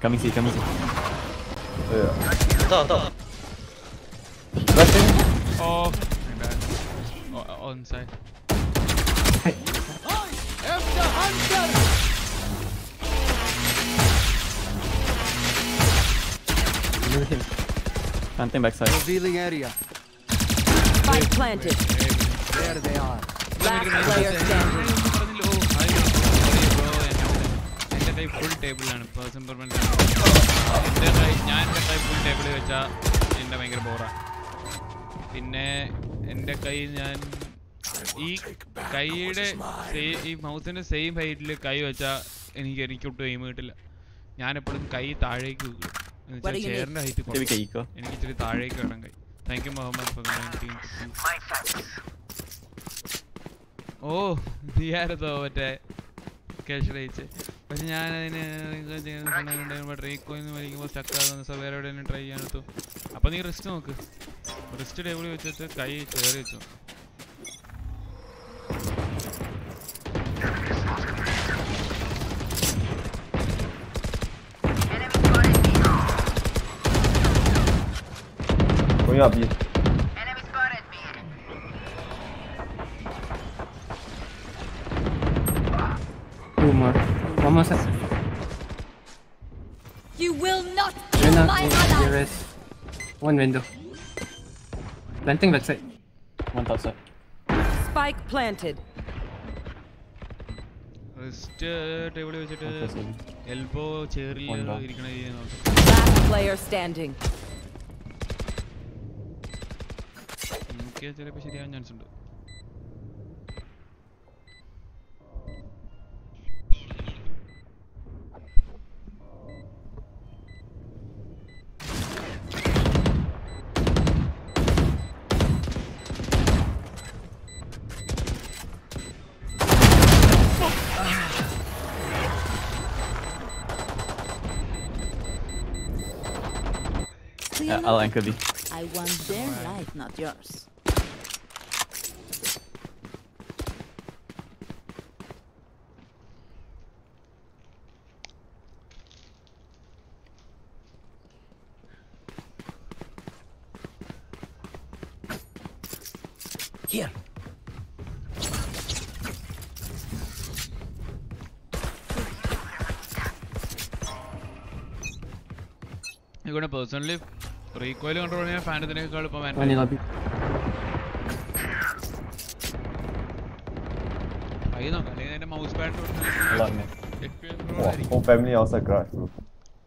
Coming C, coming C. Yeah. Top, top. Flashing. Oh, my bad. Oh, on side. Move him. Planting backside. Revealing area. Spike planted. There they are. Last player standing. Full ടേബിളാണ് person permanent എന്റെ ഞാൻ എന്റെ കൈ full ടേബിളിൽ വെച്ചാൽ എന്റെ ഭയങ്കര ബോറാ പിന്നെ എന്റെ കൈ ഞാൻ ഈ കൈയുടെ ഈ മൗത്തിന്റെ സെയിം ഹൈറ്റിൽ കൈ വെച്ചാൽ എനിക്ക് എനിക്ക് ഒട്ടും എയിം കിട്ടില്ല ഞാനെപ്പോഴും കൈ താഴേക്ക് വെക്കും ചെയറിന്റെ ഹൈറ്റ്? എനിക്ക് ഇച്ചിരി താഴേക്ക് വേണം കഴിയും. Thank you Muhammad for the 19 ഓ നീയായിരുന്നോ മറ്റേ ക്യാഷ് അയച്ച് പക്ഷെ ഞാൻ അതിന് റീക്കോയിന്ന് വലിക്കുമ്പോൾ സ്റ്റക്കാകുന്ന സോ വേറെ എവിടെയെങ്കിലും ട്രൈ ചെയ്യാൻ എടുത്തു അപ്പോൾ നീ റിസ്റ്റ് നോക്ക്. റിസ്റ്റ് ടേബിളിൽ വെച്ചിട്ട് കൈ കയറി വെച്ചു. Going up B. Two more. One more set. You will not kill Window. my in ally! the rest. One window. Planting backside. One top side. Spike planted. Wrist ടേബിളിൽ വെച്ചിട്ട് Okay, sorry. Elbow ചേറിൽ One down. ഇരിക്കണ രീതി നോക്കാം Last player standing. എനിക്ക് ചിലപ്പോൾ ശരിയാവാൻ chance ഉണ്ട് Yeah, I'll anchor B. I want their life, not yours. Personally recoil control ചെയ്യാൻ ഫാനത്തിനേക്കാൾ ഇപ്പൊ One in lobby. കൈ നോക്കാം അല്ലെങ്കിൽ അതിന്റെ mouse pad Love me. Wow, whole family outside garage, bro.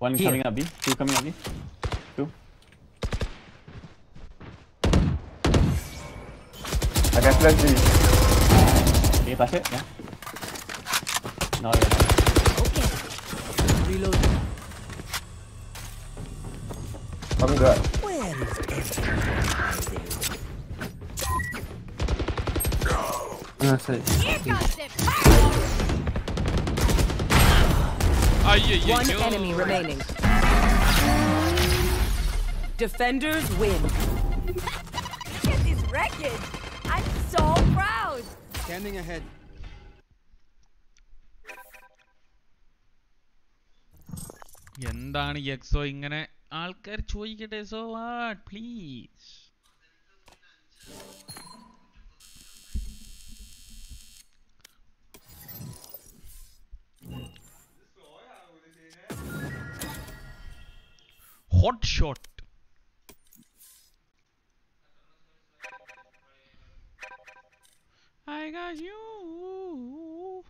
One Here. coming up B. Two coming up B. Two. I can flash this. Can you flash it? Yeah. No, you're not. Reload. Coming garage. Where is everyone? On that side. One enemy remaining. Defenders win. Look at this wreckage. I'm so proud. Scanning ahead. എന്താണ് ഈ എക്സോ ഇങ്ങനെ ആൾക്കാർ ചോദിക്കട്ടെ so what please hot shot I got you.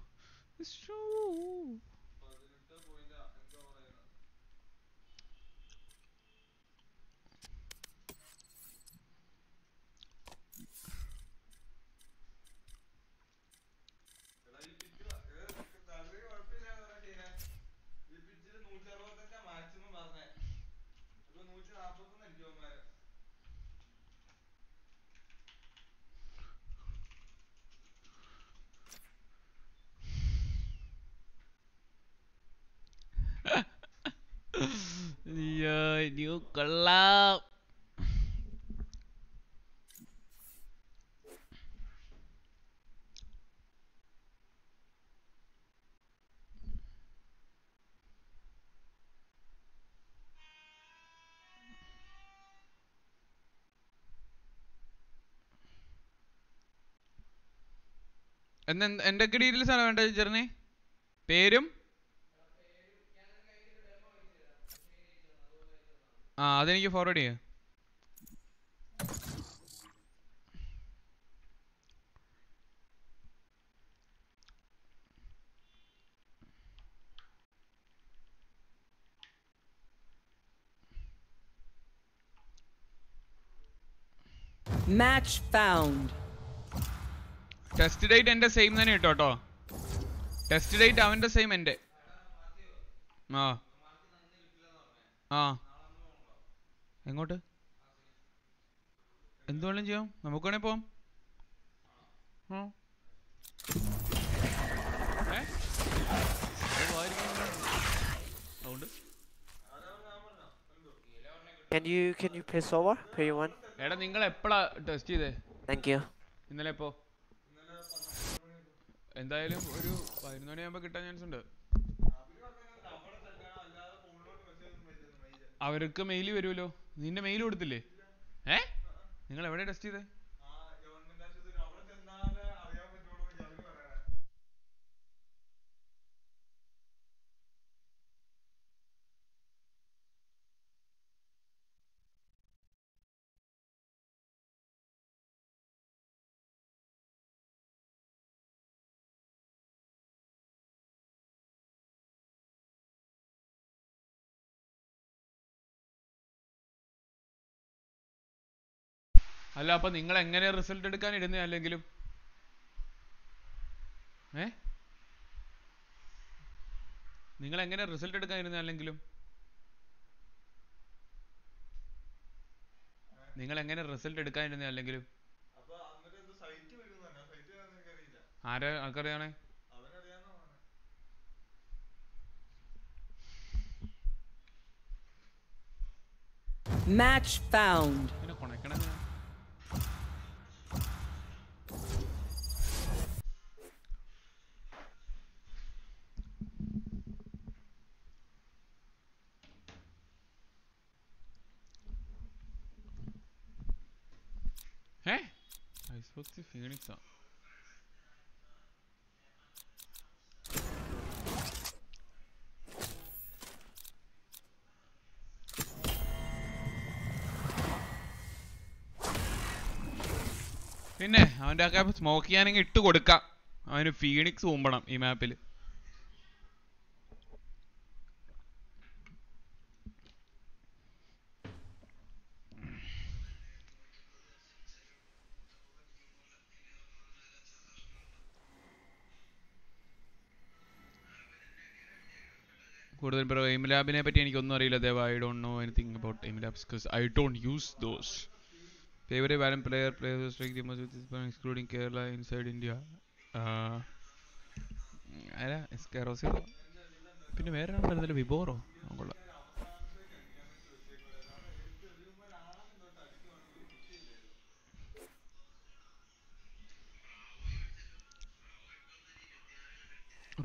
It's true. അയ്യോ കൊള്ളാം. എന്തൊക്കെ details ആണ് വേണ്ടത് ടീച്ചറിന്? പേരും? ആ അതെനിക്ക് ഫോർവേഡ് ചെയ്യാം Match found. ടെസ്റ്റ് ഡേറ്റ് എൻ്റെ സെയിം തന്നെ കിട്ടോ കേട്ടോ ടെസ്റ്റ് ഡേറ്റ് അവൻ്റെ സെയിം എൻ്റെ ആ ആ എങ്ങോട്ട്? എന്ത് വേണമെങ്കിലും ചെയ്യാം. നമുക്ക് വേണേ പോവാം. Can you can you play Sova? you one. എടാ നിങ്ങൾ എപ്പോഴാ ടെസ്റ്റ് ചെയ്തേ? Thank you. ഇന്നലെ എപ്പോ? എന്തായാലും ഒരു പതിനൊന്ന് മണിയാകുമ്പോ കിട്ടാൻ ചാൻസ് ഉണ്ട്. അവർക്ക് മെയിൽ വരുമല്ലോ. നിന്റെ മെയിൽ കൊടുത്തില്ലേ? ഏ? നിങ്ങൾ എവിടെ ടെസ്റ്റ് ചെയ്തേ? അല്ല അപ്പൊ നിങ്ങൾ എങ്ങനെ റിസൾട്ട് എടുക്കാൻ ഇടുന്ന അല്ലെങ്കിലും? ഏ? നിങ്ങൾ എങ്ങനെ റിസൾട്ട് എടുക്കാൻ ഇരുന്ന അല്ലെങ്കിലും? നിങ്ങൾ എങ്ങനെ റിസൾട്ട് എടുക്കാൻ ഇരുന്ന അല്ലെങ്കിലും? ആരാ ആൾക്കറിയാണേ Match found. Guck sie Felix an. പിന്നെ അവന്റെ ആ സ്മോക്ക് ചെയ്യാനെങ്കിൽ ഇട്ട് കൊടുക്കാം അവന് ഫീണിക്സ് പോകുമ്പോണം ഈ മാപ്പിൽ കൂടുതൽ ബ്രോ എയിം ലാബിനെ പറ്റി എനിക്കൊന്നും അറിയില്ല. Deva I don't know anything about aim labs because I don't use those favourite Balan player players strike the must excluding Kerala inside India ആരാ? എസ്കാറോസിയോ പിന്നെ വേറെ ഉണ്ടായിരുന്നല്ലോ വിബോറോ കൊള്ളാം.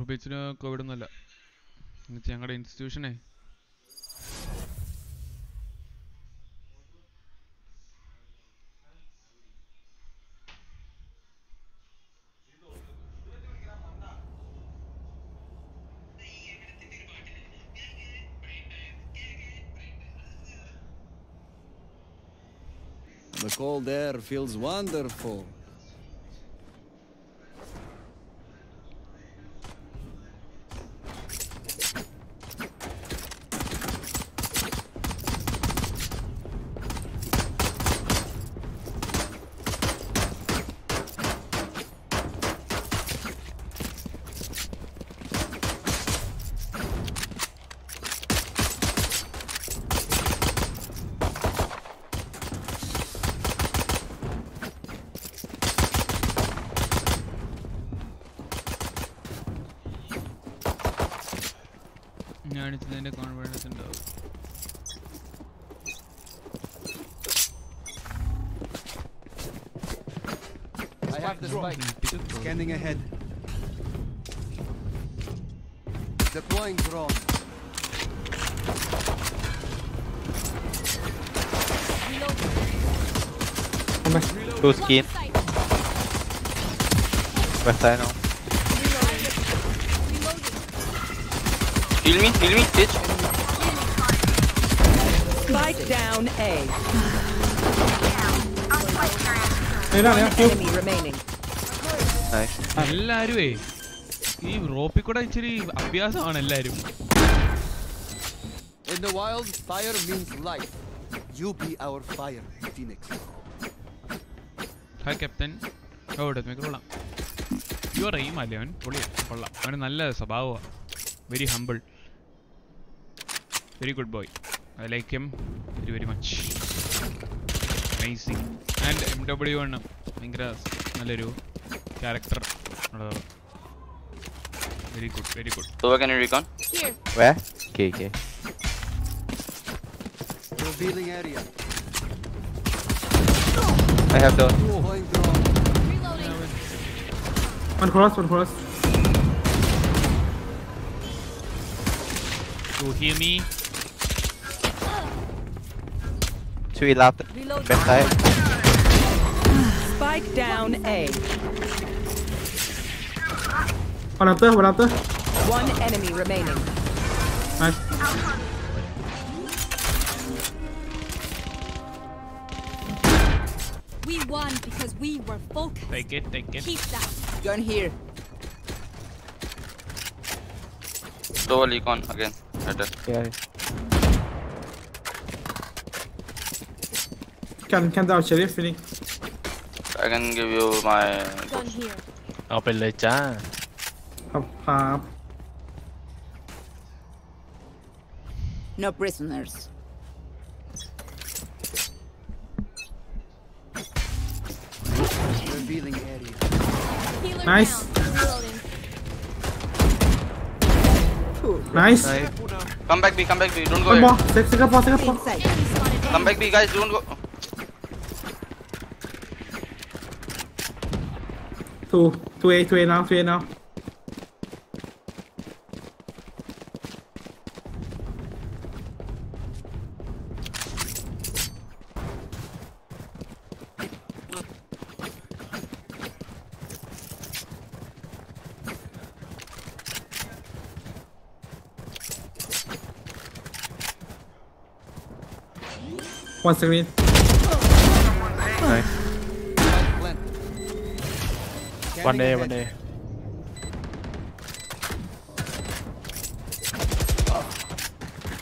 റുബീച്ചിന് കോവിഡ് ഒന്നുമല്ല. എന്നുവെച്ചാൽ ഞങ്ങളുടെ ഇൻസ്റ്റിറ്റ്യൂഷനെ The cold air feels wonderful. Scanning ahead. Deploying drone. Two skin. West side now. Heal me, heal me, bitch. Spike down A. Mira, One mira, Q. enemy remaining. എല്ലാരുമേ ഈ റോപ്പിൽ കൂടെ ഇച്ചിരി അഭ്യാസമാണ് എല്ലാരും. In the wild, fire means life. You be our fire, Phoenix. Hi captain oh deathmaker കൊള്ളാം your aim അല്ലേ അവൻ പൊളിയാ കൊള്ളാം അവന് നല്ല സ്വഭാവമാണ് very humble very good boy I like him very very much amazing and M W ആണ്. ഭയങ്കര നല്ലൊരു Character. Uh, very good, very good. So where can you recon? Here. Where? Okay, okay. Revealing area. I have the. One cross, one cross. You hear me? Two left. Best side. Spike down A. One after, one after. One enemy remaining. Nice. We won because we were focused. Take it, take it. Keep that. Gun here. Lower recon again. Better. Yeah. Can, can down Sheriff, Phoenix. I can give you my. Gun here. เอาไปเลยจ้า Pop, pop. No prisoners. Revealing area. Nice. Nice. Come back B, come back B, don't go. Come on, take take up, take up. Come back B, guys, don't go. Two, two A, two A now, two A now. One screen. Nice. One A, one A.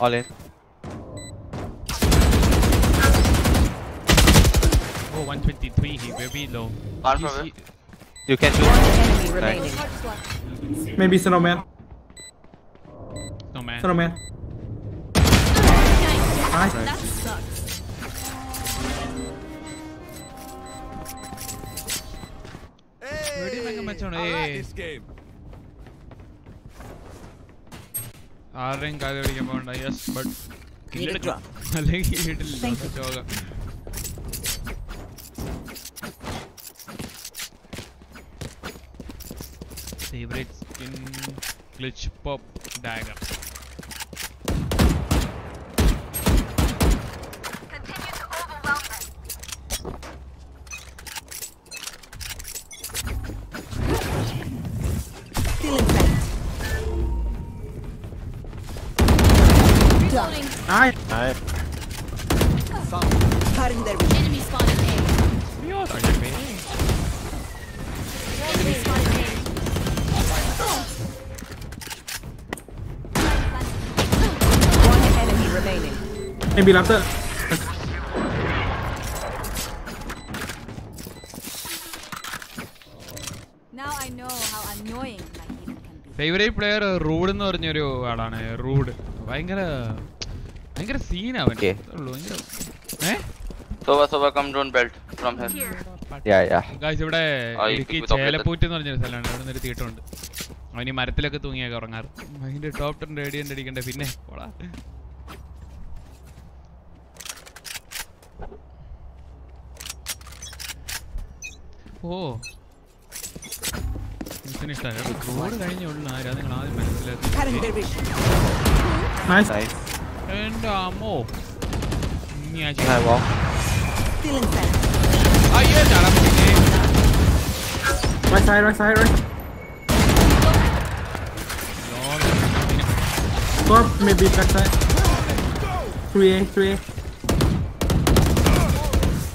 All in. Oh, 123, he very low. Arm He's- from he- You can shoot. Enemy Nice. remaining. Maybe snowman. No man. Snowman. Nice. That sucks. ആരുടെയും കാര്യം പിടിക്കാൻ പോകണ്ട yes but Need a drop. അല്ലെങ്കിൽ വീട്ടിലില്ല Thank you. ചോക favourite skin glitch pop dagger remaining. Maybe Raptor. Now I know how annoying my can be. Favorite player rude എന്ന് പറഞ്ഞ ഒരു ആളാണ് റൂഡ്. ഭയങ്കര ഭയങ്കര സീൻ അവൻ. ഓക്കേ. ഏ? Sova Sova come down belt from him. Yeah yeah. Guys ഇവിടെ ഇടുക്കി ചേലപ്പൂറ്റ് എന്ന് പറഞ്ഞ ഒരു സ്ഥലമാണ്. അവിടെ ഒരു തിയേറ്റർ മരത്തിലൊക്കെ തൂങ്ങിയൊക്കെ ഉറങ്ങാറ് അതിന്റെ ടോപ്പ് ടെൻ റേഡിയന്റ് അടിക്കണ്ടേ പിന്നെ ഓ മിസ്സിന് ഇഷ്ടമല്ല റോഡ് കഴിഞ്ഞുള്ളൂ ആരാ നിങ്ങൾ ആദ്യം Cutting their മനസ്സിലാക്കി vision. Nice. Nice. എന്റെ അമ്മോ ഇനി ആ High wall. Still in sight. അയ്യോ ചാടാൻ പറ്റില്ലേ Right side, right side, right. Top, maybe back side. 3A, 3A.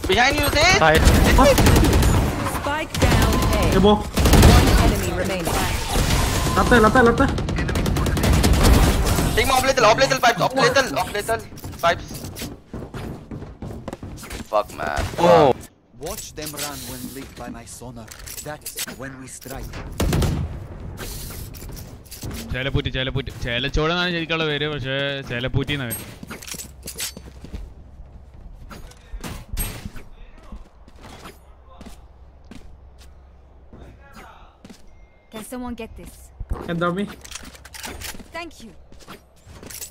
Behind you, Sid! Side. Spike down A. Elbow. One enemy remaining. Latte, latte, latte. Take me off lethal, off lethal pipes, off lethal, off lethal pipes. Fuck, man. Oh. Watch them run when lit by my sonar. That's when we strike. ചേലപ്പൂറ്റി ചേലപ്പൂറ്റി ചേലച്ചോടെന്നാണ് ശരിക്കുള്ള പേര് പക്ഷേ ചേലപ്പൂറ്റി എന്നാണ് Can someone get this? Can throw me. Thank you.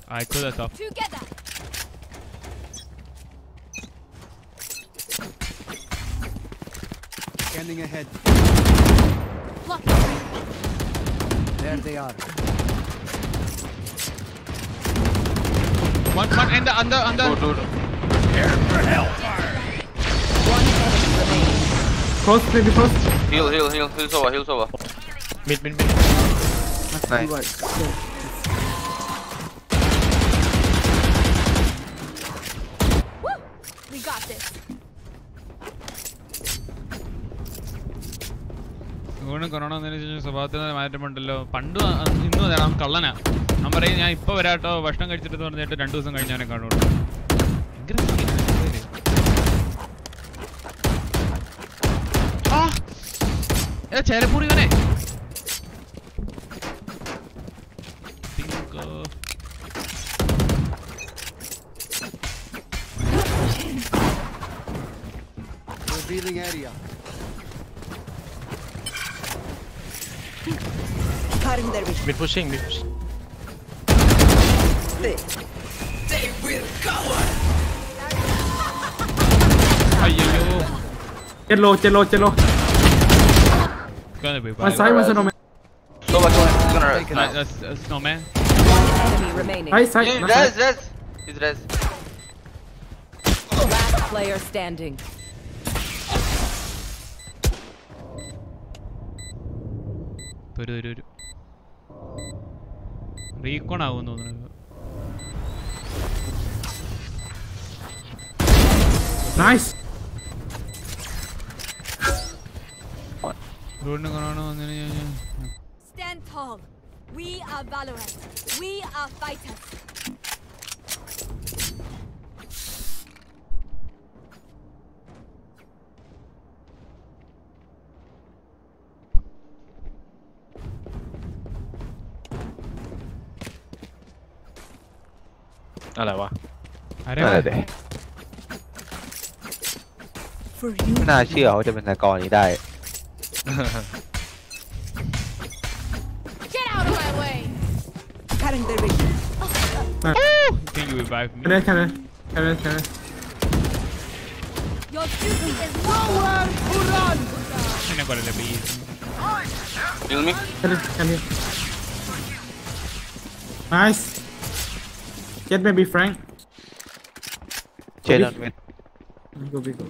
I clear that off. Together. Standing ahead. Block. There they are. One, one, and the under, under. Go, go, go. Prepare for help. One enemy remaining. Close, maybe close. Heal, heal, heal. Heal's over, heal's over. Mid, mid, mid. Nice. Woo! We got this. ഇവണ് corona വന്നതിന് ശേഷം സ്വഭാവത്തിന് മാറ്റമുണ്ടല്ലോ പണ്ട് ഇന്ന് അതെ കള്ളനാ ഞാൻ പറയും ഞാൻ ഇപ്പൊ വരാട്ടോ ഭക്ഷണം കഴിച്ചിട്ട് പറഞ്ഞിട്ട് രണ്ടു ദിവസം കഴിഞ്ഞാനെ കാണുള്ളൂ ഭയങ്കര ചേലപ്പൂരി ഇവനെ area. Cutting their vision. Mid pushing, mid pushing. They, they will cover. Ayoyo. Chết lô, chết lô, chết lô. Gonna be bad. Snowman. Go back, go back. That's a snowman. One side. Yeah, res, res. He's res. Last player standing. ഒരു ഒരു ഒരു Recon ആവും തോന്നുന്നു Nice. റോഡിന് corona വന്നതിന് ഞാൻ Stand tall. We are Valorant. We are fighters. อะไรวะอะไรนั่นแหละเด็ไม่น่าเชื่อเขาจะเป็นสกอร์นี้ได้ Get out of my way. Cutting the vision. Can you revive me? Can I? Can I? Can I? Can I? Your duty is nowhere to run. I'm not gonna be. Kill me. Can I? Can I? Nice. Get maybe Frank. Jade on mid. Go big, go.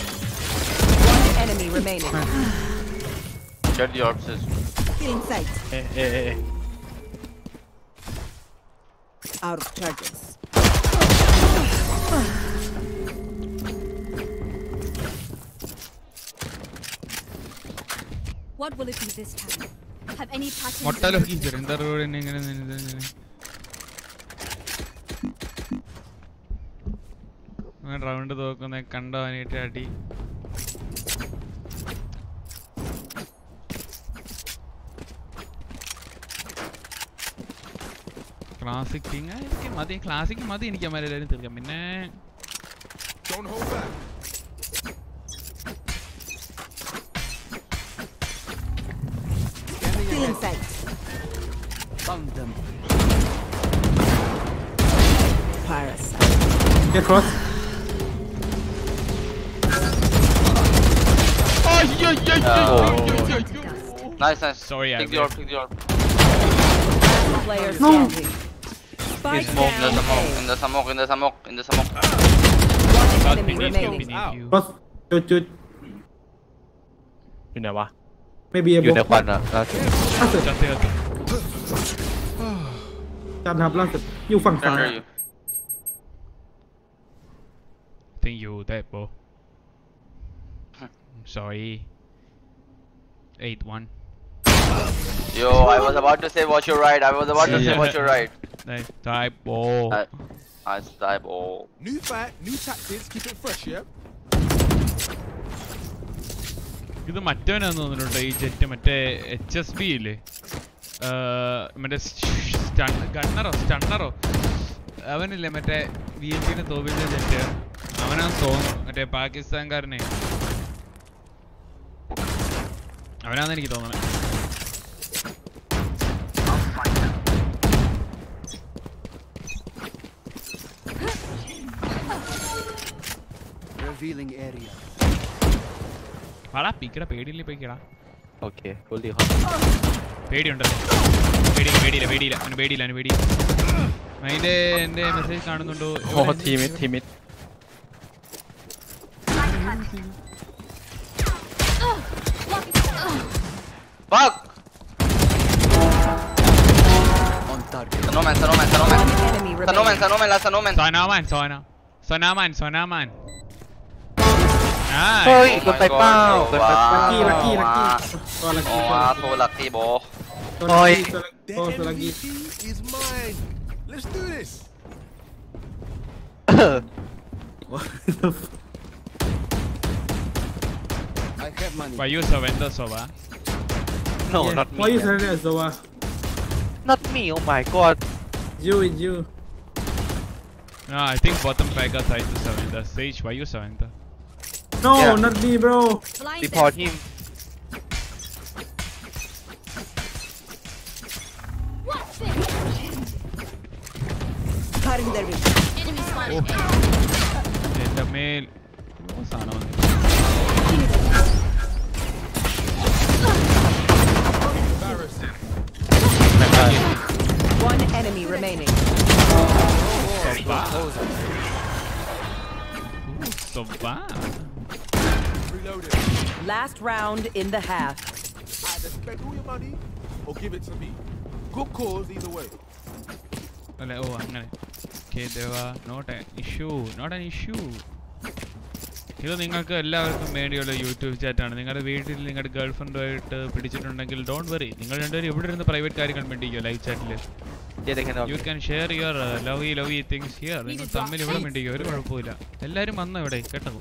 One enemy remaining. Get the orbs. is- Feeling sight. Eh, eh, eh. Out of charges. What will it be this time? Have any patterns? മൊട്ടാലോക്കി എന്താ road എന്നെ ഇങ്ങനെ നിന്ന് round തോക്കുന്ന കണ്ടവനായിട്ട് അടി. Classic king എനിക്ക് മതി classic മതി. എനിക്ക് അമ്മരെല്ലാവരും തീർക്കാം പിന്നെ Don't hold back. Feeling sight. Found them. Parasite. Get cross. Nice, nice. Sorry, Take I the orb, take the orb. Player No. standing. In Spike smoke, in the down. smoke, in the smoke, in the smoke, in the smoke. One enemy beneath you, remaining. beneath you. Cross. Shoot, shoot. อยู่ไหนวะ Maybe a อยู่ใน book. ควันอ่ะล่าสุด Aster. Got there. You're you? think you dead, bro. Sorry. 8 1. Yo, I was about to say what you're right. I was about to say what you're right. Nice type, bro. I, I type. New fight, new tactics, keep it fresh, yeah? ഇത് മറ്റവനാന്ന് തോന്നുന്നുണ്ടോ ഈ jet മറ്റേ H S B ഇല്ലേ? മറ്റേ ഗണ്ണറോ സ്റ്റണ്ണറോ? അവനില്ലേ മറ്റേ V N പിനെ തോപ്പിച്ച ജെറ്റ്? അവനാന്ന് തോന്നുന്നു മറ്റേ പാകിസ്ഥാൻകാരനെ. അവനാന്ന് എനിക്ക് തോന്നണേ. Revealing area. വാടാ പിക്കട പേടിയില്ലേ പീക്കടാ. ഓക്കേ പുള്ളി പേടിയുണ്ടല്ലോ. പേടി പേടിയില്ല പേടിയില്ല. അവന് പേടിയില്ല അവന് പേടി അതിന്റെ എന്റെ മെസ്സേജ് കാണുന്നുണ്ടോ? ഓ ടീമിറ്റ് ടീമിറ്റ് Fuck! On target. Nice. เฮ้ยโดนไปเป้าโดนไปเป้า ลักกี้ลักกี้ลักกี้ตัวลักโอ้กี้โทรลักกี้โบตัวลักกี้ตัวลักกี้ That ตัวลักกี้ MVP is mine. Let's do this. เออ I have money. Why you surrender Sova? no not me Why you surrender Sova not me oh my god You with you No, I think bottom Pega tried to surrender. Sage, why you surrender? No, yeah. not me, bro. Blind Report him. Cutting their reach. Enemy spotted. The male. What's on One enemy remaining. Oh, oh, so bad. So bad. Reloaded. Last round in the half. Either spend all your money or give it to me. Good cause either way. അല്ലെ ഓ അങ്ങനെ. Okay Deva not issue not an issue ഇത് നിങ്ങൾക്ക് എല്ലാവർക്കും വേണ്ടിയുള്ള YouTube ചാറ്റാണ് നിങ്ങളുടെ വീട്ടിൽ നിങ്ങളുടെ ഗേൾ ഫ്രണ്ടുമായിട്ട് പിടിച്ചിട്ടുണ്ടെങ്കിൽ ഡോണ്ട് വറി നിങ്ങൾ രണ്ടുപേരും ഇവിടെ ഇരുന്ന് പ്രൈവറ്റ് കാര്യങ്ങൾ മിണ്ടിക്കോ ലൈവ് ചാറ്റിൽ you can share your love love things here നിങ്ങൾ തമ്മിൽ ഇവിടെ മിണ്ടിക്കോ ഒരു കുഴപ്പമില്ല എല്ലാവരും വന്നോ ഇവിടെ കേട്ടോ.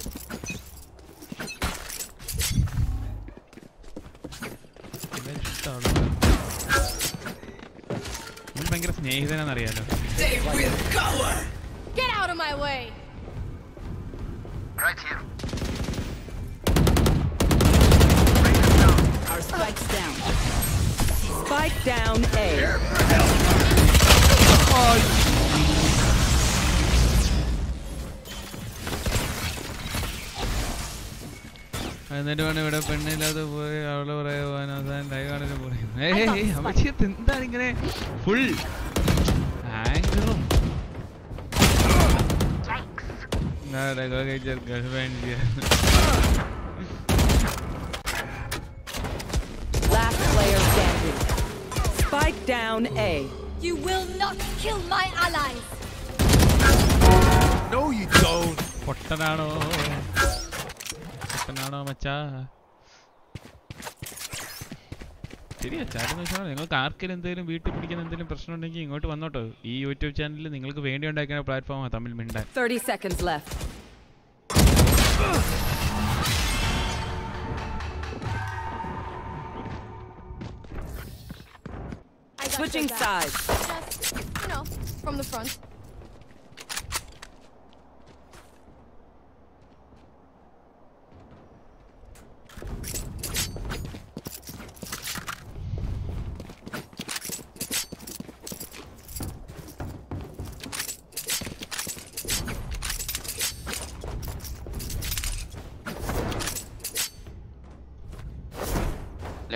സ്നേഹിതനാണെന്നറിയാലോ Get out of my way! Right here. Our spike's down. Spike down A. എന്നിട്ട് വേണം ഇവിടെ പെണ്ണില്ലാതെ പോയി അവളെ പറയാൻ അവസാനം ലൈവ് ആണെന്ന് പറയും ഏ അമ്മച്ചിയത്ത് എന്താണ് ഇങ്ങനെ full girlfriend Last player standing. Spike down A. You will not kill my allies. No, you don't. പൊട്ടനാണോ പൊട്ടനാണോ മച്ചാ ശരിയാ ചാരെന്ന് വെച്ചാൽ നിങ്ങൾക്ക് ആർക്കെങ്കിലും എന്തെങ്കിലും വീട്ടിൽ പിടിക്കുന്ന എന്തെങ്കിലും പ്രശ്നം ഉണ്ടെങ്കിൽ ഇങ്ങോട്ട് വന്നോട്ടോ ഈ യൂട്യൂബ് ചാനലിൽ നിങ്ങൾക്ക് വേണ്ടി ഉണ്ടാക്കുന്ന പ്ലാറ്റ്ഫോമാണ് തമ്മിൽ മിണ്ടാൻ 30 seconds left. I got Switching your back. sides. Just, you know, from the front.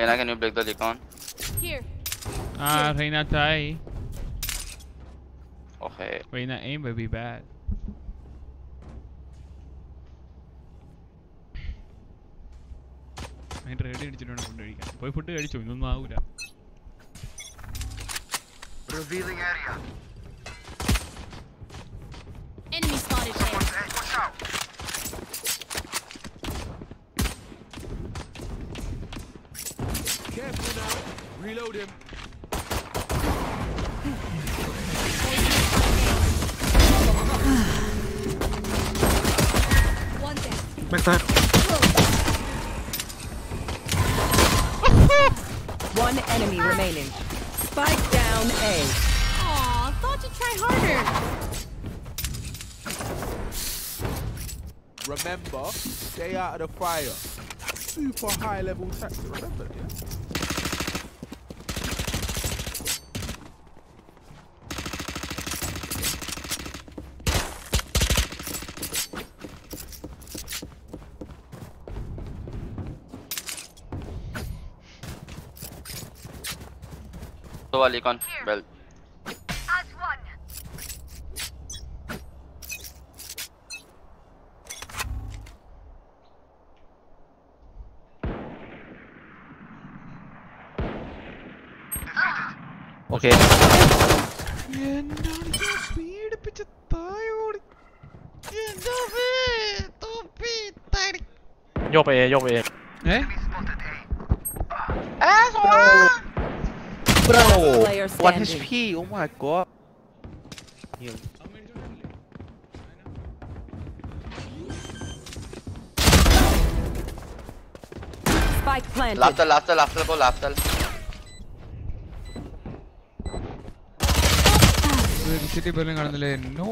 Lena, can you break the recon? Here. Ah, Reina tie. Okay. Reina aim will be bad. അതിന്റെ ready അടിച്ചിട്ട് വേണം food കഴിക്കാൻ പോയി food കഴിച്ചു ഇതൊന്നും ആവൂല Revealing area. Enemy spotted A. Watch out. Careful now. Reload him. One death. One enemy remaining. Spike down A. Aw, thought you'd try harder. Remember, stay out of the fire. Super high level tactic. Remember, yeah? So, Alicon, well. Okay. Vô về, vô về. Eh? Bro, Player one standing. HP. Oh my god. Nhiều. Spike planted. City പോലും കാണുന്നില്ലേ no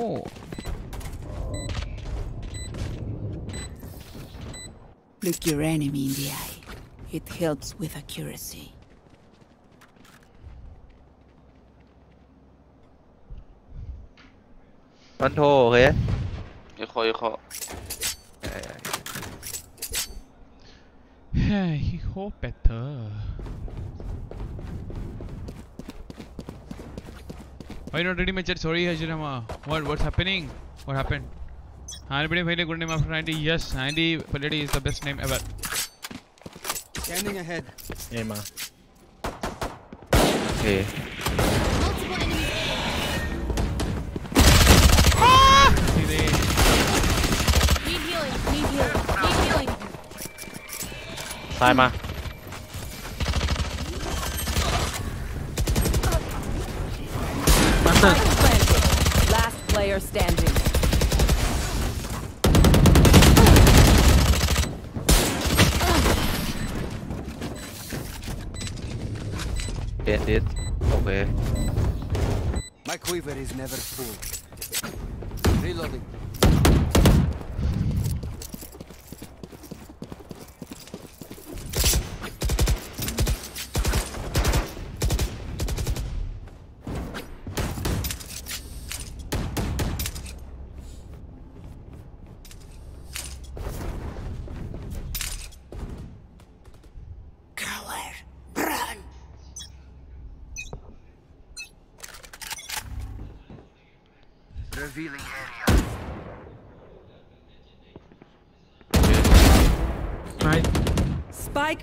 Look your enemy in the eye. It helps with accuracy. One thô, okay? Echo, echo. he hope better Why not ready my chat sorry Hajirama what what's happening what happened anybody find a good name after Andy yes Andy Paladi is the best name ever Scanning ahead. Em à. Okay. Need healing. Need healing. Need healing. ซ้า Dead, dead. Okay. My quiver is never full. Reloading.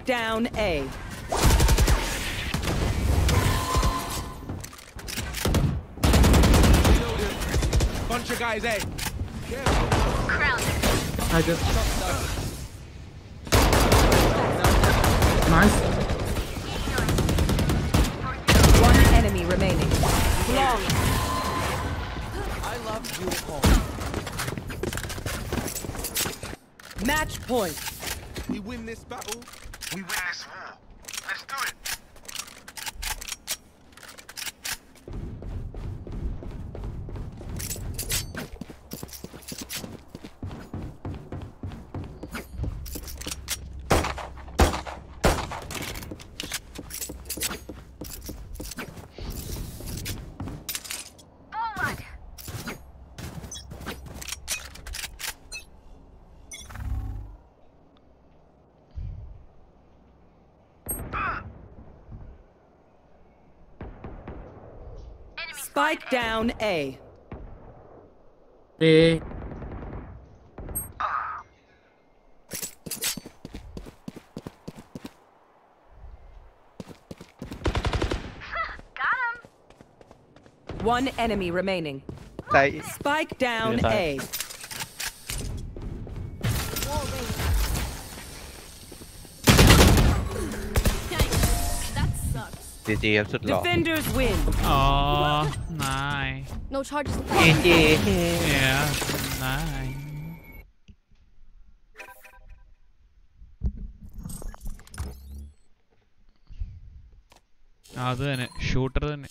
Down A. Bunch of guys, eh? I just. Nice. One enemy remaining. Long. I love you all. Match point. We win this battle. We win this war. down A. B. One enemy remaining. Spike down A. GG, I'm Defenders win. Aww. nice. No charges. GG. Yeah, nice. അത് തന്നെ shooter തന്നെ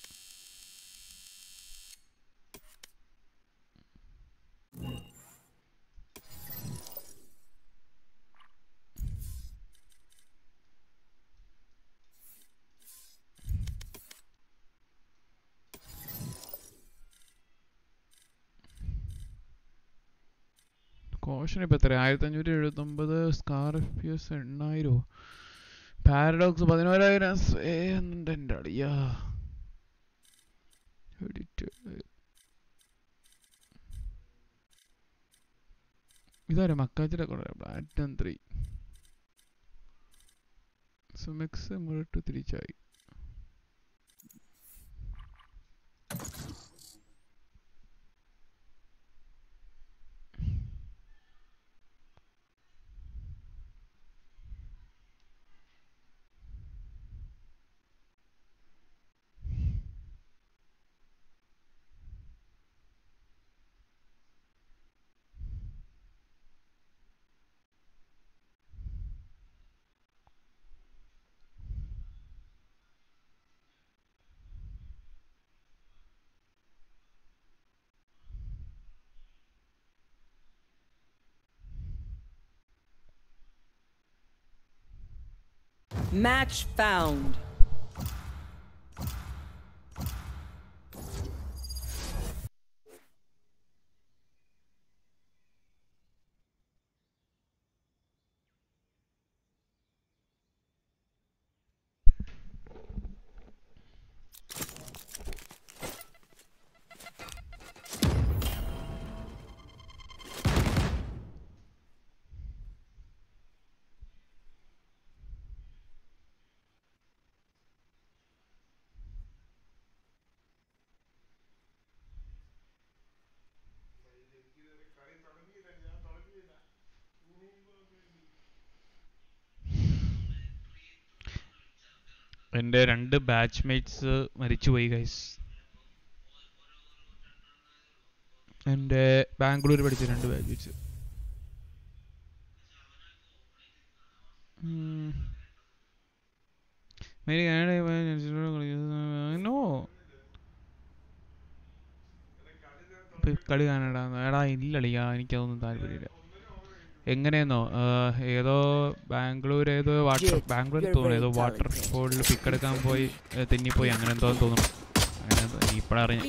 contribution ഇപ്പോൾ എത്ര? എഴുപത്തി ഒമ്പത് സ്കാർഫിയസ് എണ്ണായിരോ? Paradox പതിനോരായിരം. എന്റെ അടിയാ edit ഇതാരെ? ത്രീ സുമിക്സ് മുഴട്ടു തിരിച്ചായി. Match found. എന്റെ രണ്ട് ബാച്ച്മേറ്റ്സ് മരിച്ചുപോയി ഗൈസ് എന്റെ ബാംഗ്ലൂർ പഠിച്ച രണ്ട് ബാച്ച് മേറ്റ്സ് നോ. കളി കാനഡ എടാ ഇല്ല കളിയാ എനിക്കതൊന്നും താല്പര്യമില്ല. എങ്ങനെയെന്നോ ഏതോ ബാംഗ്ലൂർ ഏതോ വാട്ടർ ബാംഗ്ലൂർ തോന്നുന്നു ഏതോ വാട്ടർ ഫോളിൽ പിക്ക് എടുക്കാൻ പോയി തിന്നിപ്പോയി അങ്ങനെ എന്തോ തോന്നുന്നു അങ്ങനെ ഇപ്പോഴറിഞ്ഞു.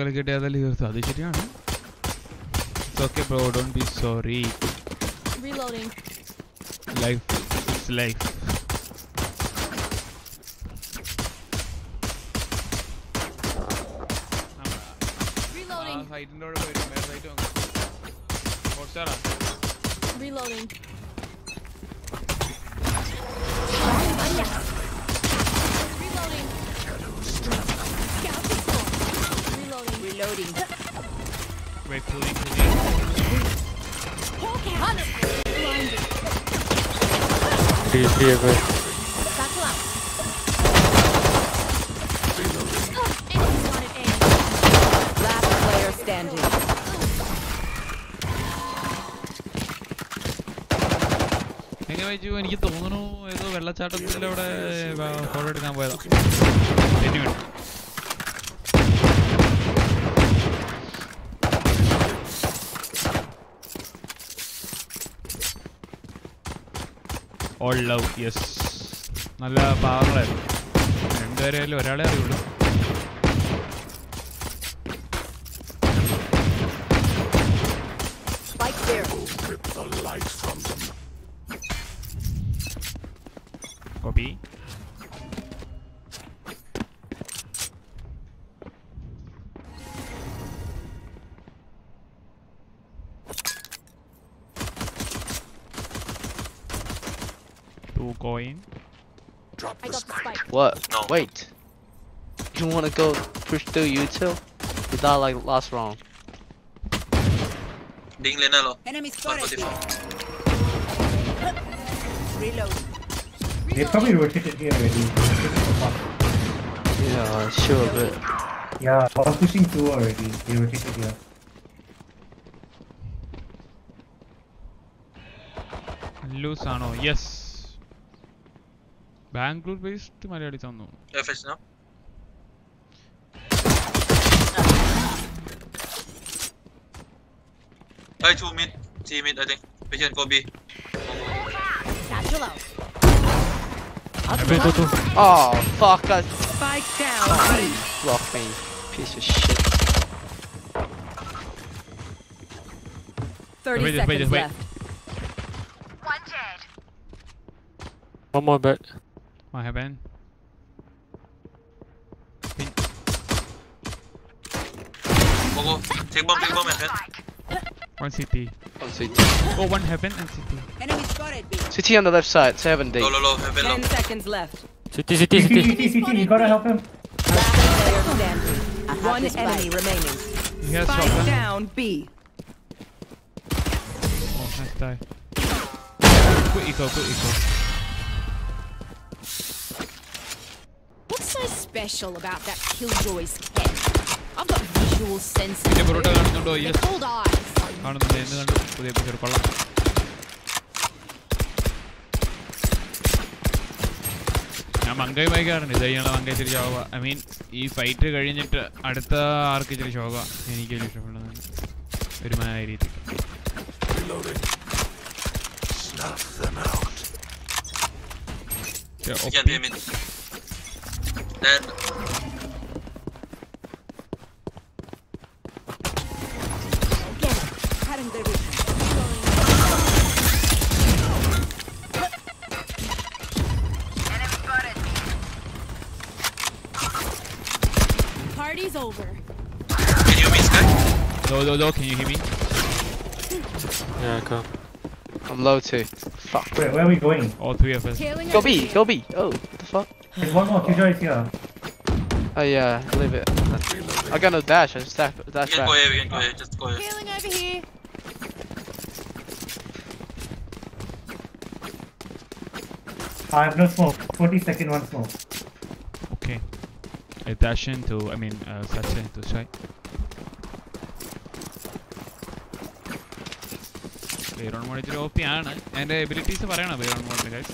കളിക്കട്ടെ അതല്ലേ തീർത്തു അത് ശരിയാണ്. okay, bro. Don't be sorry. Reloading. Life. It's life. Reloading. I don't know where to. I don't. Reloading. Reloading. Reloading. Three, three away. Battle out. Enemies wanted aim. Last player standing. എങ്ങനെ വെച്ചു എനിക്ക് തോന്നുന്നു ഏതോ വെള്ളച്ചാട്ടത്തിന്റെ അവിടെ photo എടുക്കാൻ പോയതാ All love yes നല്ല പാവങ്ങളായിരുന്നു രണ്ടുപേരെയായാലും ഒരാളെ അറിയുള്ളൂ. You wanna go push through you too? Is that like last round? Ding Lena lo. Enemy spotted. 145. Reload. They probably rotated here already. Yeah, sure, but Yeah, I was pushing two already. They rotated here. Loose ആണോ yes Bangalore based Malayali തന്നു FS no. Ay, two mid. C mid, I think. Vision, Kobe. Satchel out. Oh, fuck us. Spike down. Block me. Piece of shit. 30 Wait, just wait, seconds wait. left. One more bet. What happened? Bogo. Take bomb, take bomb, and one CT. One CT. Oh, one heaven and CT. Enemy spotted B. CT on the left side, 70. Low, low, low, heaven, low. 10 seconds left. CT, CT, CT. CT, CT, CT, you gotta help him. Last player standing. One enemy remaining. He has Spike shotgun. down B. Oh, nice die. Put eco, put eco. What's so special about that killjoy's head? I've got visual senses. Yeah, They're cold eyes. കാണുന്നുണ്ട്. എന്ന് കണ്ടു പുതിയ episode കൊള്ളാം. ഞാൻ മങ്കൈ വായിക്കാറുണ്ട്. ഇത് കഴിഞ്ഞാൽ മങ്കൈ ഇച്ചിരി ശോക ഐ മീൻ ഈ ഫൈറ്റ് കഴിഞ്ഞിട്ട് അടുത്ത ആർക്ക് ശോക എനിക്ക് വലിയ ഇഷ്ടപ്പെടുന്നത് ഒരുമായ രീതി Vision, A mid. Dead. Cutting their. Party's over. Can you miss guy? Low, low, low, can you hear me? Yeah, come. I'm low too. Fuck. Where, where are we going? All three of us. Killing Go B, go B. Oh, what the fuck? There's one more. Killjoy is here. Oh yeah, leave it. I got no dash. I just dash, dash We can back. go here, we can go here, just go here. Healing over here. I have no smoke. 40 second one smoke. Okay. I dash into, I mean, uh, Satchel into side. ബേറോൺ mode ഇച്ചിരി OP ആണ് എൻ്റെ abilities പറയണം ബേറോൺ മോഡിന് guys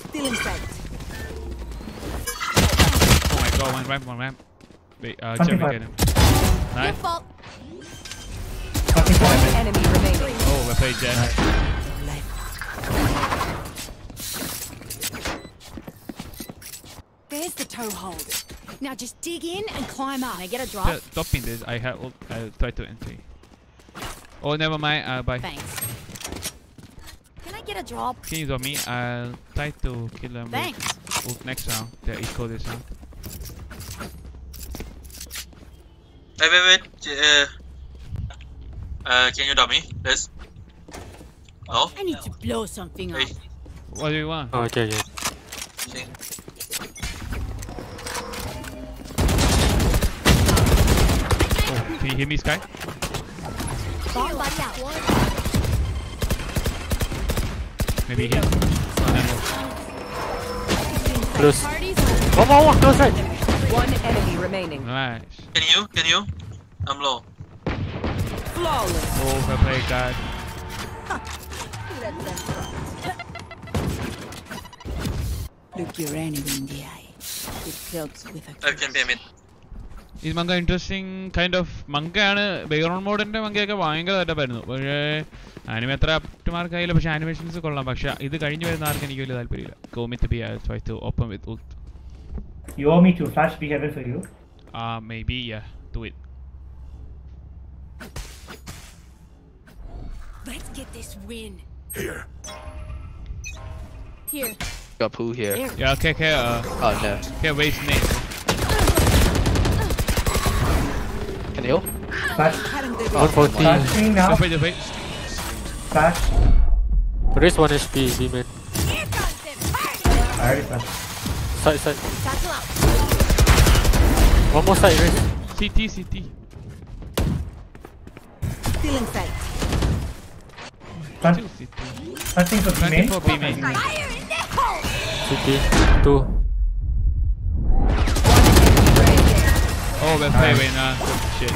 oh my God one ram one ram wait ആ check ചെയ്യാൻ nice enemy remaining. Oh we're There's the toe hold. Now just dig in and climb up. Can I get a drop? T- Stopping this, I have, ult- I'll try to enter. Oh, never mind, uh, bye. Thanks. Can I get a drop? Can you drop me? I'll try to kill them Thanks. with next round. The eco this round. Wait, wait, wait. Uh, uh, can you dump me? Let's. No? I need to blow something up. What do you want? Oh, okay, okay. okay. Oh, can you hear me, Skye? Bomb buddy out. Maybe here. Close. Party's One more, one, close right. One enemy remaining. Nice. Can you? Can you? I'm low. Flawless. Oh, we play God. Look your enemy in the eye. It helps with a I can pay mid. ഈ മങ്ക interesting kind of മങ്കയാണ് ബെയറോൺ മോഡിന്റെ മങ്കയൊക്കെ ഭയങ്കര സെറ്റപ്പായിരുന്നു പക്ഷേ anime എത്ര അപ്റ്റ് mark ആയില്ല പക്ഷേ animations കൊള്ളാം പക്ഷേ ഇത് കഴിഞ്ഞ് വരുന്ന ആർക്ക് എനിക്ക് വലിയ താല്പര്യമില്ല കോമിത്ത് B try to open with ഉത്ത് You want me to flash B heaven for you? ആ may be yeah do it Let's get this win. Here. Here. Got poo here. Yeah, okay, okay, uh, Oh no. okay, waste name. Can you? Flash. 140. Flashing now. Wait, just wait. Flash. One HP, B man. I already flashed. Side, side. One more side. CT, CT. Sight. Flash. Flashing for B main. Planting for B main. CT. Two. Oh, we're play right now. Shit.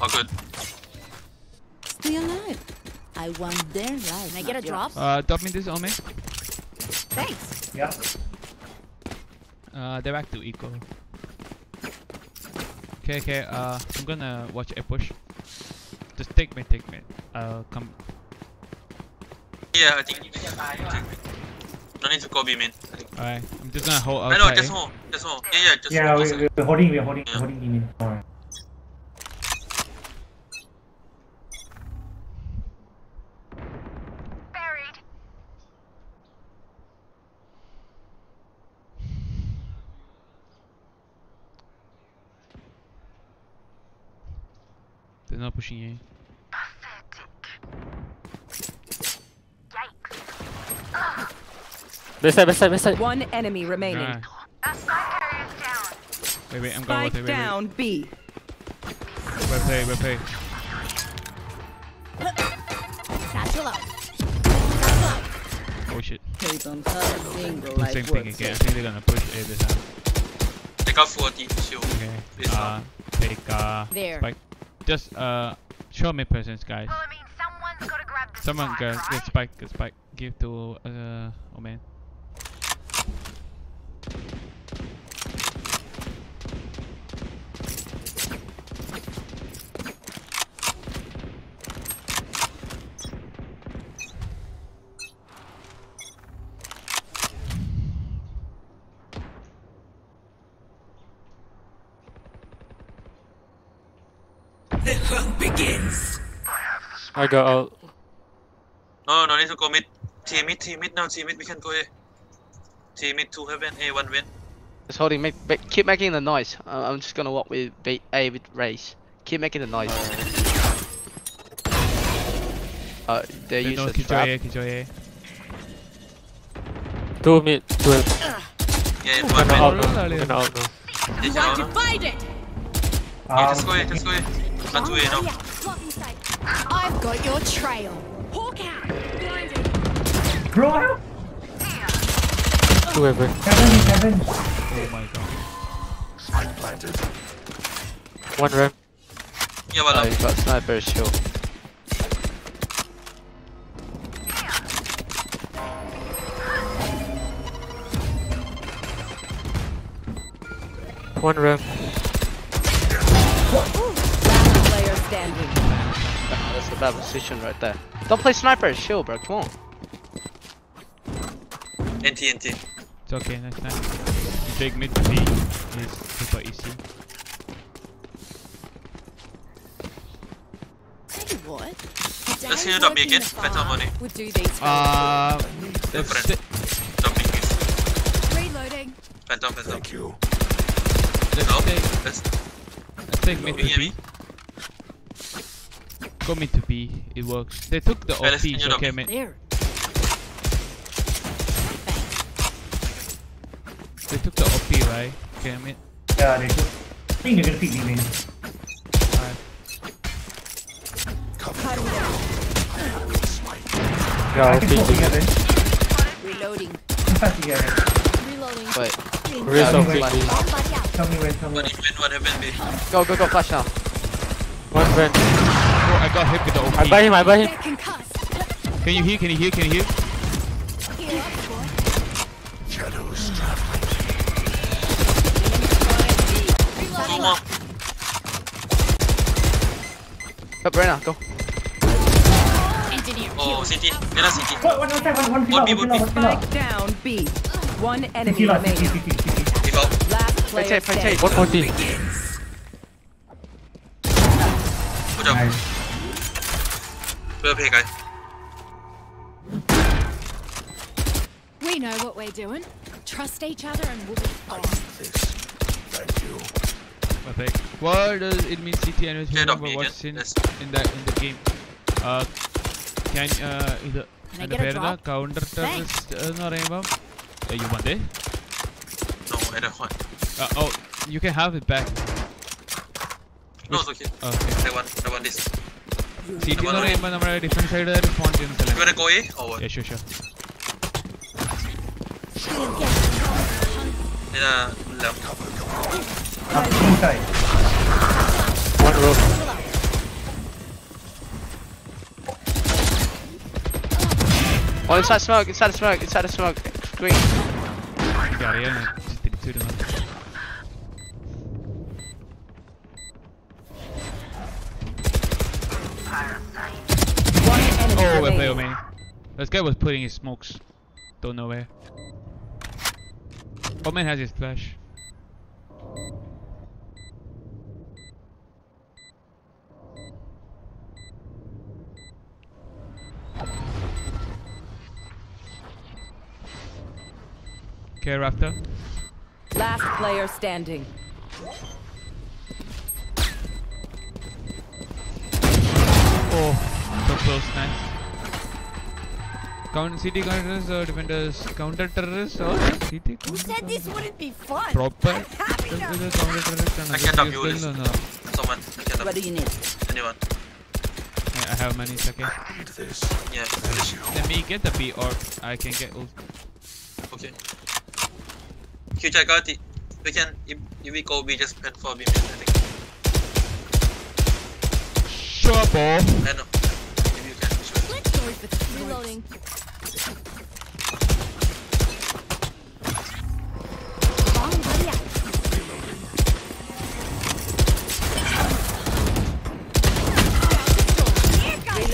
All good. Stay alive. I want their life. Can I get a drop? Uh, drop me this, Ome. Thanks. Yeah. Uh, they're back to eco. Okay, okay, uh, I'm gonna watch a push. Just take me, take me. Uh, come. Yeah, I think. No need to go B main. I think. Alright, I'm just gonna hold I outside. know, just hold. Just hold. Yeah, yeah, just Yeah, hold. we, outside. we're holding, we're holding, holding B main. Alright. Buried. They're not pushing you. Back side, back side, back side. One enemy remaining. Nice. A spike carrier's down. Wait, wait, I'm going with it. Wait, wait. down B. We're play, we're. Satchel out. Oh shit. They don't have a single Do life same thing worth again. I think they're gonna push A this time. Take out 40. Shield. Okay. Please Uh, take uh, There. spike. Just uh, show me presence, guys. Well, I mean, someone's got to grab the Someone spike, get, right? get spike, get spike. Give to uh, oh man. The hunt begins. I got out. No, no need to go mid. T mid, T mid now, team mid. We can go A. T mid, 2 heaven, A, 1 win. Just holding. Make, make, keep making the noise. Uh, I'm just gonna walk with B, A with race. Keep making the noise. Uh, they They use know the Killjoy trap. A, Killjoy A. Two mid, two mid. Yeah, One one out mid. now. One out now. Yeah, You are yeah, divided. yeah, just go ahead, just go ahead. Run to A now. I've got your trail. Hawk out. Blinded. Bro, Two ever. heaven, heaven. Oh my god. Spike planted. One ramp. Yeah, Oh, well, you got sniper shield. One ramp. Last player standing. That's a bad position right there. Don't play sniper shield, bro. Come on. NT, NT. It's okay, next time. You take mid to B. It's super easy. Tell what. Let's hear drop me again. Phantom money. Would do these. Uh, Good let's friend. Drop. Reloading. Phantom, phantom. Thank you. let's No, take let's let's take mid to hear B. me. Go mid to B. It works. They took the Hey, OP. so okay, drop. mid. There. They took the OP, right? Okay, mid. Yeah, they do. I think they're gonna pick me, man. Alright. Yeah, I I'll can pick put it. together. Reloading. Inside together. Reloading. Wait. Raise Yeah, up flash. Tell me when, tell me One when. heaven, one heaven, Go, go, go, flash now. One ramp. Oh, I got hit with the OP. I buy him, I buy him. Can you heal? Can you heal? Can you heal? Heal Go, Brenna, go. Oh, CT. Mira CT. One, one, one, one, one, One B, one one B. Spike down B. One enemy CT, remaining. CT, CT. Give out. Last player Rotate, rotate. standing. One forty. Good job. Nice. Well played, guys. We know what we're doing. Trust each other and we'll be fine. This. Thank you. Perfect. What does it mean CT and Yeah, drop remember me what's again. in Yes. in the in the game? Uh, can uh, ഇത് Can I എൻ്റെ get a പേരെന്താ drop? Counter terrorist എന്ന് പറയുമ്പം you want it? No, I don't want. Uh, oh, you can have it back. No, it's okay. Okay. I want, I want this. CT എന്ന് പറയുമ്പോൾ നമ്മുടെ different side spawn ചെയ്യുന്ന You സ്ഥലം wanna go A or what? Yeah, sure, sure. In a left. Inside. One roof. Oh, inside smoke, inside the smoke, inside the smoke. Green. You got it, yeah. Just did two to one. Oh, we're playing man. This guy was putting his smokes. Don't know where. Oh man, has his flash. Okay, Raptor. Last player standing. Oh, so close, nice. Count CT counters or defenders counter terrorists or CT Who said this wouldn't be fun? proper I'm happy now. counter terrorist I can't W this. Someone. I can't What do you need? Anyone. I have many, it's okay. Need this. Yeah. Let me get the B or I can get ult. Okay. Q check out the. We can. If, if we go, we just pen for B mid, think. Sure, ball. I know. If you can, sure. Let's go for the Reloading. Bomb buddy out.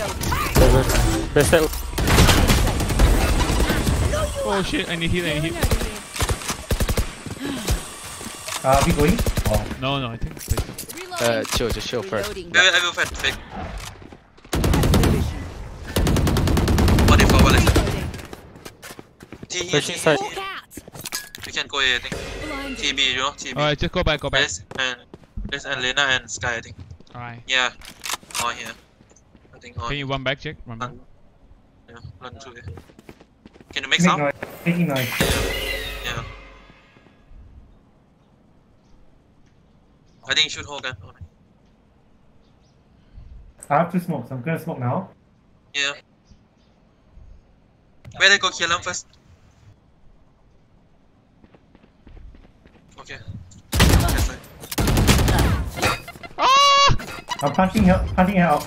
Seven. Best side. Oh shit, I need heal, I need heal. Uh, we going? Oh. No, no, I think it's like Uh, chill, just chill first. Wait, wait, I will fight fake. What if I will listen? T here, Flashing T side. We can go A, I think. TB, you know, TB. Alright, just go back, go back. Les and Les and Lena and Skye, I think. Alright. Yeah. All here. I think all. Can you one back check? One back. Run. Yeah, run through it. Can you make Make sound? noise. Making noise. Yeah. I think you should hold that. I have two smokes. I'm gonna smoke now. Yeah. Better go kill them first. Okay. That's. Ah! I'm punching her, punching her out.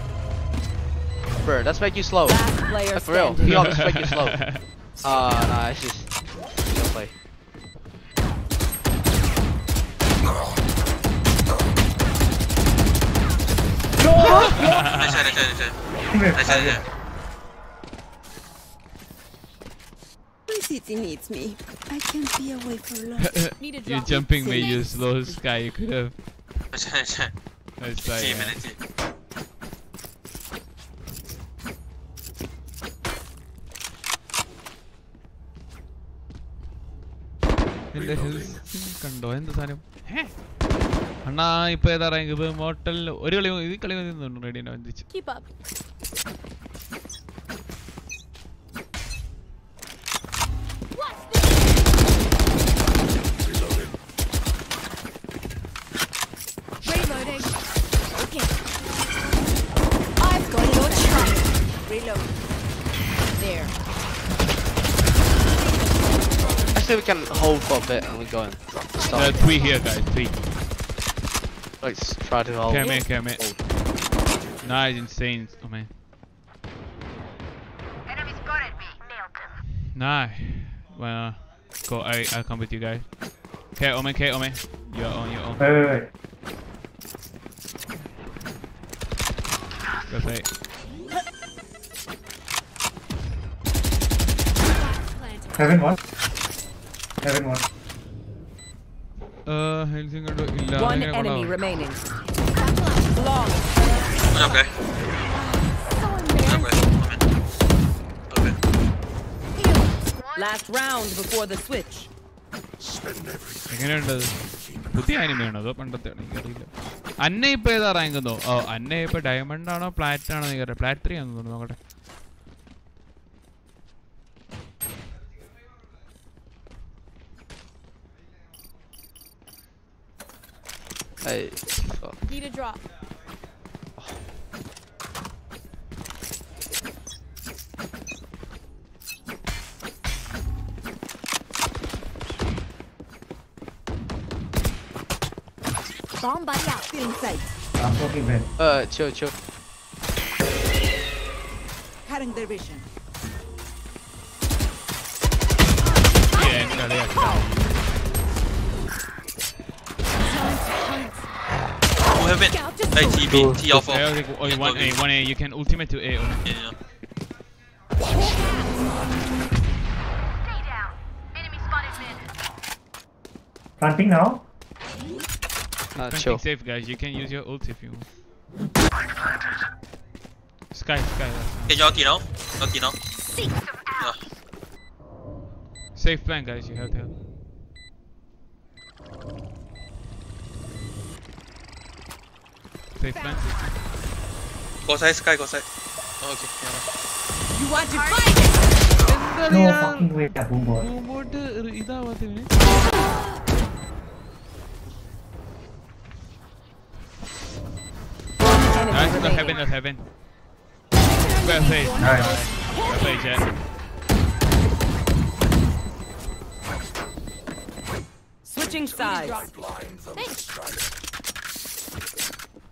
Bro, that's make you slow. player Like, for real. He always make you slow. Ah, nah, it's just don't play. Nice try, nice try, nice try. Nice try, nice try. My city needs me. I can't be away for long. You're drop. jumping major slow sky you could have Nice try, nice try. Nice try, കണ്ടോ? എന്ത് സാധനം? അണ്ണാ ഇപ്പൊ ഏതാ rank ഇപ്പൊ motel ഒരു കളി ഈ കളി റെഡി വന്നിച്ച് Actually, we can hold for a bit and we go in. Stop. Uh, three here guys three Let's try to hold. Come here, come here. Nice, insane. Oh man. Enemy spotted me. Nailed them. Nah. Well, go. I I'll come with you guys. Okay, Omen. Okay, Omen. You're on your own. Wait, wait, wait. Go say. Heaven one. Heaven one. Uh, anything കണ്ടോ ഇല്ല One enemy remaining. Long. Okay. Last round before the switch. എങ്ങനെയുണ്ട് പുതിയ അനിമയാണോ അതോ പണ്ടത്തെ എനിക്കറിയില്ല അന്ന ഇപ്പൊ ഏതാ rank എന്നോ ഓ അന്ന ഇപ്പൊ ഡയമണ്ട് ആണോ പ്ലാറ്റ് ആണോ എനിക്കറിയാം പ്ലാറ്റ് ത്രീ ആണെന്ന് തോന്നുന്നു നോക്കട്ടെ Hey. Oh. Need a drop. Bomb buddy out, feeling safe. I'm talking man. Uh, chill, chill. Cutting their vision. Bien, dale, dale have it? Hey, TB, T off. Okay, okay, oh, one A, one A. You can ultimate to A. Omen. Yeah, yeah. Stay down. Enemy spotted mid. Planting now. Uh, Planting chill. safe, guys. You can use your ult if you want. Sky, sky. that's fine. Get your ulti now. Ulti now. Yeah. Safe plan, guys. You have to help. They planted. Go side, Skye, go side. Okay, yeah. You want to fight? No fucking way, Boombot. Boombot, ida avate me. Nice, no heaven, Not heaven. Well played. Nice. Well played, Jett. Switching sides. Thanks.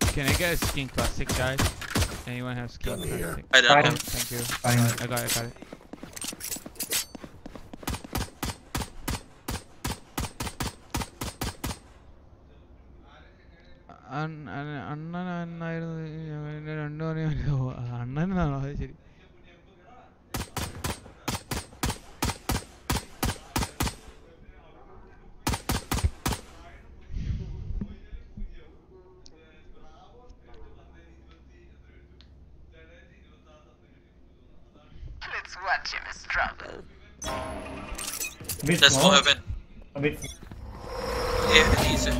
Can I get a skin classic, guys? Anyone have skin classic? I don't Fine. know. Thank you. Fine. I got it, I got it. അണ്ണ- അണ്ണ- അണ്ണൻ അണ്ണായിരുന്നു ഞങ്ങളുടെ രണ്ടു മണി അണ്ണനാണോ അത് ശരി Watch him struggle. Mid That's for small. heaven. A mid. Yeah, easy.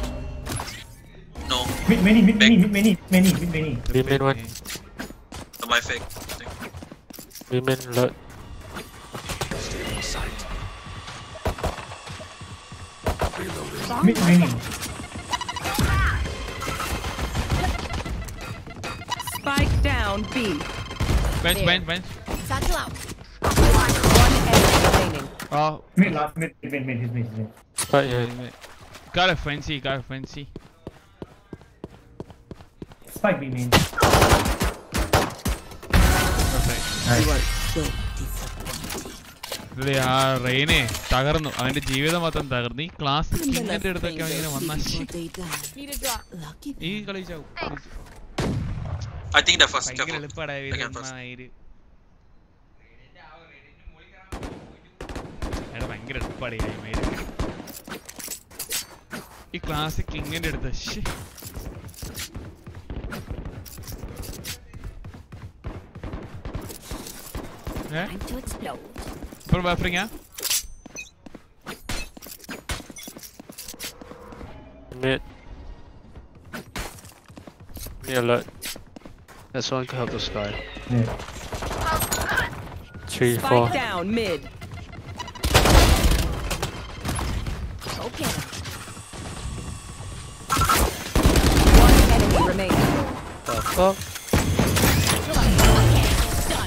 No, Mid many, mid many, mid many, many, mid many. B main one. my fake. I think. Main load. Mid many. Spike down B. Bench, bench, bench. Satchel out. Oh, Mid last mid, mid, mid, mid, mid, mid, mid. But yeah. got a frenzy, got a frenzy. Spike B main. Perfect. റെയിനെ തകർന്നു അവന്റെ ജീവിതം മൊത്തം തകർന്നു ഈ class കിങ്ങിന്റെ അടുത്തൊക്കെ അവൻ ഇങ്ങനെ വന്നാ ശ്ശി. Need a drop. ഈ കളി ചാവും I ഭയങ്കര Careful. എളുപ്പടാ Second first. എടാ ഭയങ്കര എളുപ്പടാ ഈ മയില് ഈ ക്ലാസ് കിങ്ങിന്റെ അടുത്ത് ശ്ശി. ഏ Time to explode. ഇപ്പോൾ ബഫറിങ്ങാ Mid. Me alert. This one can help this guy. Yeah. Three, Spike four. down mid. fuck?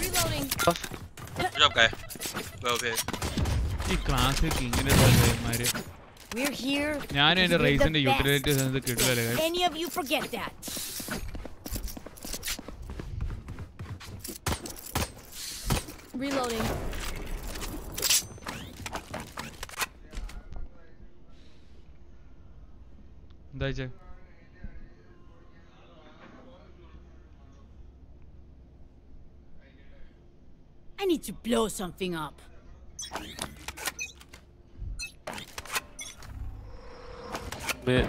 Reloading. Good job, guy. Well played. ഈ ക്ലാസ് കിങ്ങിന്റെ അടുത്ത് We're here. ഞാനും എന്റെ because we're the റേസിന്റെ best. Utility sense കിട്ടില്ലല്ലേ Don't any of you forget that. Reloading. എന്താ I need to blow something up. Mid.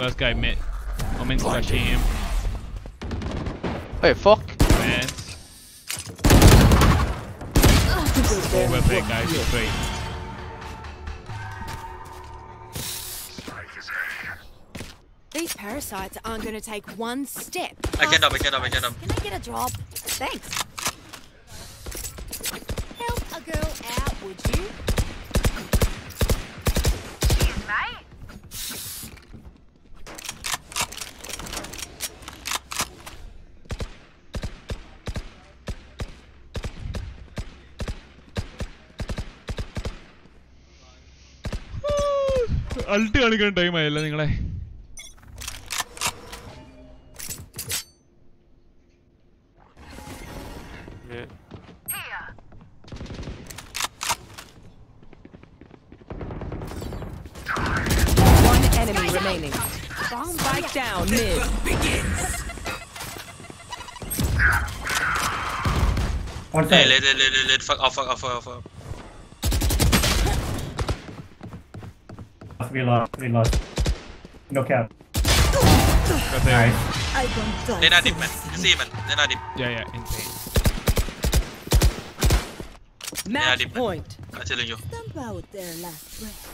Last guy mid. Omen's rushing him. Wait, fuck. Man. Oh, well played, guys. You're great. These parasites aren't going to take one step. I can up, I can up, I can up. Can I get a drop? Thanks. Help a girl out, would you? Alt കളിക്കാൻ time ആയല്ലോ നിങ്ങളെ Mid. One enemy remaining. Spike down mid. One Hey, side. let, let, let, let, let, fuck off, fuck off, fuck off, Fuck off. We lost. We lost. No cap. Nice. I don't die. They're not deep, man. You see, man. They're not deep. Yeah, yeah, insane. Match deep. point. I'm telling you. Stamp out their last breath.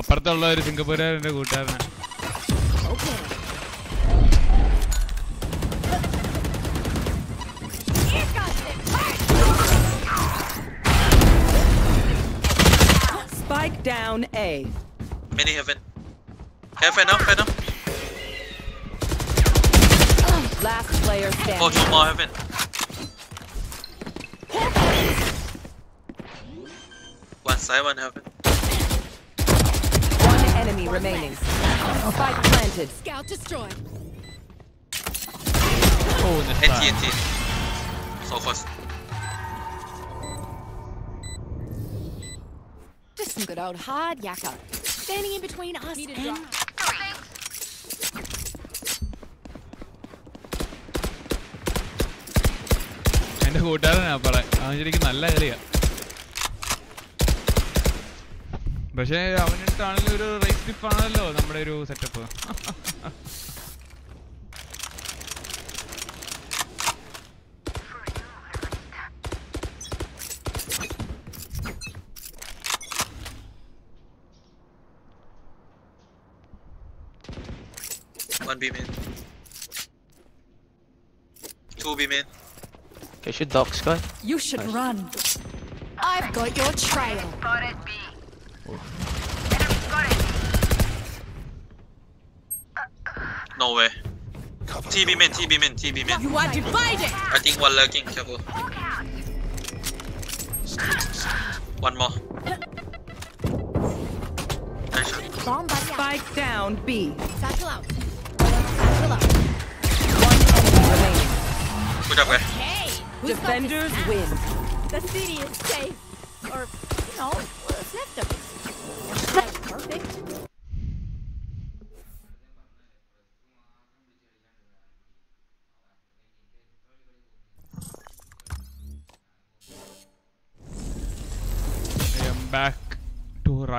അപ്പുറത്തുള്ള ഒരു സിംഗപ്പൂരുകാരൻ്റെ കൂട്ടുകാരനാണ് Spike down A. Many heaven. Heaven now, heaven now. Last player standing. Oh, two more heaven. One side, one heaven. One enemy remaining. Spike planted. Scout destroyed. Oh, the NT, NT. So close. Just some good old hard yakka. Standing in between us and... എന്റെ കൂട്ടുകാരനാ പറയാ അവൻ ശരിക്കും നല്ല കളിയാ പക്ഷേ അവനിട്ടാണെങ്കിലും ഒരു raise tip ആണല്ലോ നമ്മുടെ ഒരു setup One B main. Two B main. Okay, should dock sky. You should run. I've got your trail. No way. TB main, TB main, TB main. You are divided. I think one lurking, careful. One more. Nice. Bomb buddy. Spike down B. Satchel out. Satchel out. Remaining. Good job, guys. Hey. who's got Defenders win. The city is safe. Or, you know,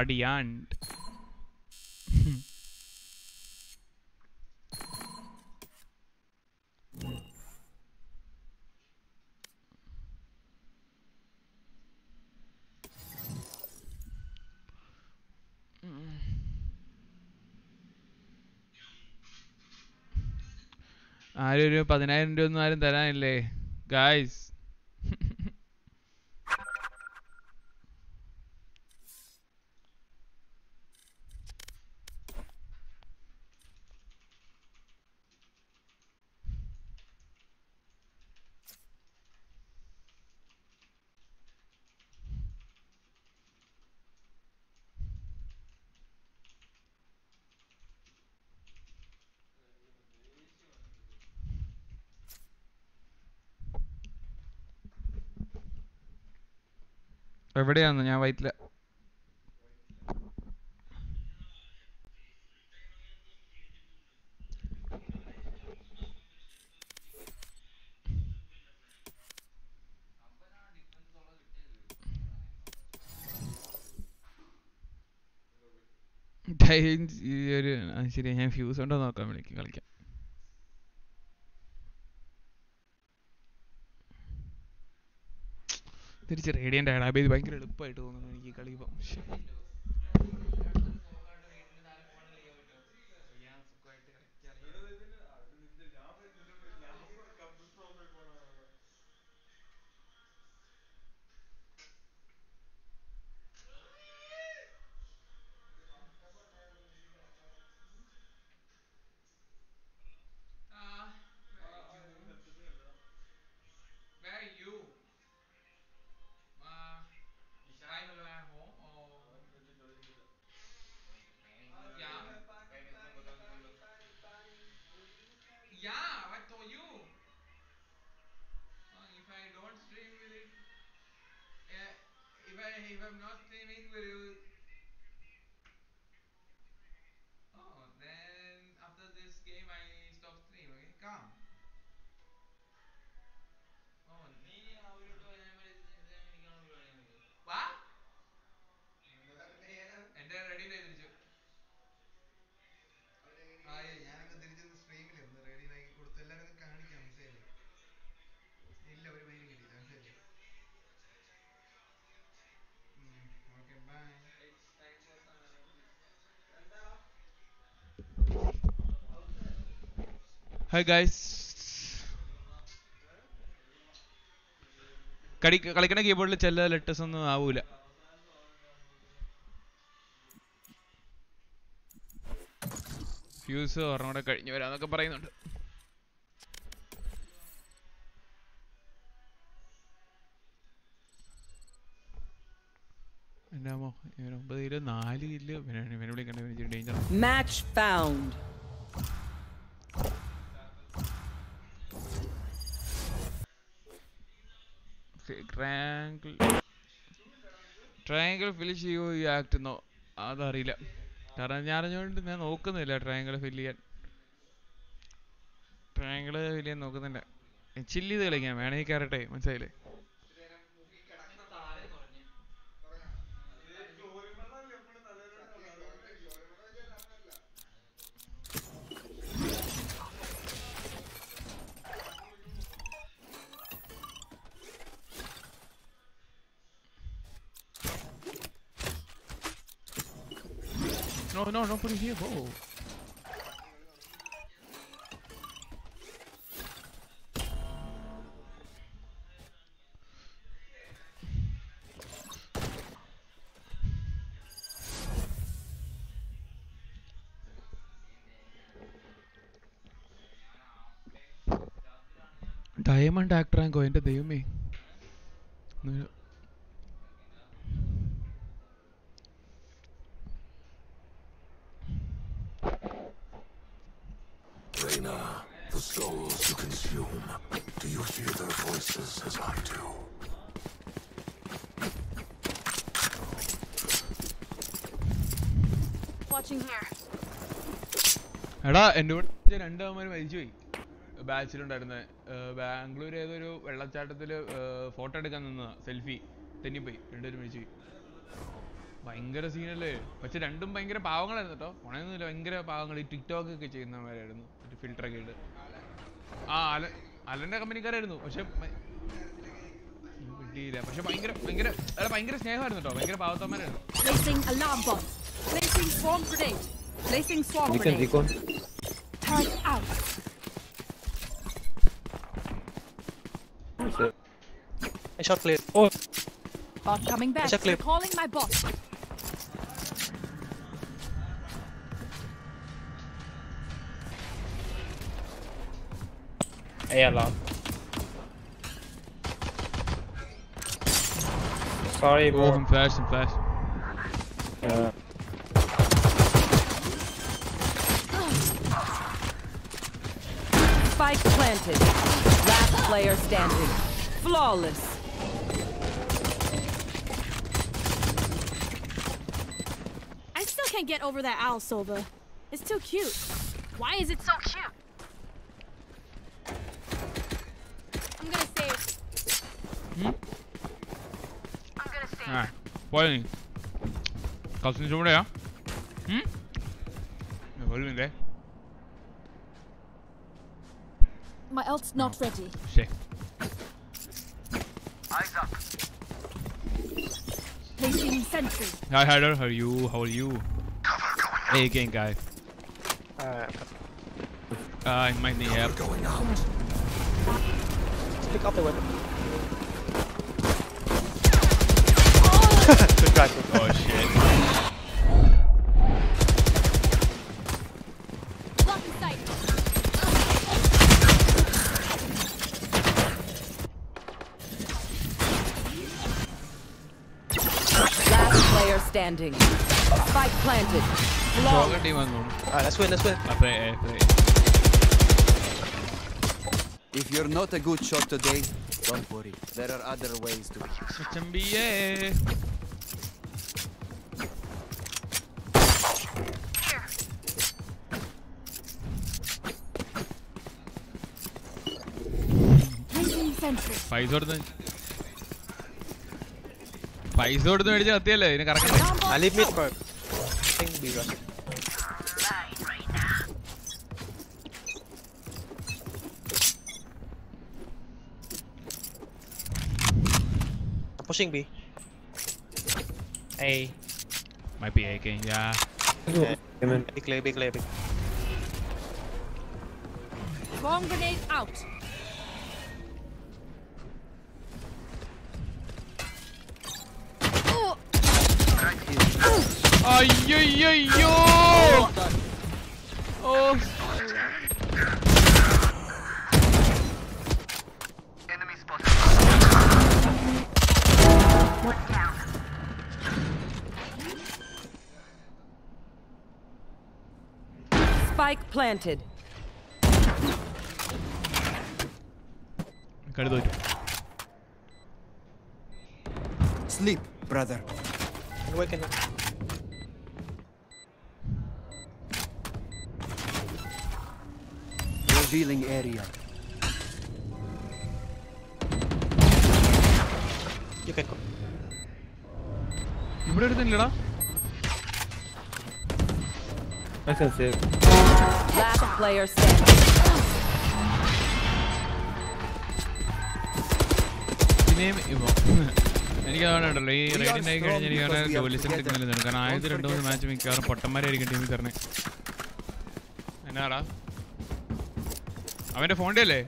Radiant. ആരും ഒരു പതിനായിരം രൂപ ഒന്നും ആരും തരാനില്ലേ guys എവിടെയാന്ന്? ഞാൻ വൈറ്റില ശരി ഞാൻ ഫ്യൂസ് ഉണ്ടോ നോക്കാൻ വിളിക്കും കളിക്കാം. തിരിച്ച് റേഡിയന്റ് ഇത് ഭയങ്കര എളുപ്പമായിട്ട് തോന്നുന്നു എനിക്ക് കളി ഹായ് ഗൈസ് കളി കളിക്കണ കീബോർഡിൽ ചില ലെറ്റേഴ്സ് ഒന്നും ആവൂല. ഫ്യൂസ് ഒരെണ്ണം കൂടെ കഴിഞ്ഞു വരാന്നൊക്കെ പറയുന്നുണ്ട്. എന്നാമോ ഇവൻ കിലോ നാല് കിലോ ഇവനെ വിളിക്കണ്ട danger match found. Triangle triangle fill ചെയ്യുമോ ഈ ആക്ട് എന്നോ? അതറിയില്ല. കാരണം ഞാൻ അറിഞ്ഞുകൊണ്ട് ഞാൻ നോക്കുന്നില്ല ട്രയാങ്കിൾ ഫിൽ ചെയ്യാൻ. ട്രയാങ്കിൾ ഫിൽ ചെയ്യാൻ നോക്കുന്നില്ല. ചില്ല് ചെയ്ത് കളിക്കാം വേണമെങ്കിൽ കയറട്ടെ മനസ്സിലായില്ലേ? No, no, no put എടാ എന്റെ കൂടെ രണ്ട് അവന്മാർ മരിച്ചുപോയി. ബാച്ചിലുണ്ടായിരുന്ന. ബാംഗ്ലൂർ ഏതൊരു വെള്ളച്ചാട്ടത്തിൽ ഫോട്ടോ എടുക്കാൻ നിന്ന സെൽഫി. തെന്നിപ്പോയി. രണ്ടുപേരും മരിച്ചുപോയി. ഭയങ്കര സീനല്ലേ? പക്ഷെ രണ്ടും ഭയങ്കര പാവങ്ങളായിരുന്നു കേട്ടോ. ഉണയൊന്നുമില്ല ഭയങ്കര പാവങ്ങൾ. ഈ ടിക്ടോക്ക് ഒക്കെ ചെയ്യുന്നവരായിരുന്നു ഫിൽട്ടർ ഫിൽറ്റർ ഒക്കെ ഇട്ട്. ആ അല അലന്റെ കമ്പനിക്കാരായിരുന്നു. പക്ഷെ പക്ഷെ ഭയങ്കര ഭയങ്കര ഭയങ്കര സ്നേഹമായിരുന്നു കേട്ടോ. ഭയങ്കര പാവത്തന്മാരായിരുന്നു Placing alarm bot. Swarm grenade. Placing swarm Recon, grenade. recon. Turret out. I shot clear. Oh, Bot coming back. Check clip. Calling my bot. A alarm. Sorry, Oh, bro. some flash, some flash. Uh, Spike planted. Last player standing. Flawless. I still can't get over that owl, Sova. It's too cute. Why is it so cute? I'm gonna save. Hmm? I'm gonna save. Alright. 뭐야, 가슴이 좀 그래요? 응? 뭐 이러는데? My ult's not ready. ശേ Eyes up. Placing sentry. Hi, Hyder. How are you? How are you? Hey, again, guys. Uh, I might need help. Going out. pick up the weapon. Good try, good try. Oh shit. standing. Spike planted. Flawless. Stronger team വന്നു Alright, let's win, let's win. അപ്പേ അപ്പേ If you're not a good shot today, don't worry. There are other ways to. ചമ്പിയേ Placing sentry. പൈസ കൊടുത്ത് പൈസ കൊടുത്ത് മേടിച്ച കത്തിയല്ലേ ഇതിന് കറക്കണ്ടേ I leave mid for. I think B rush. I'm pushing B. A. Might be AK, yeah. Yeah. Big clear, big clear, big. Bomb grenade out. yo, yo, yo! Oh. Enemy spotted. One down. Spike planted. Sleep, brother. And up. Revealing area. ഇവിടെ എടുത്തില്ലടാ I can save. Last player standing. പിന്നെയും ഇവ എനിക്ക് അതുകൊണ്ടുണ്ടല്ലോ ഈ റൈഡിന്റെ ആയി കഴിഞ്ഞാൽ എനിക്ക് ജോലിസിന് എടുക്കുന്നില്ല കാരണം ആദ്യത്തെ രണ്ട് മൂന്ന് മാച്ച് മിക്കവാറും പൊട്ടന്മാരായിരിക്കും ടീമിൽ തരണേ എന്നാടാ? അവന്റെ ഫോണിന്റെ അല്ലേ?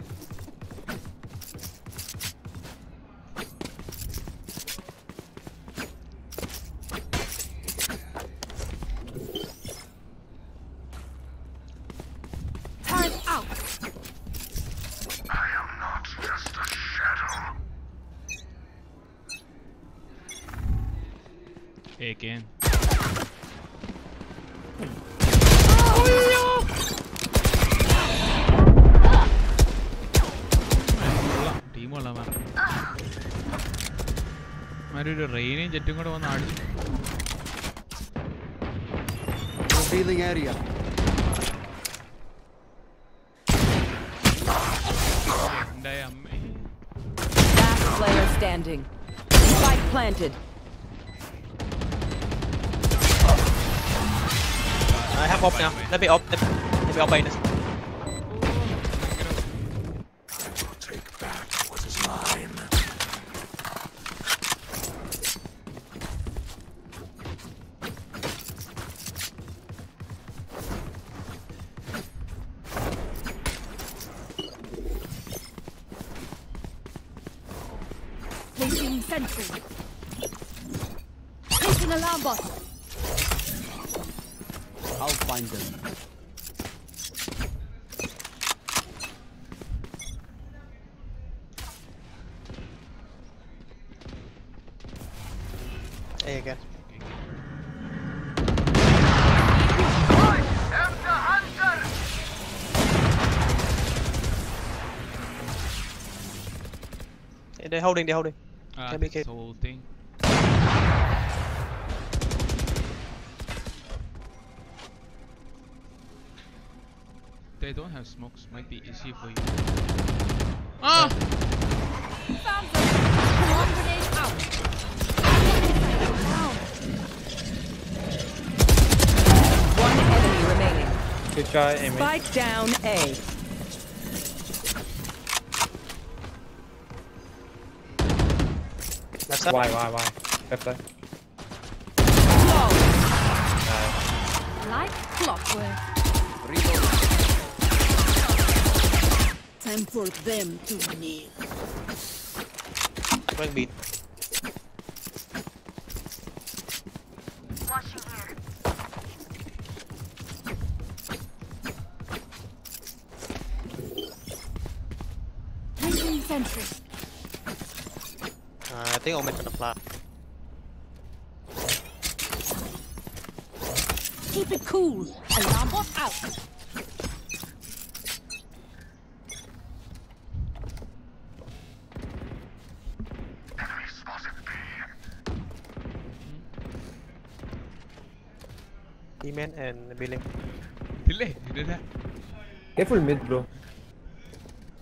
Holding. They're holding. Ah, Can be this careful. whole thing. They don't have smokes, might be easy for you. Ah! Found them. Bomb grenade out. One enemy remaining. Good try, Amy. Spike down A. side. Why, why, why? Left side. Like clockwork. Time for them to kneel. Going beat. Placing sentry helmet and a flag. Keep it cool. Alarm bot out. He-Man and Billy. Billy, you did that. Careful mid, bro.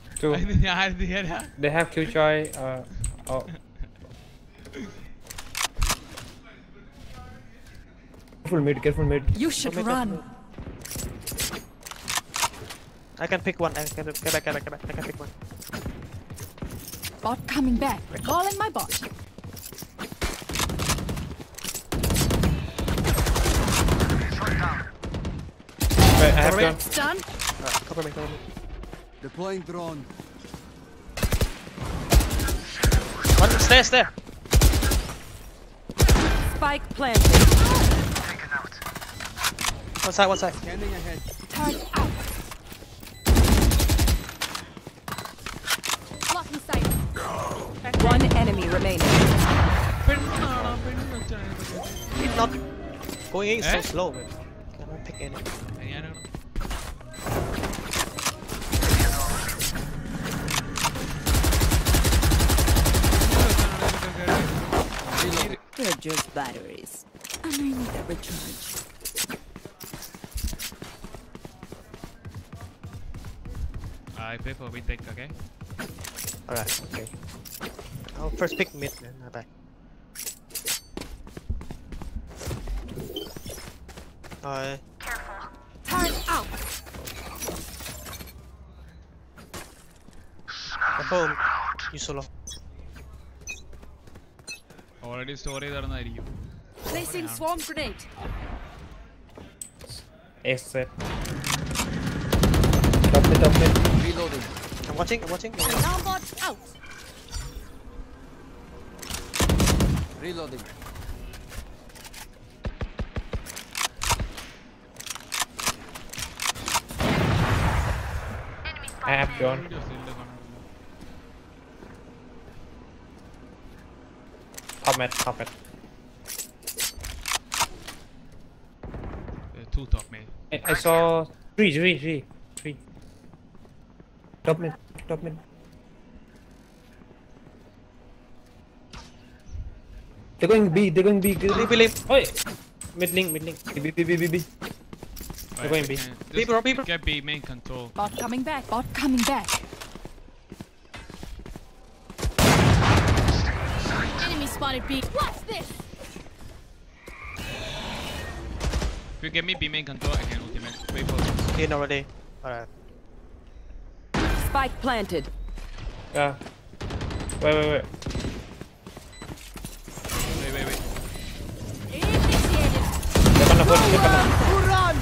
Two. they have Q Choi. Uh, oh. Careful mid, careful mid. You should run. I can pick one. I can get back, get back, get back. I can pick one. Bot coming back. Recalling my bot. Wait, I have Cover gun. Stun. Uh, cover me, cover me. Deploying drone. One stairs there. Spike planted. Taken out. One side, one side. Scanning ahead. Turret out. Blocking sight. One enemy remaining. It's not going in so Eh? slow, man. Cannot pick any. They're just batteries. And I need a recharge. I pay for we take, okay? Alright, okay. I'll first pick mid, man. Not back. Alright. Turret out. Careful, you solo. Already store ചെയ്ത് നടന്നായിരിക്കും Placing swarm grenade. Ace set. Top mid, top mid. Reloading. I'm watching, I'm watching. Alarm bot out. Reloading. I have John. Top mid, top mid. Uh, two top mid. I, I saw three, three, three, three. Top mid, top mid. They're going B, they're going B. They're Leave, leave. Oh, mid link, mid link. B, B, B, B, B. They're going B. People, people. Get B main control. Bot coming back. Bot coming back. Enemy spotted B. What's this? If you get me B main control, I can ultimate. Wait for In already. Alright. Spike planted. Yeah. Wait, wait, wait. Wait, wait, wait. Initiated. They're gonna push, they're gonna. Run.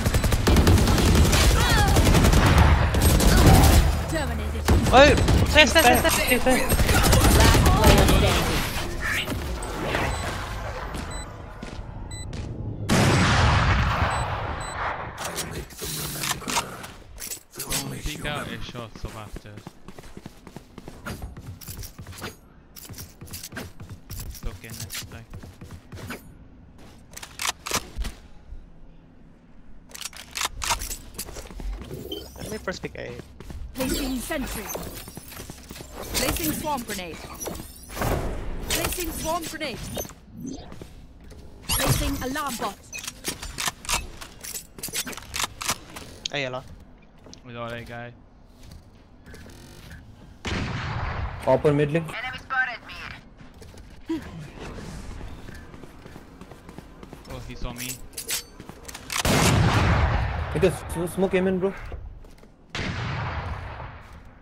Terminated. Oh! Stairs, stairs, stairs, stairs. Don't peek out a shot so after. It's okay next time. Let me first pick A. Placing sentry. Placing swarm grenade. Placing swarm grenade. Placing alarm bot. A a lot. With all that guy. Copper mid link. Enemy spotted me. Oh, he saw me. Because sm- smoke him in, bro. You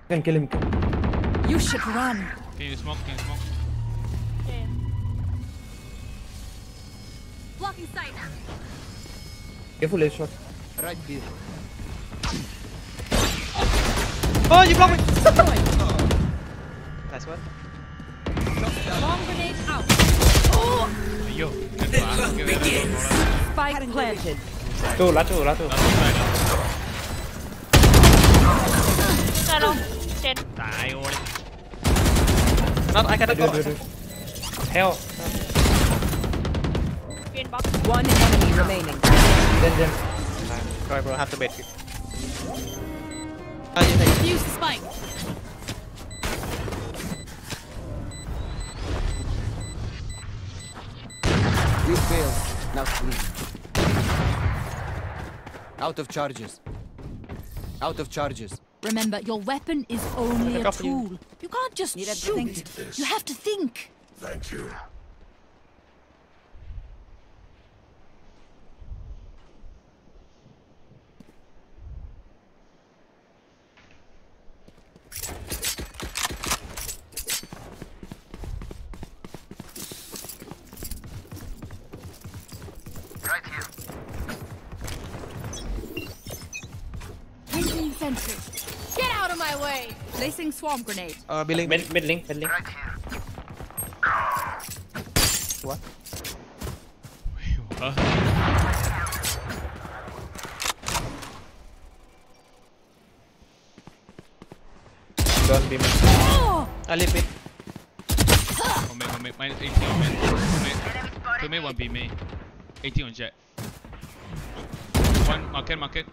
can kill him. You should run. Can you smoke? Can you smoke? Blocking sight. Careful, ace shot. Right here. Oh, you blocked me! nice one. Swarm grenade out. Oh! Yo, begin. Spike planted. Two, la two, la two. Die already. Not, I gotta Do, go. do, do. Hell. One enemy remaining. Then, then. Sorry, bro, I have to bait you. You take Use the spike. We failed. Now three. Out of charges. Out of charges. Remember, your weapon is only a after you. tool. You can't just Need shoot. You have to think. Thank you. Right here. Placing sentry. Get out of my way. Placing swarm grenade. Uh, billing. Mid, mid link, mid link. What? Huh? Don't be mid. B main. Alipit. One main, one main. Minus 18 on main. Two main. Two main, one B main. 80 on Jett. One market, market.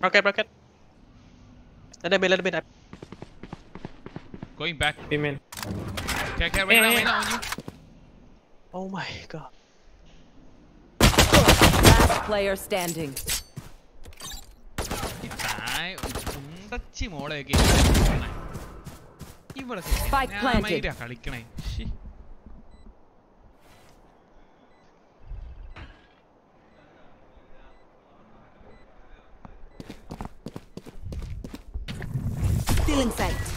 Market, market. Another main, another main. Going back. B main. Okay, okay, wait, wait, wait, on you. Oh my god. Last player standing. Inside. 得知我哋嘅。കളിക്കണേ ശ്ശി. Stealing sight.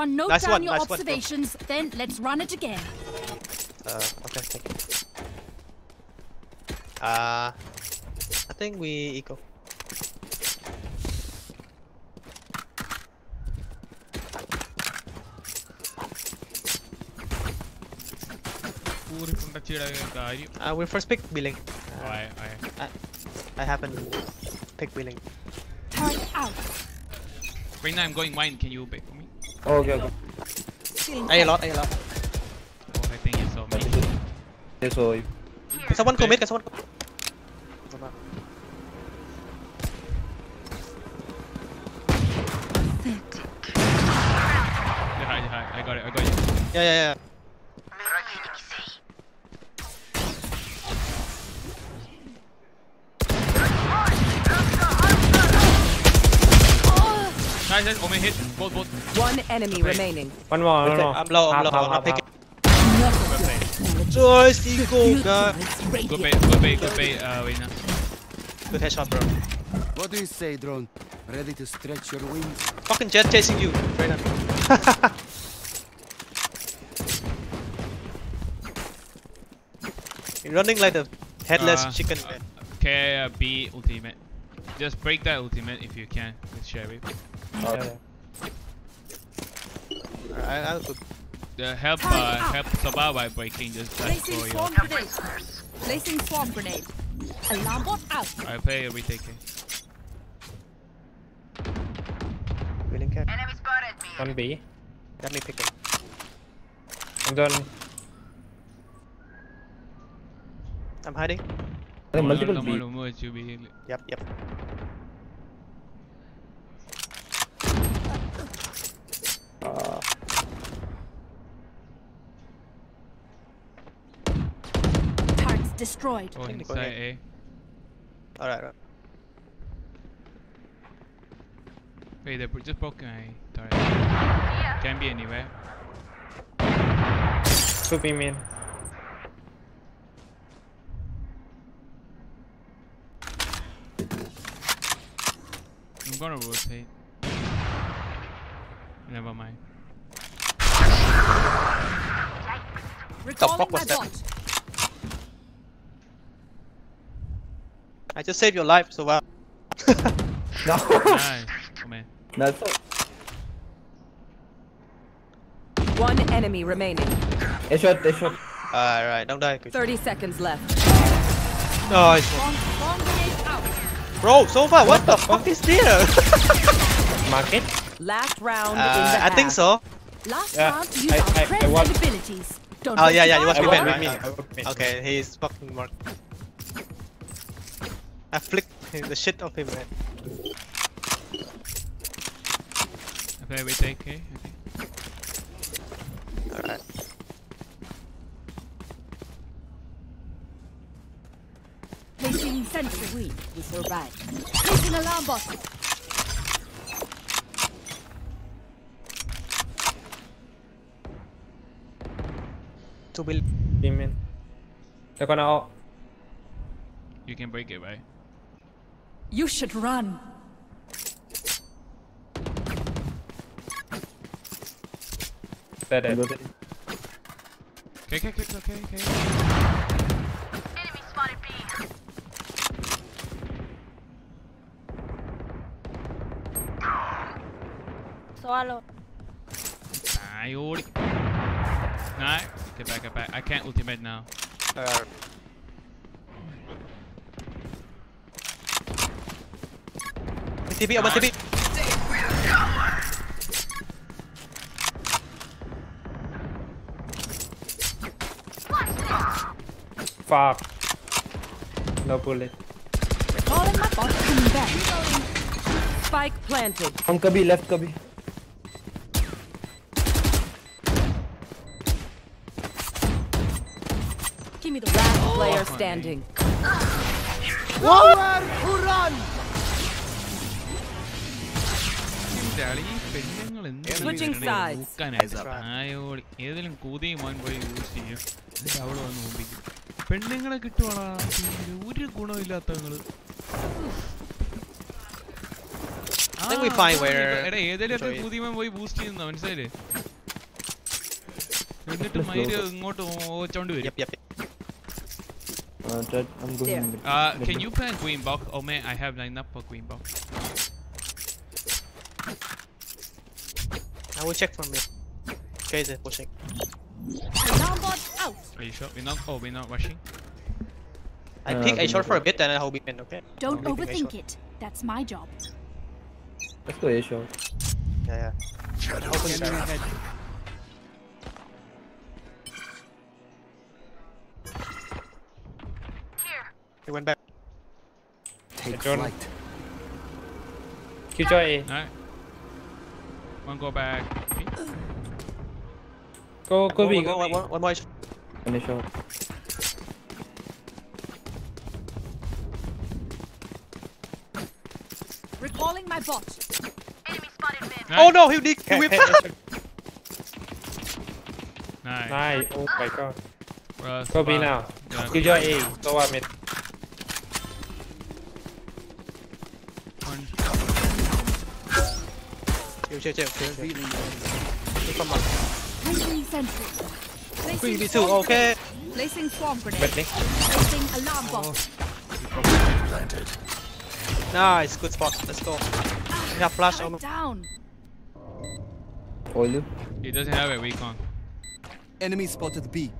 Everyone note nice down one, your nice observations, one. then let's run it again. Uh, okay, thank you. Uh, I think we eco. Uh, we first pick billing. Oh, uh, I, I, I happen to pick billing. Turn out. Right now I'm going wine, can you pick? Okay, okay. Ay, a lot, a lot. Oh, I think you saw me. They saw you. Someone commit? Can someone commit? Yeah. I got it. I got you. Yeah, yeah, yeah. Nice, nice. Omen hit. Both, both. One enemy remaining. One more, one more. I'm low, I'm low. I'm half, not picking. Perfect. Choice eco, god. Good bait, good bait, good bait, uh, Reyna. Good headshot, bro. What do you say, drone? Ready to stretch your wings? Fucking Jett chasing you right now. You're running like a headless Uh, chicken. uh, K uh, B ultimate. Just break that ultimate if you can with Sheriff. Okay. Alright, I'll put... The help, uh, help survive by breaking this Placing for you. Grenade. Placing swarm grenade. Alarm bot out. I play a retaking. Willing cap. Enemy spotted me. One B. Let me pick it. I'm done. I'm hiding. There are multiple B. Yep, yep. Uh, Turrets destroyed. Oh, inside. A. Alright, alright. Wait, they just broke my turret. Can be anywhere. two B main. I'm gonna rotate. Never mind. Recalling fuck was that? I just saved your life, so well. No. nice. Oh man. That's all. One enemy remaining. A shot, a shot. Alright, don't die. Good. 30 seconds left. Nice Swarm, swarm. Bro, so far, what the fuck is there? Market? Last round uh, I think so. Last yeah. round, use I, our I, I, abilities. Don't oh yeah, yeah, you watch me, man, right? Me. Okay, he's fucking mark. I flicked the shit off him, man. Okay, we take okay. Alright. Placing sentry. We survive. Placing alarm box. Two bill. Amen. They're gonna all. You can break it, right? You should run. Dead, dead. Okay, okay, okay, okay, okay. Enemy spotted B. Swallow. I already. Nah, get back, get back. I can't ultimate now. Uh, TP, open TP. Fuck. No bullet. Calling my bot coming back. Spike planted. On Kabi, left Kabi. player standing. What? Switching sides. ഏതെങ്കിലും കൂതിയും മോൻ പോയി use ചെയ്യും. എന്നിട്ട് അവൾ വന്ന് ഓടിക്കും പെണ്ണുങ്ങളെ കിട്ടുവാണോ ഒരു ഗുണമില്ലാത്ത നിങ്ങൾ ഏതെങ്കിലും കൂതിയും പോയി ബൂസ്റ്റ് ചെയ്യുന്ന മനസ്സിലായില്ലേ? എന്നിട്ട് മയിൽ ഇങ്ങോട്ട് ഓച്ചോണ്ട് വരും. Uh, Ted, I'm going There. mid. Uh, mid can mid. you plan green box? Oh man, I have line up for green box. I will check for me. Okay, then we'll check. Alarm bot out. Are you sure? We're not. Oh, we're not rushing. I Uh, peek A short for a bit, then I'll be in, okay? Don't I'll be peek A overthink it. That's my job. Let's go A short. Yeah, yeah. Shadows He went back. Take John. flight. Killjoy A. Alright. One go back. Go, go One, B, one, go one, B. one, one more. And A short. Recalling my bot. Enemy spotted mid. Nice. Oh no, he did. He whipped. Nice. Nice. Oh my god. Uh, Go B now. Yeah. Killjoy A. Go one mid. Chill, chill, chill, chill. chill. He come up. Placing sentry. Three Placing v two. Okay. Placing swarm grenade. Mid. Placing alarm bot. planted. Nice, good spot. Let's go. Yeah, flash. Turret Oh, down. Hold you. He doesn't have a recon. Enemy spotted B.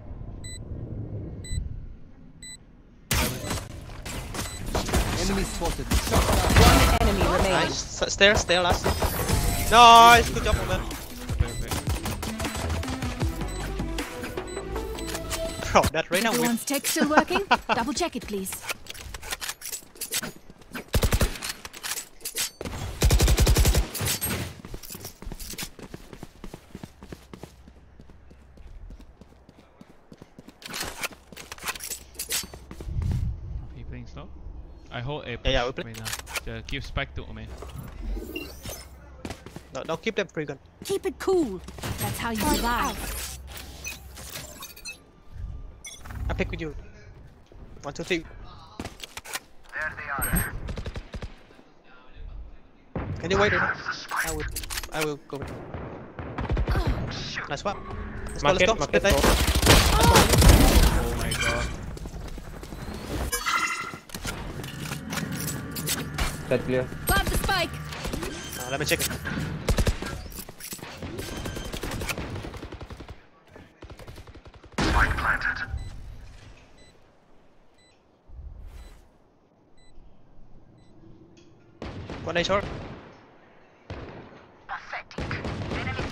Enemy spotted. One enemy remaining. nice. S- Stairs, stairs last. Nice, good job, man. Perfect. Bro, that right now whip. Everyone's tech still working? Double check it, please. Are you playing slow? I hold a Yeah, yeah, we play- right now. Just give spike to Omen. No, no, keep them free gun. Keep it cool. That's how you survive. I pick with you. One, two, three. There they are. Can you wait? Or not? I will. I will go. With. Nice one. Let's Market, go. Let's go. market Split four. Oh my god. That clear. Plant the spike. Uh, let me check it. One A short. Pathetic. Enemy.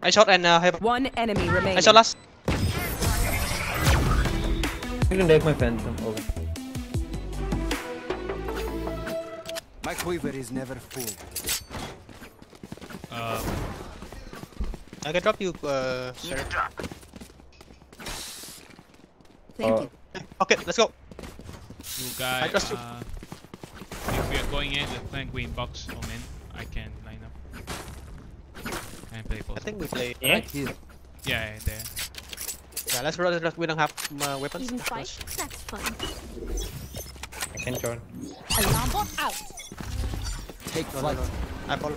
I shot and uh, have. One enemy remaining. I shot last. You can take my phantom over. My quiver is never full. Uh, I can drop you, uh, sir. Thank Uh, you. Okay, let's go. You guys, going in, let's plan green box or main. I can line up. And play both. I think we play Yeah? right here. Yeah, yeah, there. Yeah, let's roll. Let's, we don't have uh, weapons. Even Let's fight? That's fun. I can join. Alarm bot out. Take No, no, flight. no. I follow.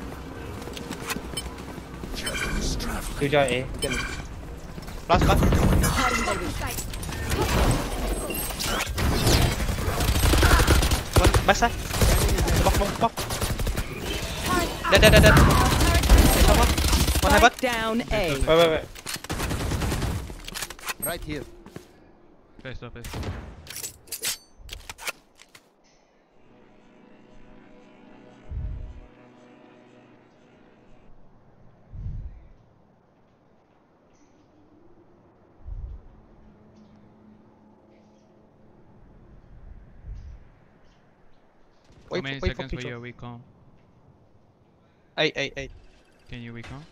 You join A. Get Can Last, last. One backside. Dead, dead, dead, dead. Someone. One heaven. Spike down A. Wait, wait, wait. Right here. Face up, face How Wait, many wait seconds for Picho. your recon? Eight, eight, eight. Can you recon?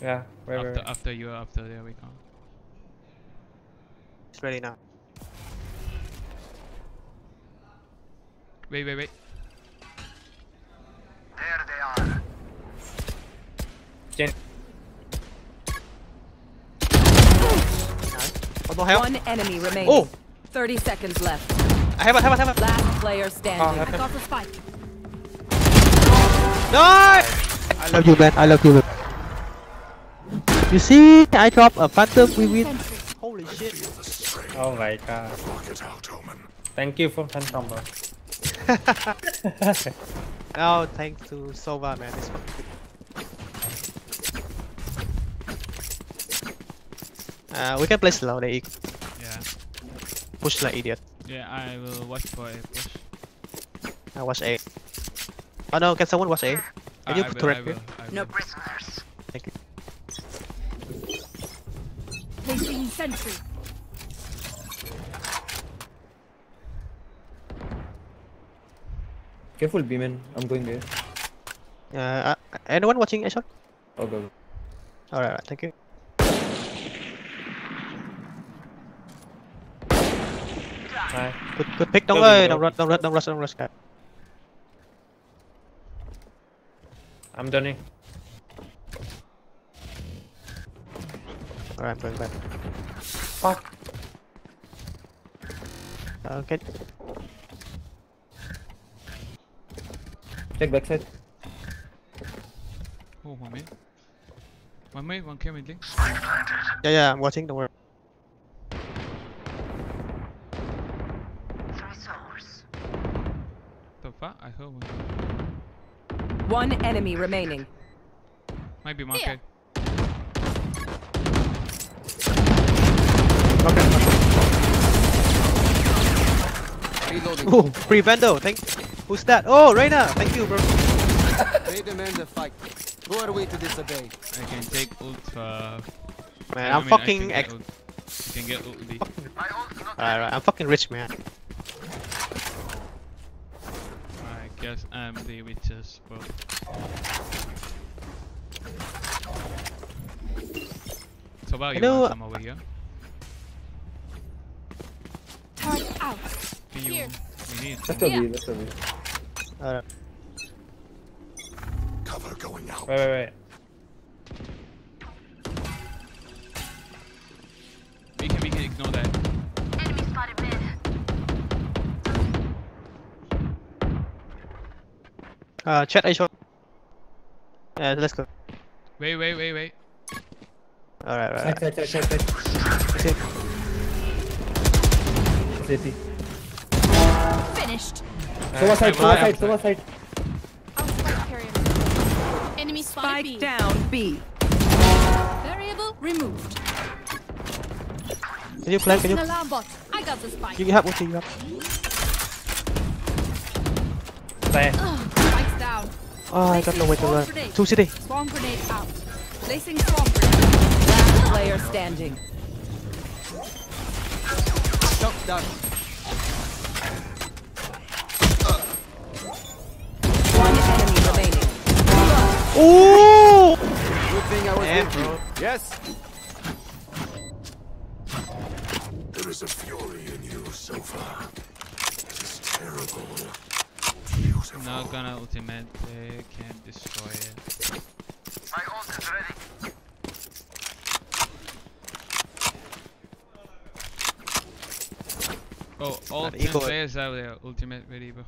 Yeah, wait, wait, after, wait. after you after the recon. It's ready now. Wait, wait, wait. There they are. Jen. One more health. One enemy remaining. Oh! 30 seconds left. I have it, have it, have it. Last player standing. Oh, I got the spike. No! I love you, man. I love you, man. You see, I drop a phantom, we win. Holy shit. Oh my god. Thank you for phantom, bro. Oh, thanks to Sova, man. This one. Uh, we can play slow, they Yeah. push like idiot. Yeah, I will watch for a push. I watch A. Oh no, can someone watch A? Can I- you I will, correct I me? will, I No prisoners. Thank you. Placing sentry. Careful, B man. I'm going there. Uh, uh, anyone watching A shot? Oh, go. go. Alright, alright, thank you. Hi. Good, good pick. Don't Go, go, worry, go. don't rush, don't rush, don't rush, don't rush, guys. I'm done. Alright, I'm going back. Fuck. Uh, okay. Check backside. Oh, one minute. One minute, one kill mid link. Yeah, yeah, I'm watching, don't worry. Three souls. The fuck? I heard one. One enemy remaining. Might be market. Reloading. Oh, free Vendo, thank Who's that? Oh, Reyna, thank you, bro. They demand a fight. Who are we to disobey? I can take ult uh Man, I I'm mean, I fucking can get ult. You can get ult B. Alright, alright, I'm fucking rich, man. I guess I'm the richest bro. So about you know- want some over here? Turret out. Can you Here. we need Let's some. go Yeah. B. Let's go B. Alright. Cover going out. Wait, wait, wait. We can we can ignore that. Uh, chat A shot. Yeah, let's go. Wait, wait, wait, wait. Alright, Side, alright. side, side, side, side. Okay. City. Finished. Sova side, Sova side, I'm side. I'll spike carrier. Enemy spotted Spike B. down B. Variable removed. Can you plan? Can you? alarm bot. I got the spike. You help? What you have? Side. Ugh, ah, Spike's down. Oh, I got no way to Swarm run. grenade. Two city. Swarm grenade out. Placing swarm grenade. Last player standing. Shot down. One enemy remaining. Ooh! Good thing I was Damn, with you. Yes. There is a fury in you so far. Not gonna ultimate, they can't destroy it. My ult is ready. Oh, all An 10 eco- players have their ultimate ready, bro.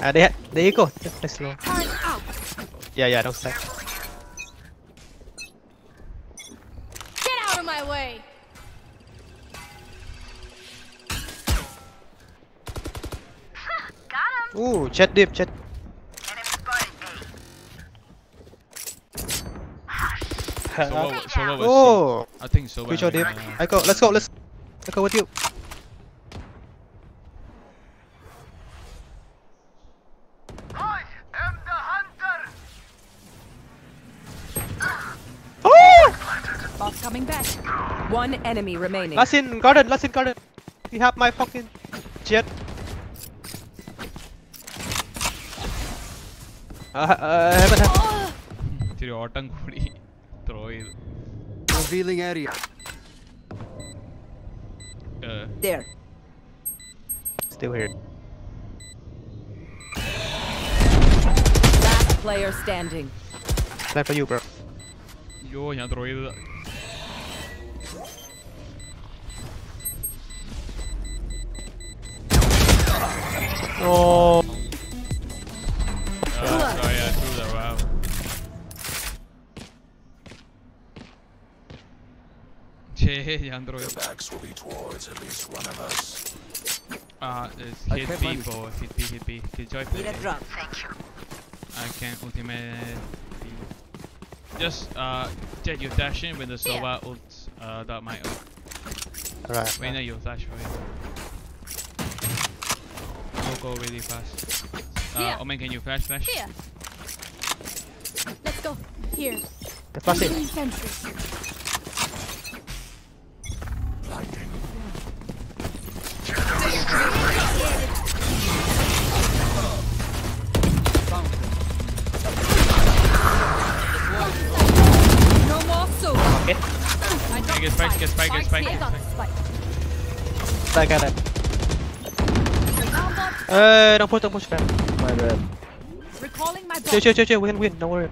Uh, they, there you go. Just play slow. Turn out. Yeah, yeah, don't stack. Get out of my way. Ooh, chat dip, chat. So what, so what was oh, he? I think so. Which but, dip? uh, I go. Let's go. Let's. Let's go with you. I am the hunter. Oh! Bot coming back. One enemy remaining. Last in garden. Last in garden. You have my fucking Jett. Uh, uh, heaven, heaven. ഇച്ചിരി ഓട്ടം കൂടി throw ചെയ്തു Revealing area. Uh, There. Still here. Last player standing. Plan for you, bro. അയ്യോ ഞാൻ throw ചെയ്തത് Oh. Oh, I threw that round. Che, Leandro. The backs will be towards at least one of us. Ah, uh, hit B. Hit B, hit B. Did Joy play? Need a drop, thank you. I can ultimate B. Just, uh, get your dash in with the Sova yeah. ult, uh, that might ult. Alright. Wait, no, you dash for it. Don't go really fast. Uh, Here. Omen, can you flash, flash? Here. Let's go. Here. The flash it. Using sentry. No more so. Okay. Get spike, get spike, get spike. I got the spike. Back at it. Uh, don't push, don't push, fam. My bad. Recalling my Chill, bot. chill, chill, chill. We can win. Don't worry.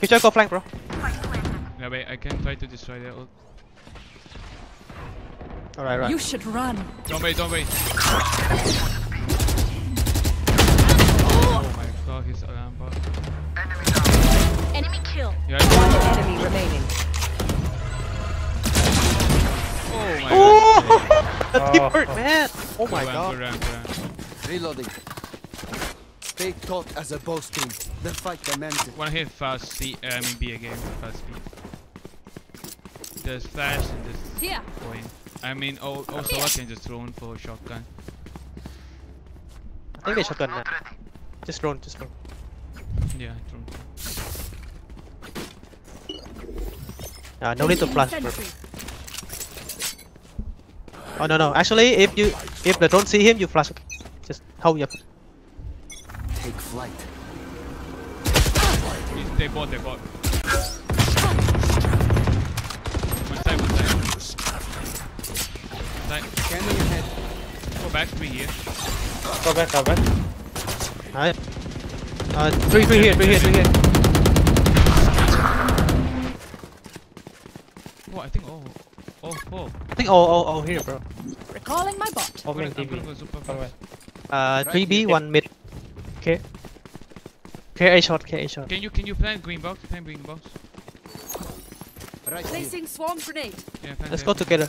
Killjoy, go flank, bro. Yeah, wait, I can try to destroy their ult. Alright, right. You should run. Don't wait, don't wait. Oh my oh god, he's alarm bot. Enemy kill. Yeah, One enemy remaining. Oh my Oh, god. the tip hurt, man. Oh my Good god. good round, good. Reloading. Fake talk as a boasting. The fight demands Wanna hit fast C, uh, I mean B again, fast speed. There's flash and there's Here. point. I mean, oh, also I can just throw in for a shotgun. I think they shotgun now. Just drone, just drone. Yeah, throw. Uh, no need to flash, bro. Oh no no. Actually, if you if they don't see him, you flash. Just hold your. Take flight. He's, they bought, they bought. One side, one side. Side. Scanning ahead. Go back, three here. Go back, go back. Alright. Uh, three, three here, three here, three here. Oh, I think, oh, oh, four. I think all, all, all here, bro. Recalling my bot. Open I'm TV. gonna go super fast. Uh, three B, one mid. Okay. Okay, A shot, okay, A shot. Can you, can you plant green box? Plant green box. Right here. Placing swarm grenade. Yeah, Let's go together.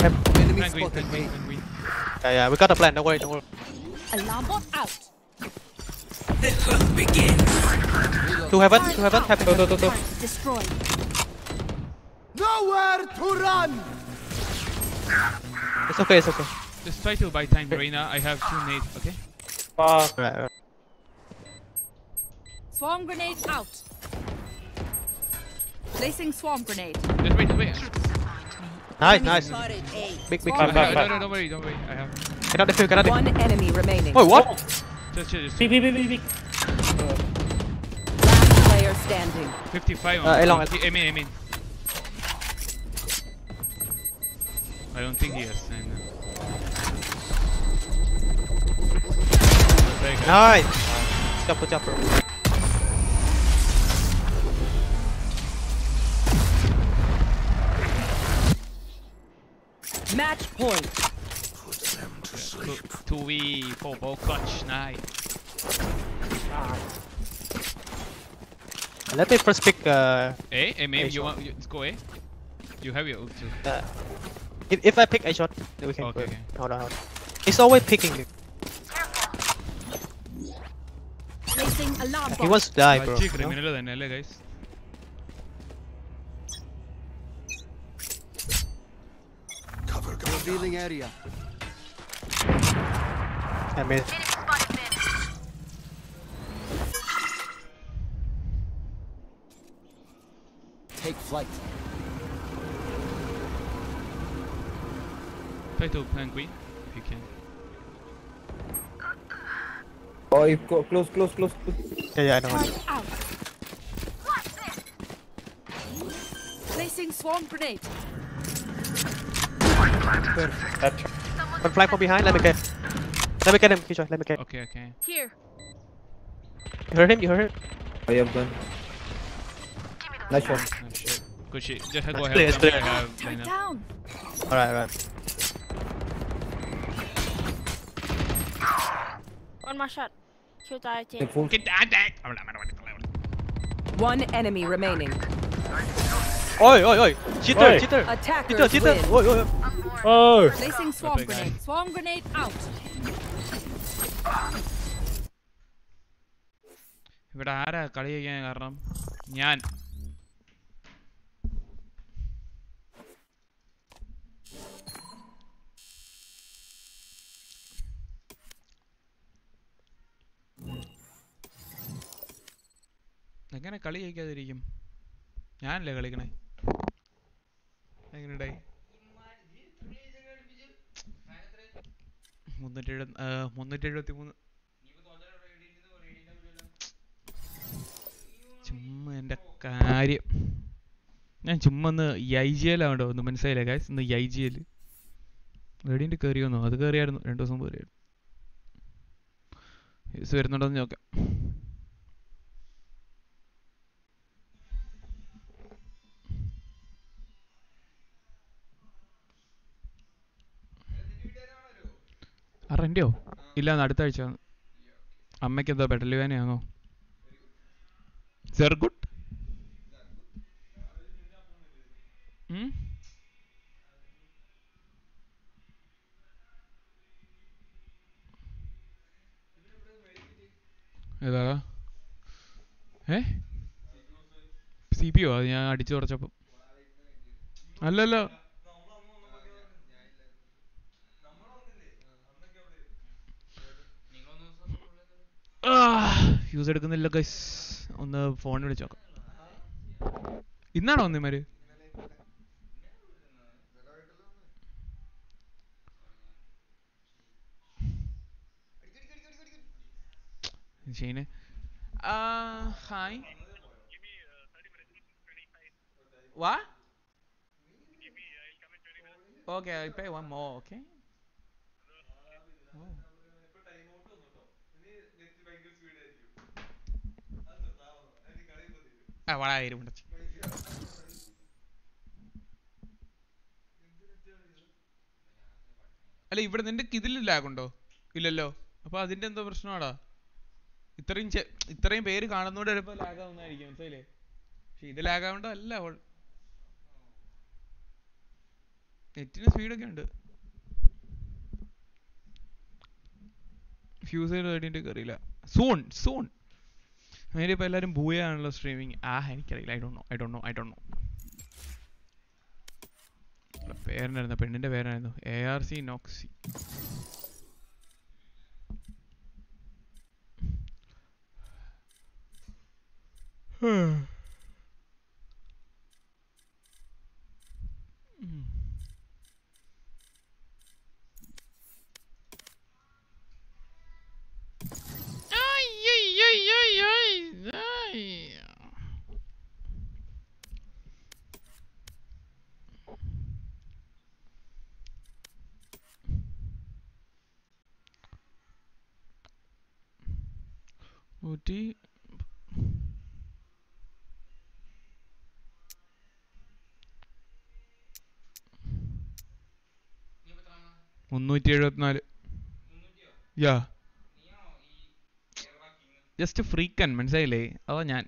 Enemy Plant green, spotted plant green, A. plant green. Yeah, yeah, we got a plan. Don't worry, don't worry. Alarm bot out. Two heaven, two heaven, heaven. Go, go, go, go. Turret destroyed. Nowhere to run. It's okay, it's okay. Just try to buy time, Reyna. I have two nades, okay? Fuck. Right, right. Swarm grenade out. Placing swarm grenade. Just wait, just wait. Nice, nice. Big, big. Back, No, back, no, back. no, don't worry, don't worry. I have. Cannot defuse, cannot defuse. One enemy remaining. Wait, what? Just chill, just Big, big, big, big, big. Last player standing. 55 Uh, on Elon, He- Aim in, aim in. I don't think he has. I know. Very good. Nice. Chopper, chopper. Match point. Two V four ball clutch. Nice. Let me first pick. Uh, A, A, maybe A you shot. want. You, let's go A. You have your ult too. Uh, if, if I pick a shot, then we can Okay, go. okay. Hold on, hold on. He's always picking me. He wants to die, bro. Cover. Revealing area. I made. Take flight. Fatal to if you can. Oh, you go close, close, close. close. yeah, yeah, I know. out. Placing swarm grenade. One fly from behind. Let me get. Let me get him, Kishore. Let me get. Okay, okay. Here. You heard him? You heard him? I have done. Nice one. Oh, shit. Good shit. Just go ahead. clear, it's come clear. here, have Turret line up. down. Alright, alright. One more shot. One enemy remaining. Oi, oi, oi! Cheater, Oi. cheater! Attackers Cheater, cheater! win. Oi, oi, oi! Oh! Placing swarm big guy. grenade. Swarm grenade out. ഇവിടെ ആരാ കളി കഴിക്കാൻ കാരണം ഞാൻ എങ്ങനെ കളി ജയിക്കാതിരിക്കും? ഞാനല്ലേ കളിക്കണേ? എങ്ങനെയുണ്ടായി മുന്നൂറ്റി എഴുപത്തി മുന്നൂറ്റി എഴുപത്തി മൂന്ന് ചുമ്മാ എന്റെ കാര്യം. ഞാൻ ചുമ്മാ ഒന്ന് ഐ ജി എല്ലാണ്ടോ ഒന്ന് മനസ്സിലായില്ല ഗായ്സ് ഇന്ന് ഐ ജി എൽ. റെഡിന്റെ കയറി വന്നു അത് കയറിയായിരുന്നു. രണ്ട് ദിവസം കയറിയായിരുന്നു. വരുന്നുണ്ടോ എന്ന് നോക്കാം. ആ റെന്റെയോ ഇല്ല അടുത്ത ആഴ്ച അമ്മയ്ക്ക് എന്താ പെടൽ വേനയാണോ ഗുഡ് ഏതാ? ഏ? സി പി ഓ അത് ഞാൻ അടിച്ചു കുറച്ചപ്പം അല്ലല്ലോ. ഫ്യൂസ് എടുക്കുന്നില്ല ഗൈസ് ഒന്ന് ഫോൺ വിളിച്ച് നോക്കാം. ഇന്നാണോ ഒന്നിമാര് ഷെയ്ന്. ഹായ് വാ? ഓക്കെ ഐ പേ വൺ മോ ഓക്കെ അല്ല ഇവിടെ നിന്റെ ഇതിൽ ലാഗുണ്ടോ ഇല്ലല്ലോ. അപ്പൊ അതിന്റെ എന്തോ പ്രശ്നമാടാ? ഇത്രയും ഇത്രയും പേര് കാണുന്നോണ്ട് ചിലപ്പോ ലാഗ് ആവുന്നതായിരിക്കും മനസ്സിലായില്ലേ? പക്ഷെ ഇത് ലാഗ് ആവേണ്ട? അല്ല നെറ്റിന് സ്പീഡൊക്കെ ഉണ്ട്. ഫ്യൂസ് ചെയ്ത് അറിയില്ല സൂൺ സൂൺ നേരെ ഇപ്പോൾ എല്ലാവരും ബൂയാണല്ലോ സ്ട്രീമിങ് ആ എനിക്കറിയില്ല. I don't know I do know I do know പേരനായിരുന്നു പെണ്ണിന്റെ പേരായിരുന്നു എ ആർ സി നോക്സി hmm. Ay, ay, ay, ay, ay. നൂറ്റി മുന്നൂറ്റി എഴുപത്തിനാല് യാ. ജസ്റ്റ് ഫ്രീക്കൻ മനസ്സിലായില്ലേ? അതാ ഞാൻ.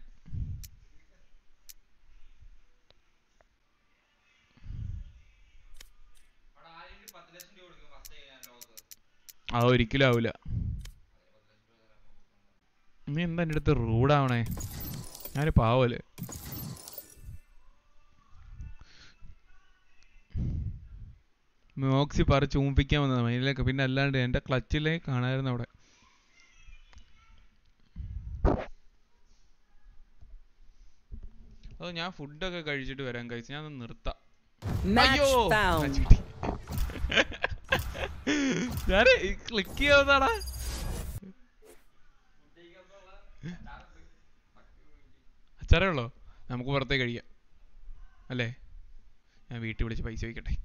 ആ ഒരിക്കലും ആവൂല. നീ എന്താ എന്റെ അടുത്ത് റൂഡാവണേ? ഞാനൊരു പാവൽ. മോക്സി പറ ചൂമ്പിക്കാൻ വന്നതാണ് മൈനിലേക്ക് പിന്നെ അല്ലാണ്ട് എന്റെ ക്ലച്ചിലേ കാണാമായിരുന്നു അവിടെ. അത് ഞാൻ ഫുഡൊക്കെ കഴിച്ചിട്ട് വരാൻ കഴിച്ചു ഞാൻ നിർത്താം. അയ്യോ. ഞാൻ ക്ലിക്ക് ചെയ്യാവുന്നതാടാ. അച്ചാറേ ഉള്ളോ? നമുക്ക് പുറത്തേക്ക് കഴിയാം അല്ലേ? ഞാൻ വീട്ടിൽ വിളിച്ച് പൈസ വയ്ക്കട്ടെ.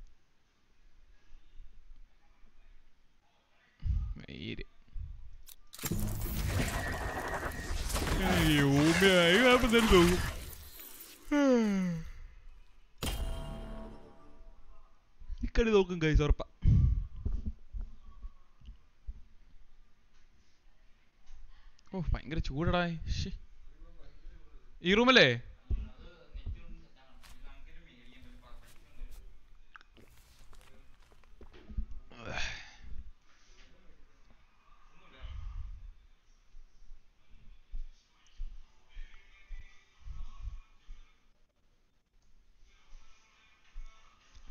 ഇക്കടി നോക്കും കൈ ഉറപ്പാ ഓ ഭയങ്കര ചൂടടാ. ഈ റൂമല്ലേ?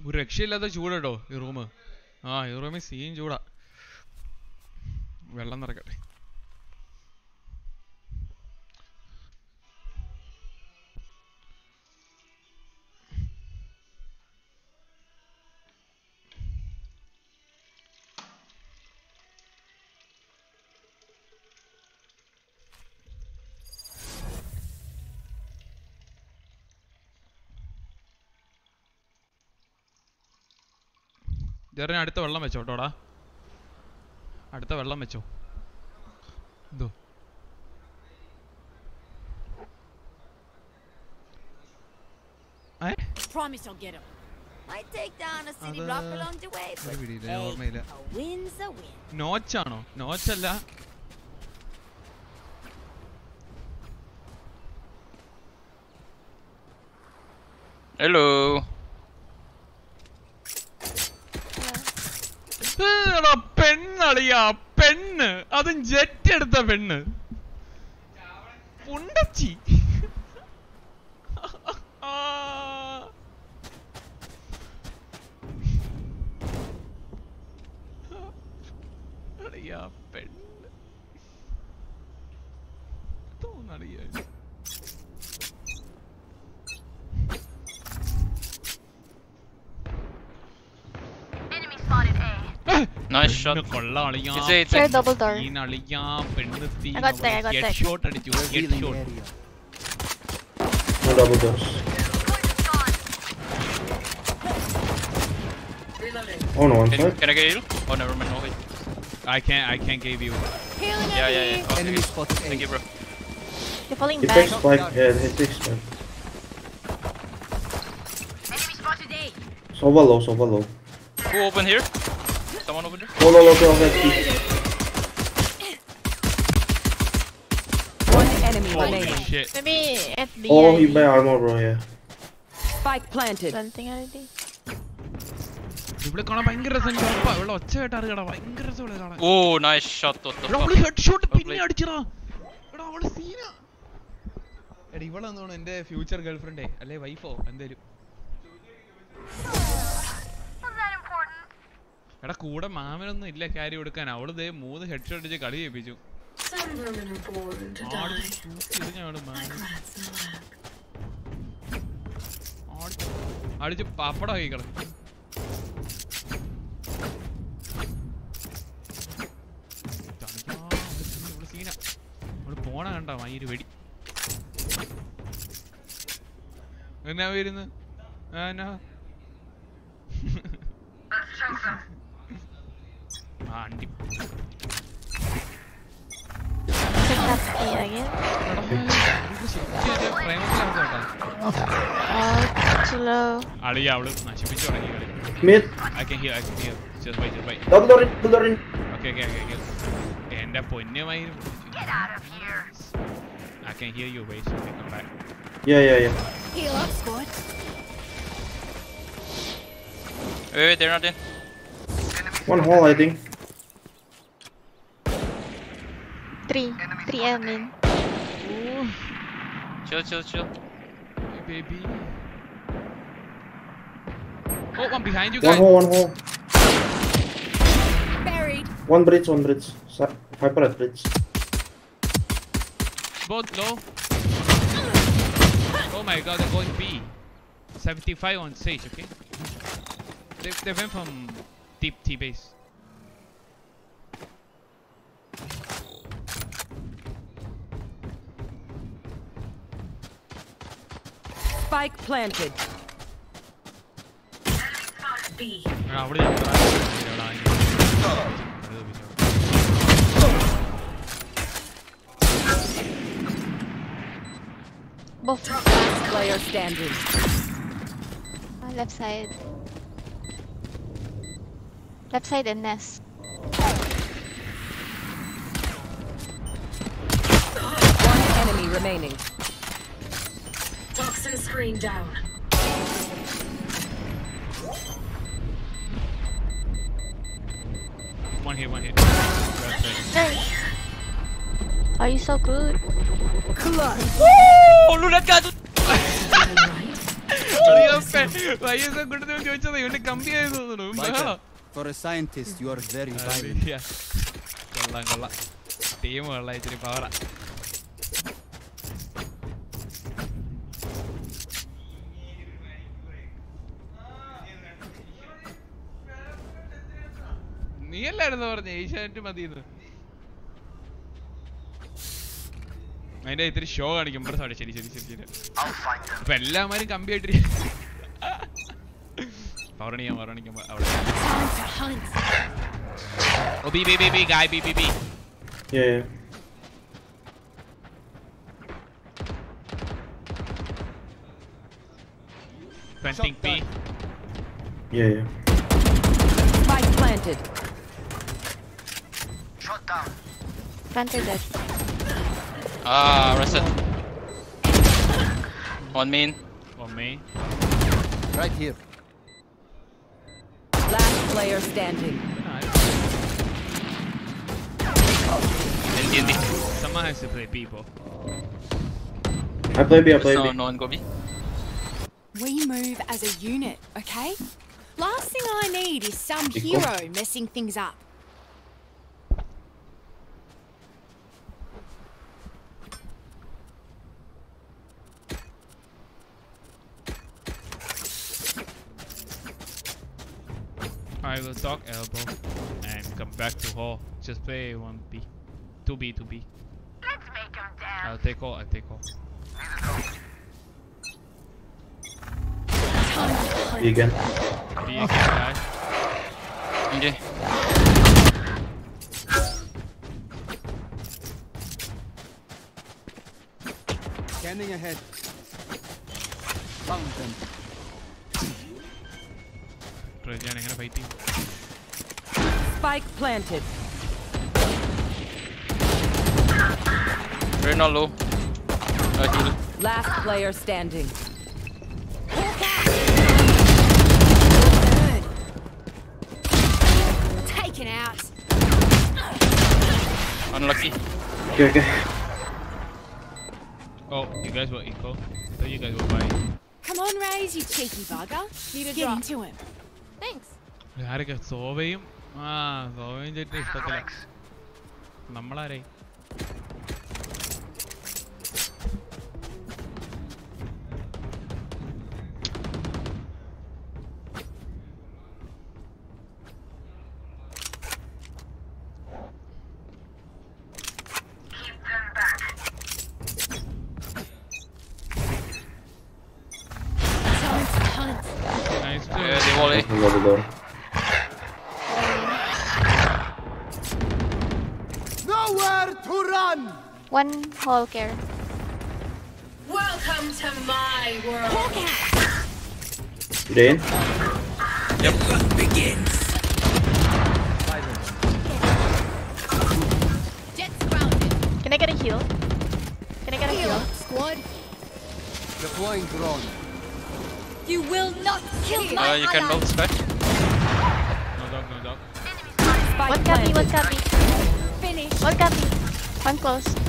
ഒരു രക്ഷയില്ലാത്ത ചൂടാട്ടോ ഈ റൂം ആ ഈ റൂമിൽ സീൻ ചൂടാ. വെള്ളം നിറക്കട്ടെ. ജെറിന് അടുത്ത വെള്ളം വെച്ചോ കേട്ടോടാ. അടുത്ത വെള്ളം വെച്ചോ. എന്തോ ണോ നോച്ചല്ല. ഹലോ പെണ്ണളിയാ പെണ്ണ്. അതും ജെറ്റ് എടുത്ത പെണ്ണ്. പുണ്ടച്ചി. അളിയാ പെണ്ണ്. തോന്നളിയാ Nice shot. കൊള്ളാം അളിയാ It's a- it's a- Share double door. അളിയാ പെണ്ണ് തീ I got that, I got that. Shot അടിച്ചു head shot No double doors. Oh no, one Can, side. can I get heal? Oh, never mind. No, wait. I can't I can't give you Healing Yeah, yeah, enemy. yeah. Okay, Enemy okay. spotted Thank you, bro. You're falling He back. takes spike. Yeah, he takes spike. So low, so low. Who open here? Someone over there? One over over One enemy Holy remaining. Shit. Maybe at the Oh, he buy armor, bro, yeah. Spike planted. Something already. ഇവിടെ കാണാൻ ഭയങ്കര രസം ഇവിടെ ഒച്ച കേട്ടാറ് കേടാ ഭയങ്കര രസം oh nice shot അവൾ ഹെഡ് ഷോട്ട് പിന്നെ അടിച്ചടാ എടാ അവൾ സീനാ എടാ ഇവളെന്നോണം എന്റെ ഫ്യൂച്ചർ ഗേൾഫ്രണ്ടേ അല്ലേ വൈഫോ എന്തേലും എടാ കൂടെ മാമനൊന്നും ഇല്ല കാര്യം എടുക്കാൻ അവൾ ദേ മൂന്ന് ഹെഡ് അടിച്ച് കളി ചെയ്യിപ്പിച്ചു അടിച്ച് പാപ്പടം ആക്കിക്കളെ സീന. പോണ വെടി. എന്നാ വരുന്നു? എന്നാ? can hear. Just wait, just wait. Double door in, double door in. Okay, okay, okay, okay. എന്റെ പൊന്നുമായി I can hear you, wait, okay, come back. Yeah, yeah, yeah. Heal up, squad. Wait, wait, they're not in. One hole, I think. Three. Three admin. Chill, chill, chill. Hey, baby. Oh, one behind you One guys. hole, one hole. Buried. One bridge, one bridge. Sa- Hyper at bridge. Both low. Oh my god, they're going B. 75 on stage, okay? They, they went from deep T base. Spike planted. B. Top last player standing. Oh, left side. Left side and nest. One enemy remaining. Toxin screen down. One hit, one hit. Hey. Are you so good? Clutch. Woo! Lulat ka. Why is good for a scientist, you are very ah, violent. Yeah. Galang galang. Team or like, power. നീ അല്ലായിരുന്നു പറഞ്ഞ ഏഷ്യാനെറ്റ് മതിയെന്ന് അതിന്റെ ഇത്തിരി show കാണിക്കും ഇവിടെ ശരി ശരി ശരി ശരി അപ്പൊ എല്ലാമാരും കമ്പി ആയിട്ട് പവറണിക്കാൻ പവറണിക്കാൻ അവിടെ. ഓ B B B B guy B B B Yeah, yeah. Planting B. Yeah, yeah. Spike planted. Shot down. Planted that. Ah, reset. One main. On me. Right here. Last player standing. LD, Someone has to play people. I play B, I play No, B. no one go B. We move as a unit, okay? Last thing I need is some hero messing things up. I will talk elbow and come back to hall. Just play one B. Two B, two B. Let's make him dance. I'll take all, I'll take all. B again. B again, guys. Okay. Scanning ahead. Found them. Try ഞാൻ എങ്ങനെ fight ചെയ്യും Spike planted. We're not low. Uh, heal. Last player standing. Taken out. Unlucky. Okay, okay. Oh, you guys were equal. I thought you guys were buying. Come on, Raze, you cheeky bugger. Need a Get drop. into him. Thanks. ആരൊക്കെ? സോവയും ആ സോവയും ചേട്ടൻ ഇഷ്ടത്തില്ല നമ്മളാരേ? One care. Welcome to my world. Then. Yep. begins. Jett's grounded. Can I get a heal? Can I get a heal? Squad. Deploying drone. You will not kill my Uh, you can ally. both spread. No dog, no dog. One copy, one copy. Finish. One copy. One close.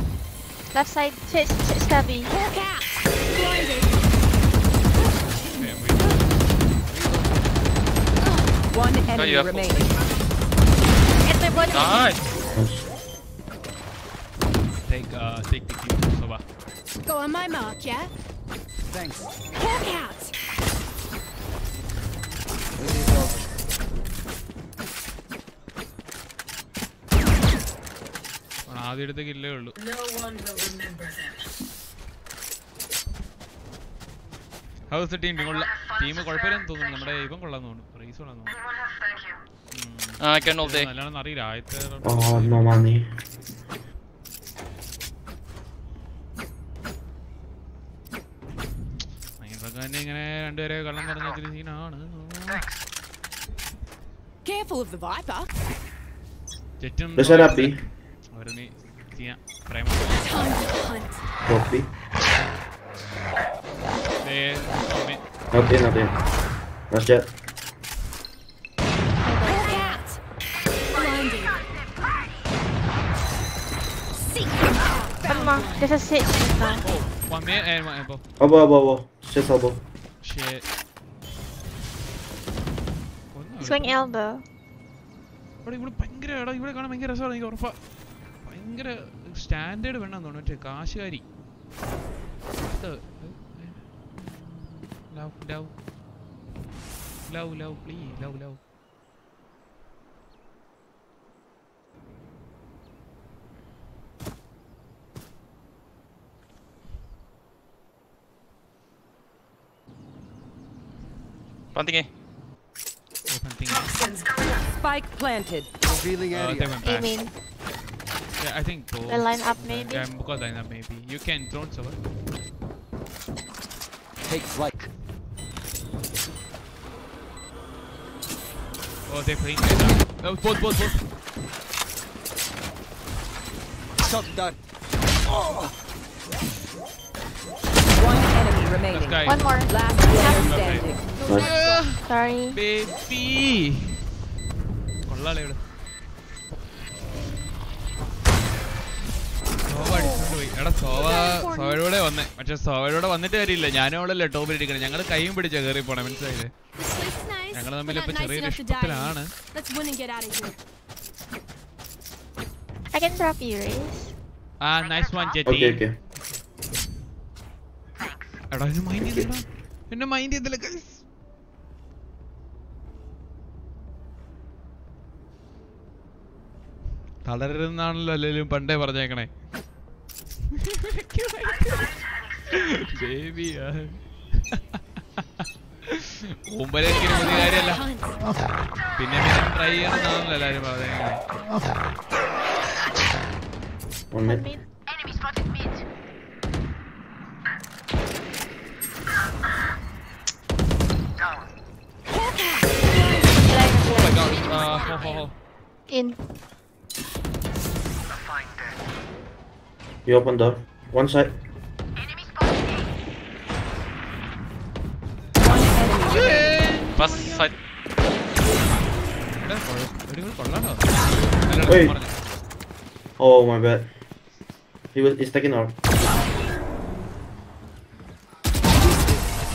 Left side, chase, chase copy. Hawk out. Blinded. One enemy you remaining. Get my one. Nice. Take, uh, take the kill. Sova. Go on my mark, yeah? Thanks. Hawk out. ആദ്യ എടുത്ത കില്ലേ ഉള്ളൂ. House team team കൊള്ള team കുഴപ്പമില്ലെന്ന് തോന്നുന്നു. നമ്മുടെ ഇവൻ കൊള്ളാന്ന് തോന്നുന്നു. റേസ് കൊള്ളാന്ന് തോന്നുന്നു. നല്ലോണം അറിയില്ല. ആദ്യത്തെ തന്നെ oh, ഇങ്ങനെ രണ്ടുപേരെ കള്ളം പറഞ്ഞ സീനാണ് Viper. ചുറ്റും Let's set up B. അവരൊന്ന് ചെയ്യാം പ്രേമ Drop B. They, ഓമേ. Not in, not in. Last jet. Hawk out. Blinded. Seek. One more. There's a sage just now. One minute and one elbow. Elbow, elbow, elbow. Just elbow. Shit. Swing elbow. ഇവിടെ ഇവിടെ ഭയങ്കര എടാ ഇവിടെ കാണാൻ ഭയങ്കര രസമാണ് എനിക്ക് ഉറപ്പാ ഭയങ്കര സ്റ്റാൻഡേർഡ് വേണം തോന്നുന്നു മറ്റേ കാശുകാരി love love love love please love love Planting A. Spike planted. Revealing Uh, area. they went You back. Yeah, I think both. The lineup maybe? Yeah, line up, maybe. You can drone someone. Take flight. Oh, they're playing that. Oh, both, both, both. Shot done. Oh. One enemy remaining. One more. Last player standing. Sorry. Baby. Con la lebra. എടാ Sova സോവയുടെ വന്നേ പക്ഷെ സോവയുടെ വന്നിട്ട് കാര്യമില്ല ഞാനും അവളല്ലേ ടോപ്പിൽ ഇരിക്കണം ഞങ്ങൾ കൈയും പിടിച്ചാ കയറി പോണേ മനസ്സിലായില്ലേ ഞങ്ങൾ തമ്മിൽ ഇപ്പൊ ചെറിയൊരു die ഇഷ്ടത്തിലാണ്. I can drop you, Race. ആ നൈസ് വൺ ചെറ്റി Okay, okay. എടാ എന്നെ മൈൻഡ് ചെയ്തില്ല എന്നെ മൈൻഡ് ചെയ്തില്ല. തളരരുതെന്നാണല്ലോ അല്ലെങ്കിലും പണ്ടേ പറഞ്ഞേക്കണേ Baby, ah. Un buen que no tiene aire en la. Pinne me han traído no aire para Enemy spotted. Oh my god, ah, uh, ho ho ho. In. You open door. One side. Wait. Oh my bad. He was he's taking off.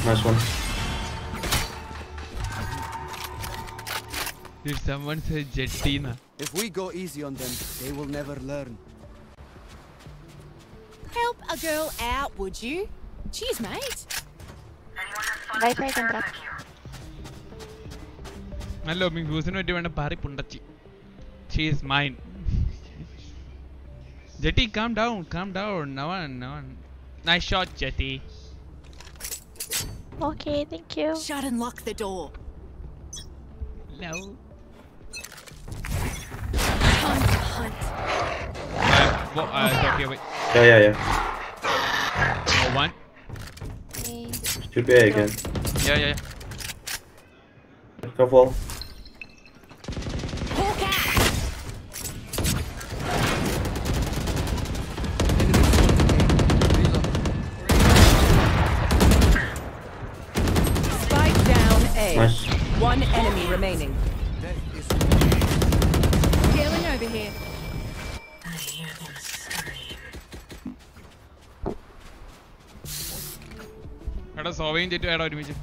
Nice one. If someone says Jetina? If we go easy on them, they will never learn. Help a girl out, would you? Cheers, mate. Viper I can drop. നല്ല മ്യൂസിന് പറ്റി വേണ്ട പാറി പുണ്ടച്ചി she's mine jetty calm down calm down നവൻ നവൻ nice shot jetty Okay, thank you. Shut and lock the door. No. Time to hunt. Well, uh, okay, wait. Yeah, yeah, yeah. Oh, one. Should be A again. Yeah, yeah, yeah. Careful. എടാ സോവയും ചുറ്റും എടാ ഒരുമിച്ച്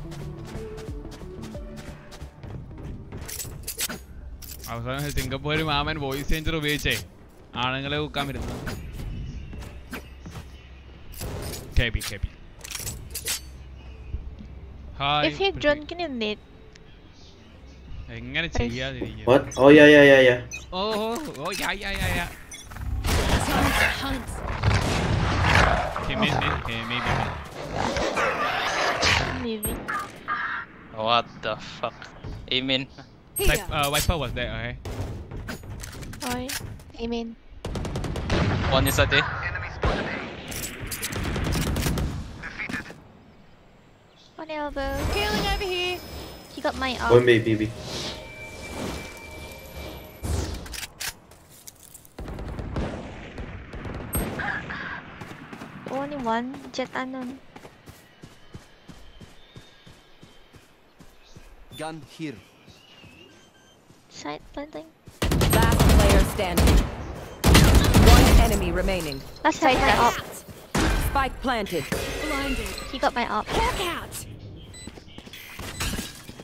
അവസാനം Singapore മാമൻ voice changer ഉപയോഗിച്ചേ ആണുങ്ങളെ ഊക്കാൻ വരുന്നു K P K P hi If you drone, can you mid? എങ്ങനെ ചെയ്യാതിരിക്കും What? Oh, yeah, yeah, yeah, yeah. Oh oh oh yeah yeah yeah yeah Hunt. Okay, mid, mid. Okay, maybe mid. What the fuck? Amen. Like, uh, Viper was there, okay? Oi. Amen. One is at A. One elbow. Scaling over here. He got my arm. One ult. B, B, B. Only one. Jett unknown. Gun here. Side planting. Last player standing. One enemy remaining. Last side my up. Spike planted. Blinded. He got my up. Hawk out.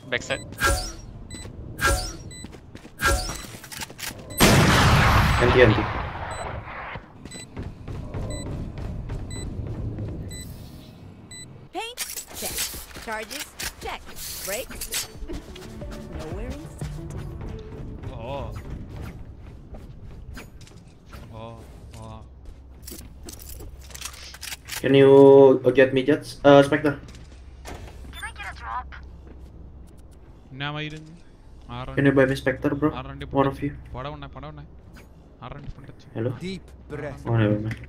Backside. Anti, anti. Paint? Check. Charges? Check. Brakes? Nowhere in sight. Oh. Oh, oh. Can you uh, get me jets? Uh, Spectre. എന്നാമായിരുന്നു Can you buy me Spectre, bro? ആറണ്ടി One of you. പടം ഉണ്ണേ പടം ഉണ്ണേ ആറണ്ടി പൊണ്ടച്ച് Hello? Deep breath. Oh, never mind.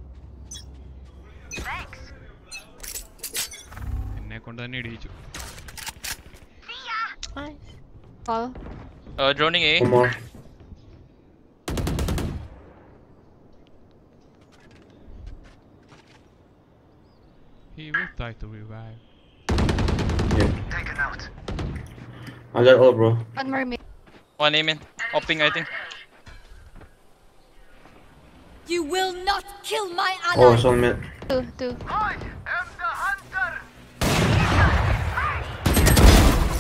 എന്നെ കൊണ്ട് തന്നെ ഇടിയിച്ചു Nice. Call. Uh, droning A. One more. He will try to revive. Yeah. I got all, bro. One more mid. One Amen. Hopping, I think. You will not kill my Oh, ally. it's on mid. Two, two.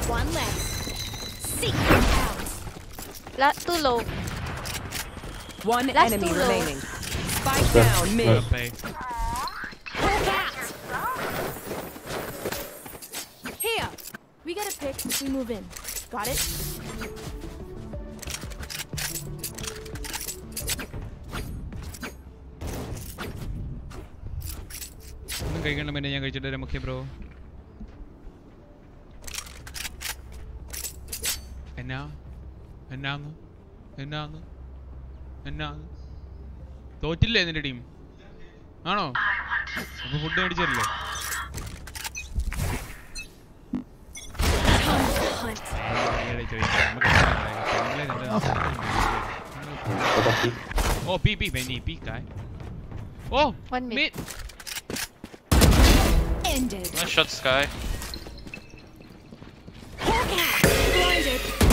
One left. Seek them out. La too low. One Last enemy two low. remaining. Spike Left, down mid. left. Play. Hawk out. Here. We get a pick. We move in. Got it? ഒന്നും കഴിക്കണ്ട പിന്നെ ഞാൻ കഴിച്ചിട്ട് വരാം മുഖ്യ bro എന്നാ എന്നാന്ന് എന്നാന്ന് എന്നാന്ന് തോറ്റില്ലേ നിന്റെ ടീം ആണോ അപ്പൊ food മേടിച്ചല്ലേ Hunt. What up, B? Oh P P Benny P കായ് ഓ One mid. mid Ended. One shot Sky. Hawk out. Blinded.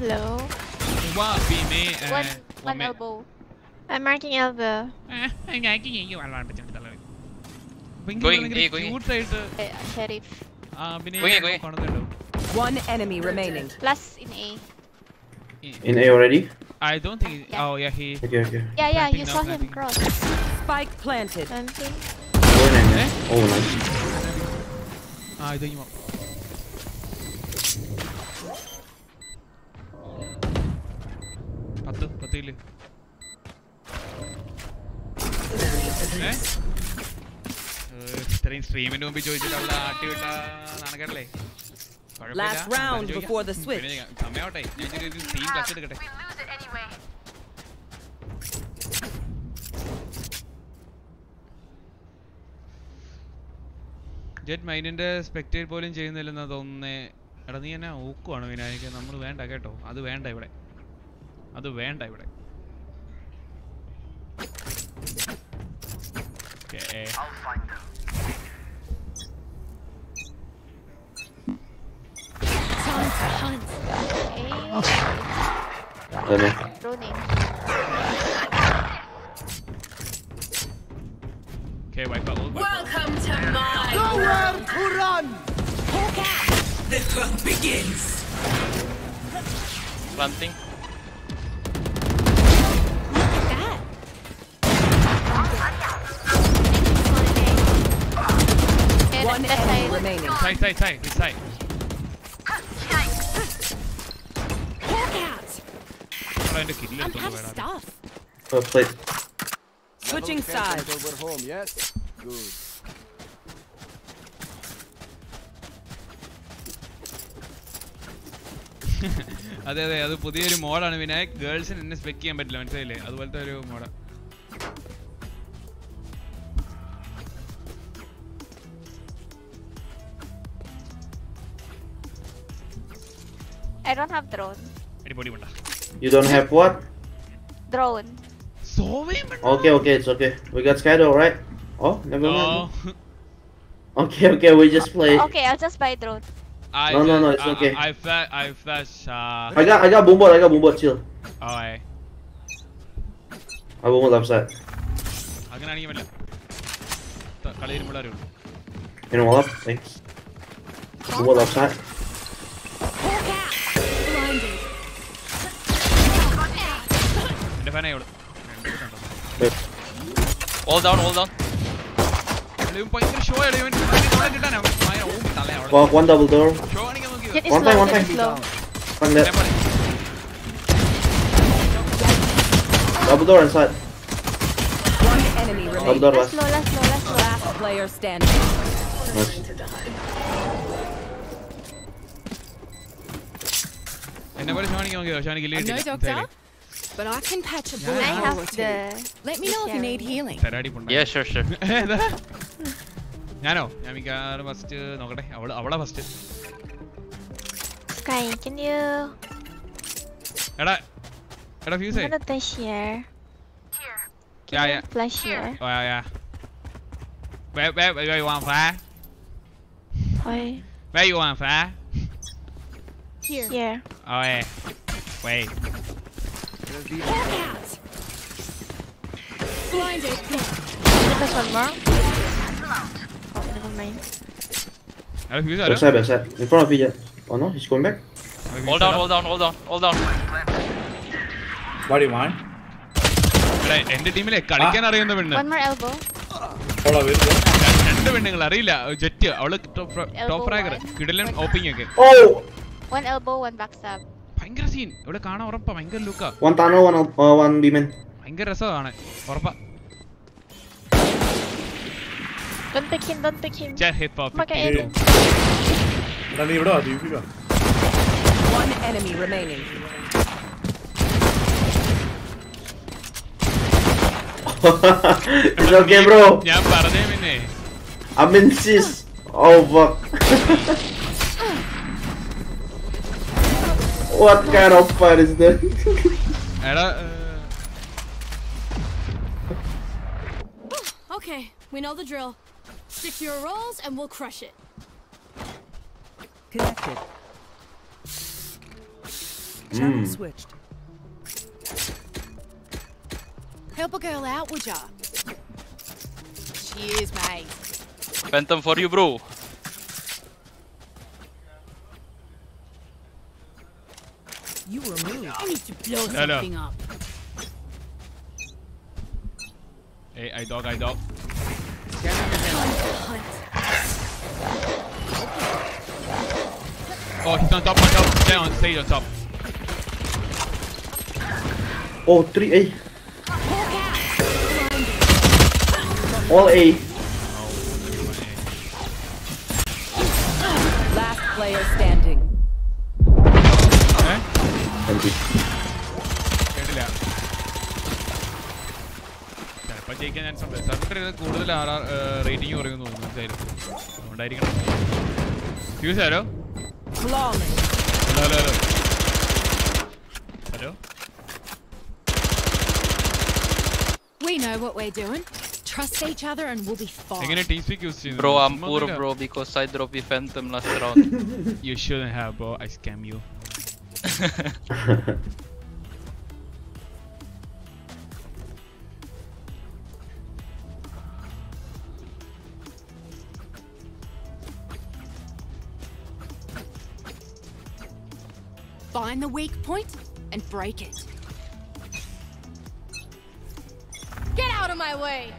Low. One B me and one, one, one elbow. I'm marking elbow. Uh, I'm marking you. Eh, I'm Going A, going A. Sheriff. Going A, going One enemy remaining. Plus in A. In A already? I don't think. Yeah. Oh yeah, he. Okay, okay. Yeah, yeah. You saw him cross. Spike planted. Planting. Oh, nice. I don't even. ഏ, ഇത്രയും സ്ട്രീമിന് മുമ്പ് ചോദിച്ചിട്ടുള്ള ആട്ടി വിട്ട ഞാൻ- സമയാവട്ടെ. ഞാൻ ഒരു ടീം ക്ലച്ച് എടുക്കട്ടെ. ജെറ്റ് മൈനിന്റെ സ്പെക്ടേറ്റ് പോലും ചെയ്യുന്നില്ലെന്ന് തോന്നുന്നേ. എടാ നീ എന്നെ ഊക്കുവാണ് വിനായക നമ്മൾ വേണ്ട കേട്ടോ. അത് വേണ്ട ഇവിടെ. അത് വേണ്ട ഇവിടെ Okay. Time to hunt. I don't know. Droning. Okay, wipe out. Wipe out. Welcome to my Nowhere to run! Hawk out! The hunt begins. Planting. One left enemy side. remaining. Side, side, side, his side. Hawk out! എടാ, എന്റെ kill I'm എടുത്തോണ്ട് out of പോയെടാ. stuff. Well played. Switching Level can't sides. until we're home, yes? Good. അതെ അതെ അത് പുതിയൊരു മോഡാണ് വിനായക് ഗേൾസിന് എന്നെ spec ചെയ്യാൻ പറ്റില്ല മനസ്സിലായില്ലേ അതുപോലത്തെ ഒരു മോഡാ I don't have drone. You don't have what? Drone. Okay, okay, it's okay. We got Skydo, right? Oh, never no. mind. Okay, okay, we just play. Okay, I'll just buy drone. I no, no, no, it's I, okay. I, I flash, I flash, uh... I got, I got boombot, I got boombot, chill. Alright. I boombot left side. You know what? Thanks. Boombot left side. കിട്ടാനാ ഭയങ്കര ഓമ്പി തള്ളയാ അവളെ Walk one double door. Show ആണെങ്കിൽ നോക്കി Jet is One low, time, one jet time. is low. One left. Double door inside. One enemy Double door remaining. Last last. low, last low, last low. Last player standing. Nice. എന്നെ പോലെ show ആണെങ്കിൽ നോക്കിയോ show ആണെങ്കിൽ I'm no doctor, but I can patch a bullet. I have the. Let me know if you need healing. Yeah, sure, sure. ഞാനോ no. മിക്കാറ് first നോക്കട്ടെ അവള് അവളാ first Skye, can you? What എടാ എടാ fuse What the here? Here. Yeah, yeah. Flash here. Oh yeah, yeah. Where where where you want flash? Why? Where you want flash? Here. Here. Oh yeah. Wait. Hawk out. Blinded. There's one more. Oh, never mind. എടാ fuse Back side, back side. In front of you, Jet. Oh no, he's going back. Hold down, hold down, hold down, hold down. What do you want? എടാ എന്റെ ടീമിലെ കളിക്കാൻ അറിയുന്ന പെണ്ണ് One more elbow. Follow it. ര- രണ്ട് പെണ്ണുങ്ങൾ അറിയില്ല ജെറ്റ് അവള് ടോപ്പ് Elbow ഫ്രാഗർ one. കിടലൻ ഓപ്പിംഗ് ഒക്കെ Oh! One elbow, one backstab. ഭയങ്കര സീൻ ഇവിടെ കാണാൻ ഉറപ്പാ ഭയങ്കര ലുക്കാ One tunnel, one, up- uh, one B-man. ഭയങ്കര രസമാണ് ഉറപ്പാ Don't pick him, don't pick him. Jet hit for Okay, 52. Eddie. എടാ നീ ഇവിടെ വാ Deepika One enemy remaining. it's okay, bro. ഞാൻ പറഞ്ഞേ പിന്നെ I'm in sis. Oh fuck. what kind of fight is that? എടാ Okay, we know the drill. Stick to your roles and we'll crush it. Connected. Channel Mm. switched. Help a girl out, would ya? Cheers, mate. Phantom for you, bro. You were moved. I need to blow No, no. up. Hey, I dog, I dog. Oh, he's on top, on top. Stay on, stay on top. Oh, three A. All A. Last player standing. Empty. കേട്ടില്ല ചിലപ്പോൾ ജയിക്കാൻ chance ഉണ്ട് server കൂടുതൽ R R rating കുറയുമെന്ന് തോന്നുന്നു മനസ്സിലായിരുന്നു അതുകൊണ്ടായിരിക്കണം fuse hello Flawless. Hello hello hello hello We know what we're doing. Trust each other and we'll be fine. എങ്ങനെ team speak use ചെയ്യുന്നത് Bro, I'm ചുമ്മാ poor, ഒന്നുമില്ല. bro, because I dropped the Phantom last round. You shouldn't have, bro. I scam you. Find the weak point and break it. Get out of my way!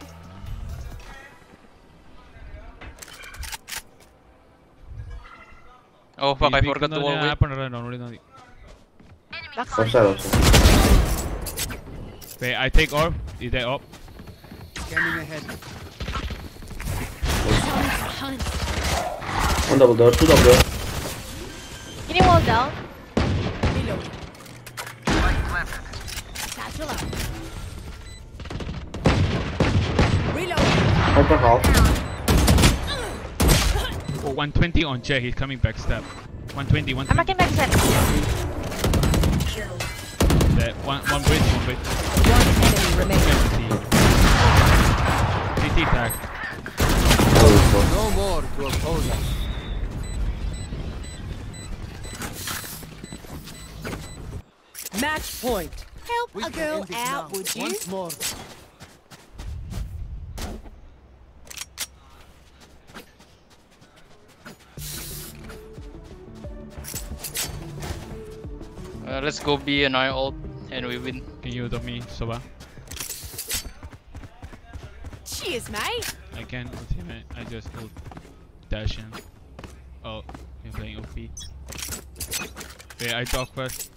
Oh fuck, I forgot to always... Okay. Wait, I take orb. Is that orb? Scanning ahead. One double door, two double door. Can you wall down? Reload. Satchel up. Reload. Open half. Oh, 120 on Jay, he's coming back step. 120, 120. I'm back step. That one, one bridge, one bridge. One enemy remaining. CT tag. No more to oppose us. Match point. Help We a girl out, would you? Once more. Uh, let's go B and I ult and we win. Can you help me, Sova? Cheers, mate. I can ultimate. I just ult dash in. Oh, you're playing OP. Wait, I talk first.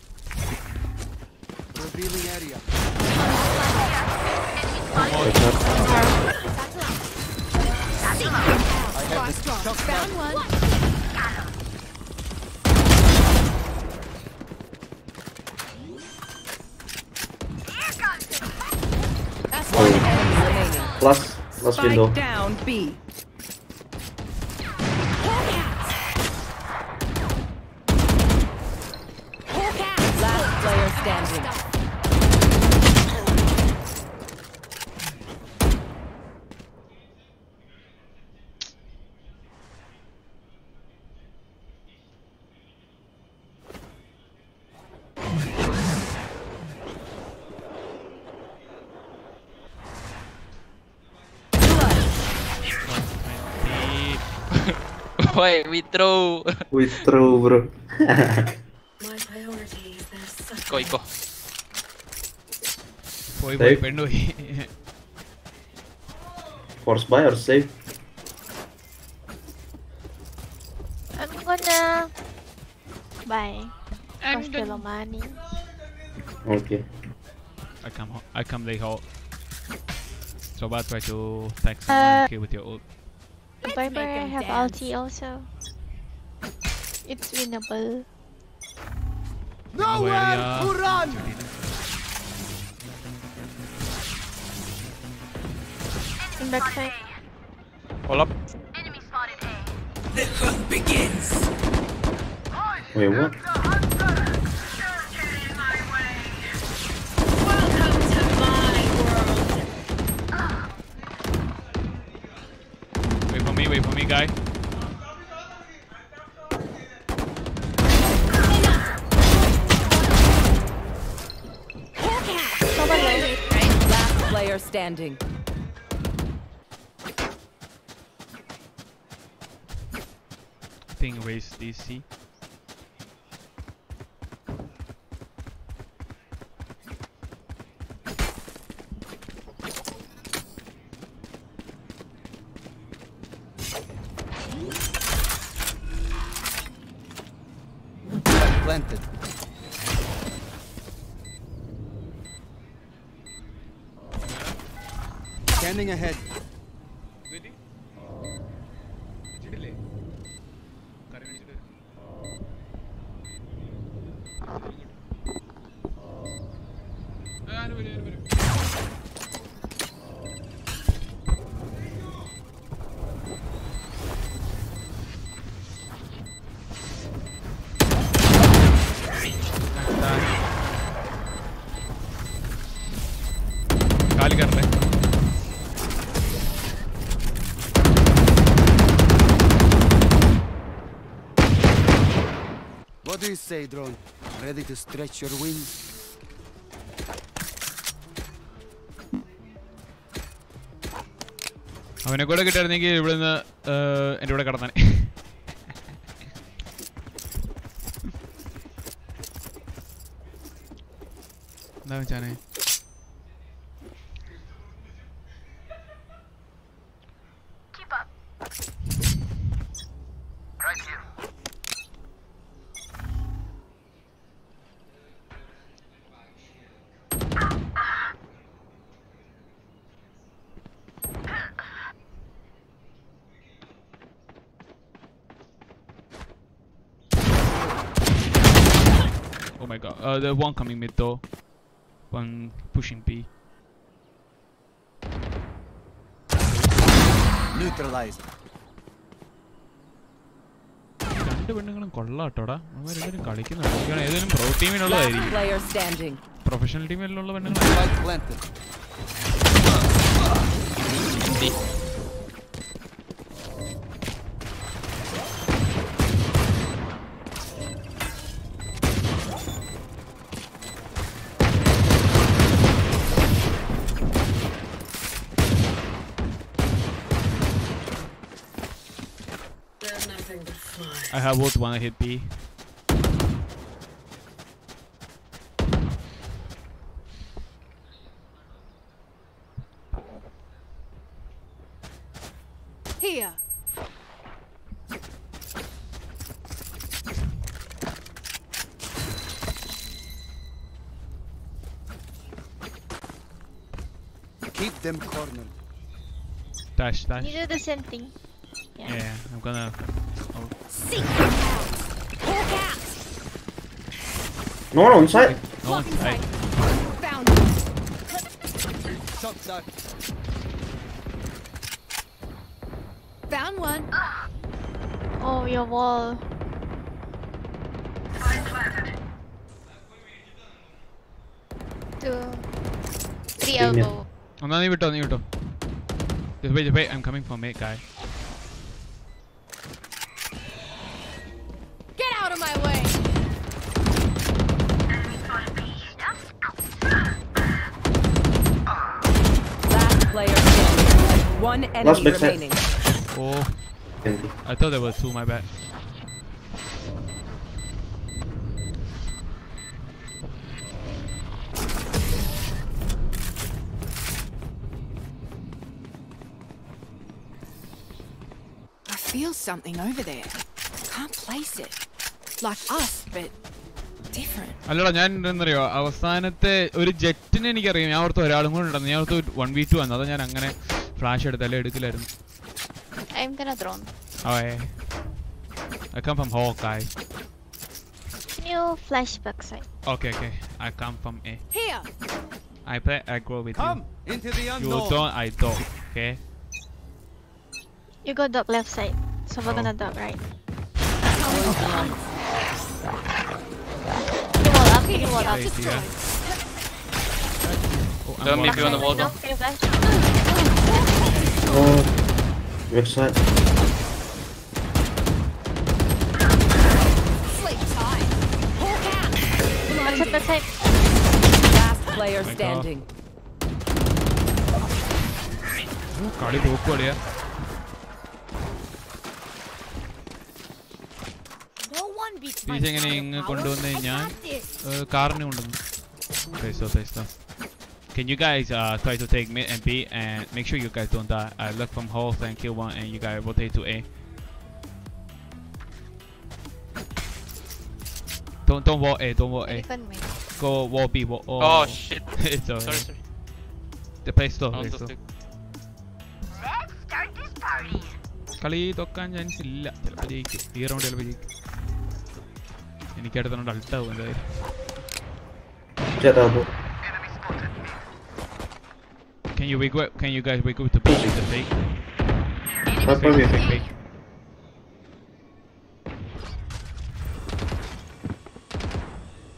Revealing area. I have Last remaining. Plus, plus window. down B. Last player standing. Wait, we throw. we throw, bro. My priority is Boy, boy, Pendu. Force buy or save? I'm gonna buy. I'm gonna money. Okay. I come. I come. They hold. So bad try to tax uh, with your ult. Bye bye, make I 'em have dance. ulti also. It's winnable. Nowhere to run! In backside. Hold up. The hunt begins. Wait, what? Me, wait for me, guy. Last player standing. Think raise DC. Planted. Scanning ahead. Say, drone? Ready to stretch your wings? അവനെ കൂടെ കിട്ടായിരുന്നെങ്കിൽ ഇവിടുന്ന് എന്റെ കൂടെ കടന്നാനെ എന്താ വെച്ചാനെ Uh, the one coming mid though. One pushing B. Neutralized. രണ്ട് പെണ്ണുങ്ങളും കൊള്ളാട്ടോടാ അവന്മാർ രണ്ടുപേരും കളിക്കുന്നുണ്ട് എനിക്കാണ് ഏതെങ്കിലും പ്രോ ടീമിനുള്ളതായിരിക്കും Player standing. പ്രൊഫഷണൽ ടീമിലുള്ള പെണ്ണുങ്ങൾ Flies. I have both one hit B. Here. Keep them cornered. Dash, dash. You do the same thing. Yeah, yeah, I'm gonna. No one on site. No one site. Found. Found one. Oh, your wall. Two. Three elbow. Oh, no, you turn, you turn. Just wait, just wait. I'm coming for me, guy. enemy backside. remaining. Oh, Empty. I thought there were two, my bad. I feel something over there. Can't place it. Like us, but different. അല്ലടാ ഞാൻ എന്തെന്നറിയോ അവസാനത്തെ ഒരു ജെറ്റിനെ എനിക്കറിയാം ഞാൻ ഓർത്ത് ഒരാളും കൂടെ ഉണ്ടെന്ന് ഞാൻ ഓർത്ത് വൺ വി ടു വന്നു അതാ ഞാൻ അങ്ങനെ ഫ്ലാഷ് എടുത്തല്ലേ എടുക്കില്ലായിരുന്നു I'm gonna drone. Oh, yeah. I come from Hawkeye. Can you flash backside? Okay, okay. I come from A. Here. I play aggro with Come you. into the You unknown. don't, I don't. Okay? You go dog left side. So we're Oh. gonna dog right. Can you wall up? Can you wall up? Wait, yeah. Oh, I'm Tell me if walking. you wanna wall Oh. Backside. Sleep tight. Hawk out. Backside, backside. Last player my God. standing. Oh, കളി പോക്കുവളിയാ No one beats my teacher എങ്ങനെ fire ഇങ്ങ് powers. കൊണ്ടുവന്ന് I ഞാൻ got this. കാറിന് കൊണ്ടുവന്നു Okay, so that's stuff. Can you guys uh, try to take mid and B and make sure you guys don't die? I look from holes and kill one and you guys rotate to A. Don't don't wall A, don't wall A. Elephant main. Go wall B, wall oh, Oh shit. it's alright. Sorry, sorry. The play slow, I play want to slow. stick. Let's start this party. കളി തൊക്കാൻ chance ഇല്ല ചിലപ്പോൾ ജയിക്കും ഈ round ചിലപ്പോൾ ജയിക്കും എനിക്ക് അടുത്തോണ്ട് അൾട്ടാവും എന്തായാലും Jet elbow. can you wake up? Can you guys wake up to push the fake? What Fake, we fake, fake.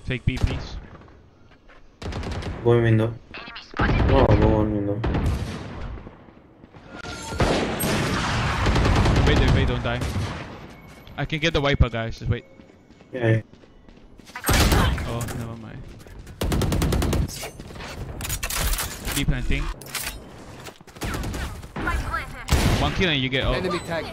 Fake B, please. Going window. Oh, go on window. Wait, wait, wait, don't die. I can get the wiper, guys. Just wait. Yeah. Oh, never mind. Deep planting. One kill and you get. Oh. Enemy tag.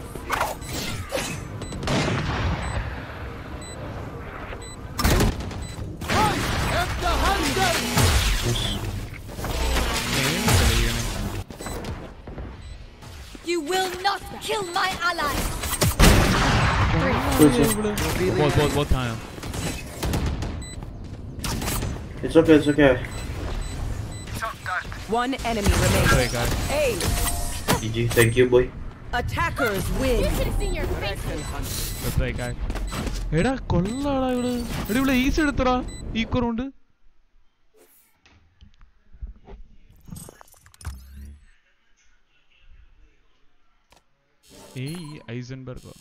You will not kill my ally. Both, both, both time. It's okay, it's okay. One enemy remaining. Sorry, guys. Hey, GG, thank you, boy. attackers win. You should have seen your faces. That's right, guys. എടാ കൊള്ളാടാ ഇവിടെ എടാ ഇവിടെ ഈസ് എടുത്തടാ ഈക്കറുണ്ട് ഏയ് ഐസൻബർഗോ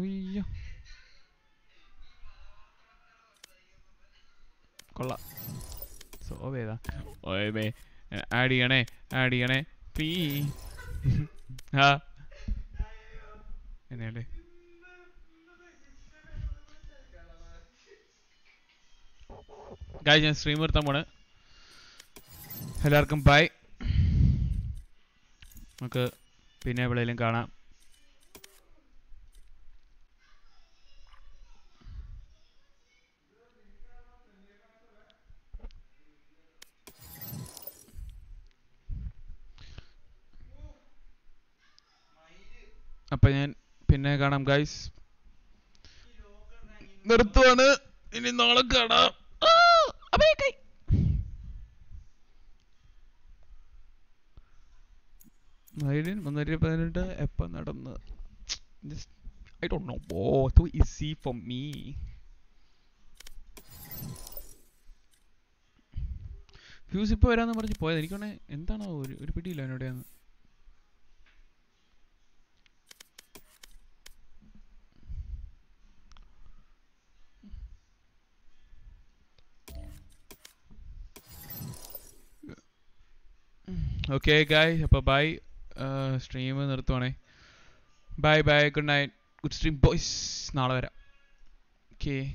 ഉയ്യോ കൊള്ളാം സോവേതാ ഓയമേ add ചെയ്യണേ ആഡ് ചെയ്യണേ. പ്ലീ ആ. എന്നല്ലേ ഗായ് ഞാൻ സ്ട്രീം നിർത്താൻ പോണ്. എല്ലാവർക്കും ബൈ നമുക്ക് പിന്നെ എവിടെയെങ്കിലും കാണാം. അപ്പൊ ഞാൻ പിന്നെ കാണാം ഗൈസ് നിർത്തുവാണ്. ഇനി നാളെ കാണാം. മൈലിൻ മുന്നൂറ്റി പതിനെട്ട് എപ്പം നടന്ന്? ഐ ഡോണ്ട് നോ ബോ too easy for me fuse ഇപ്പോൾ വരാമെന്ന് പറഞ്ഞ് പോയത്. എനിക്കാണെ എന്താണോ ഒരു ഒരു പിടിയില്ല എന്നോടെന്ന് ഓക്കെ ഗായ് അപ്പോൾ bye stream നിർത്തുവാണേ. Bye bye good night good stream boys നാളെ വരാം. ഓക്കെ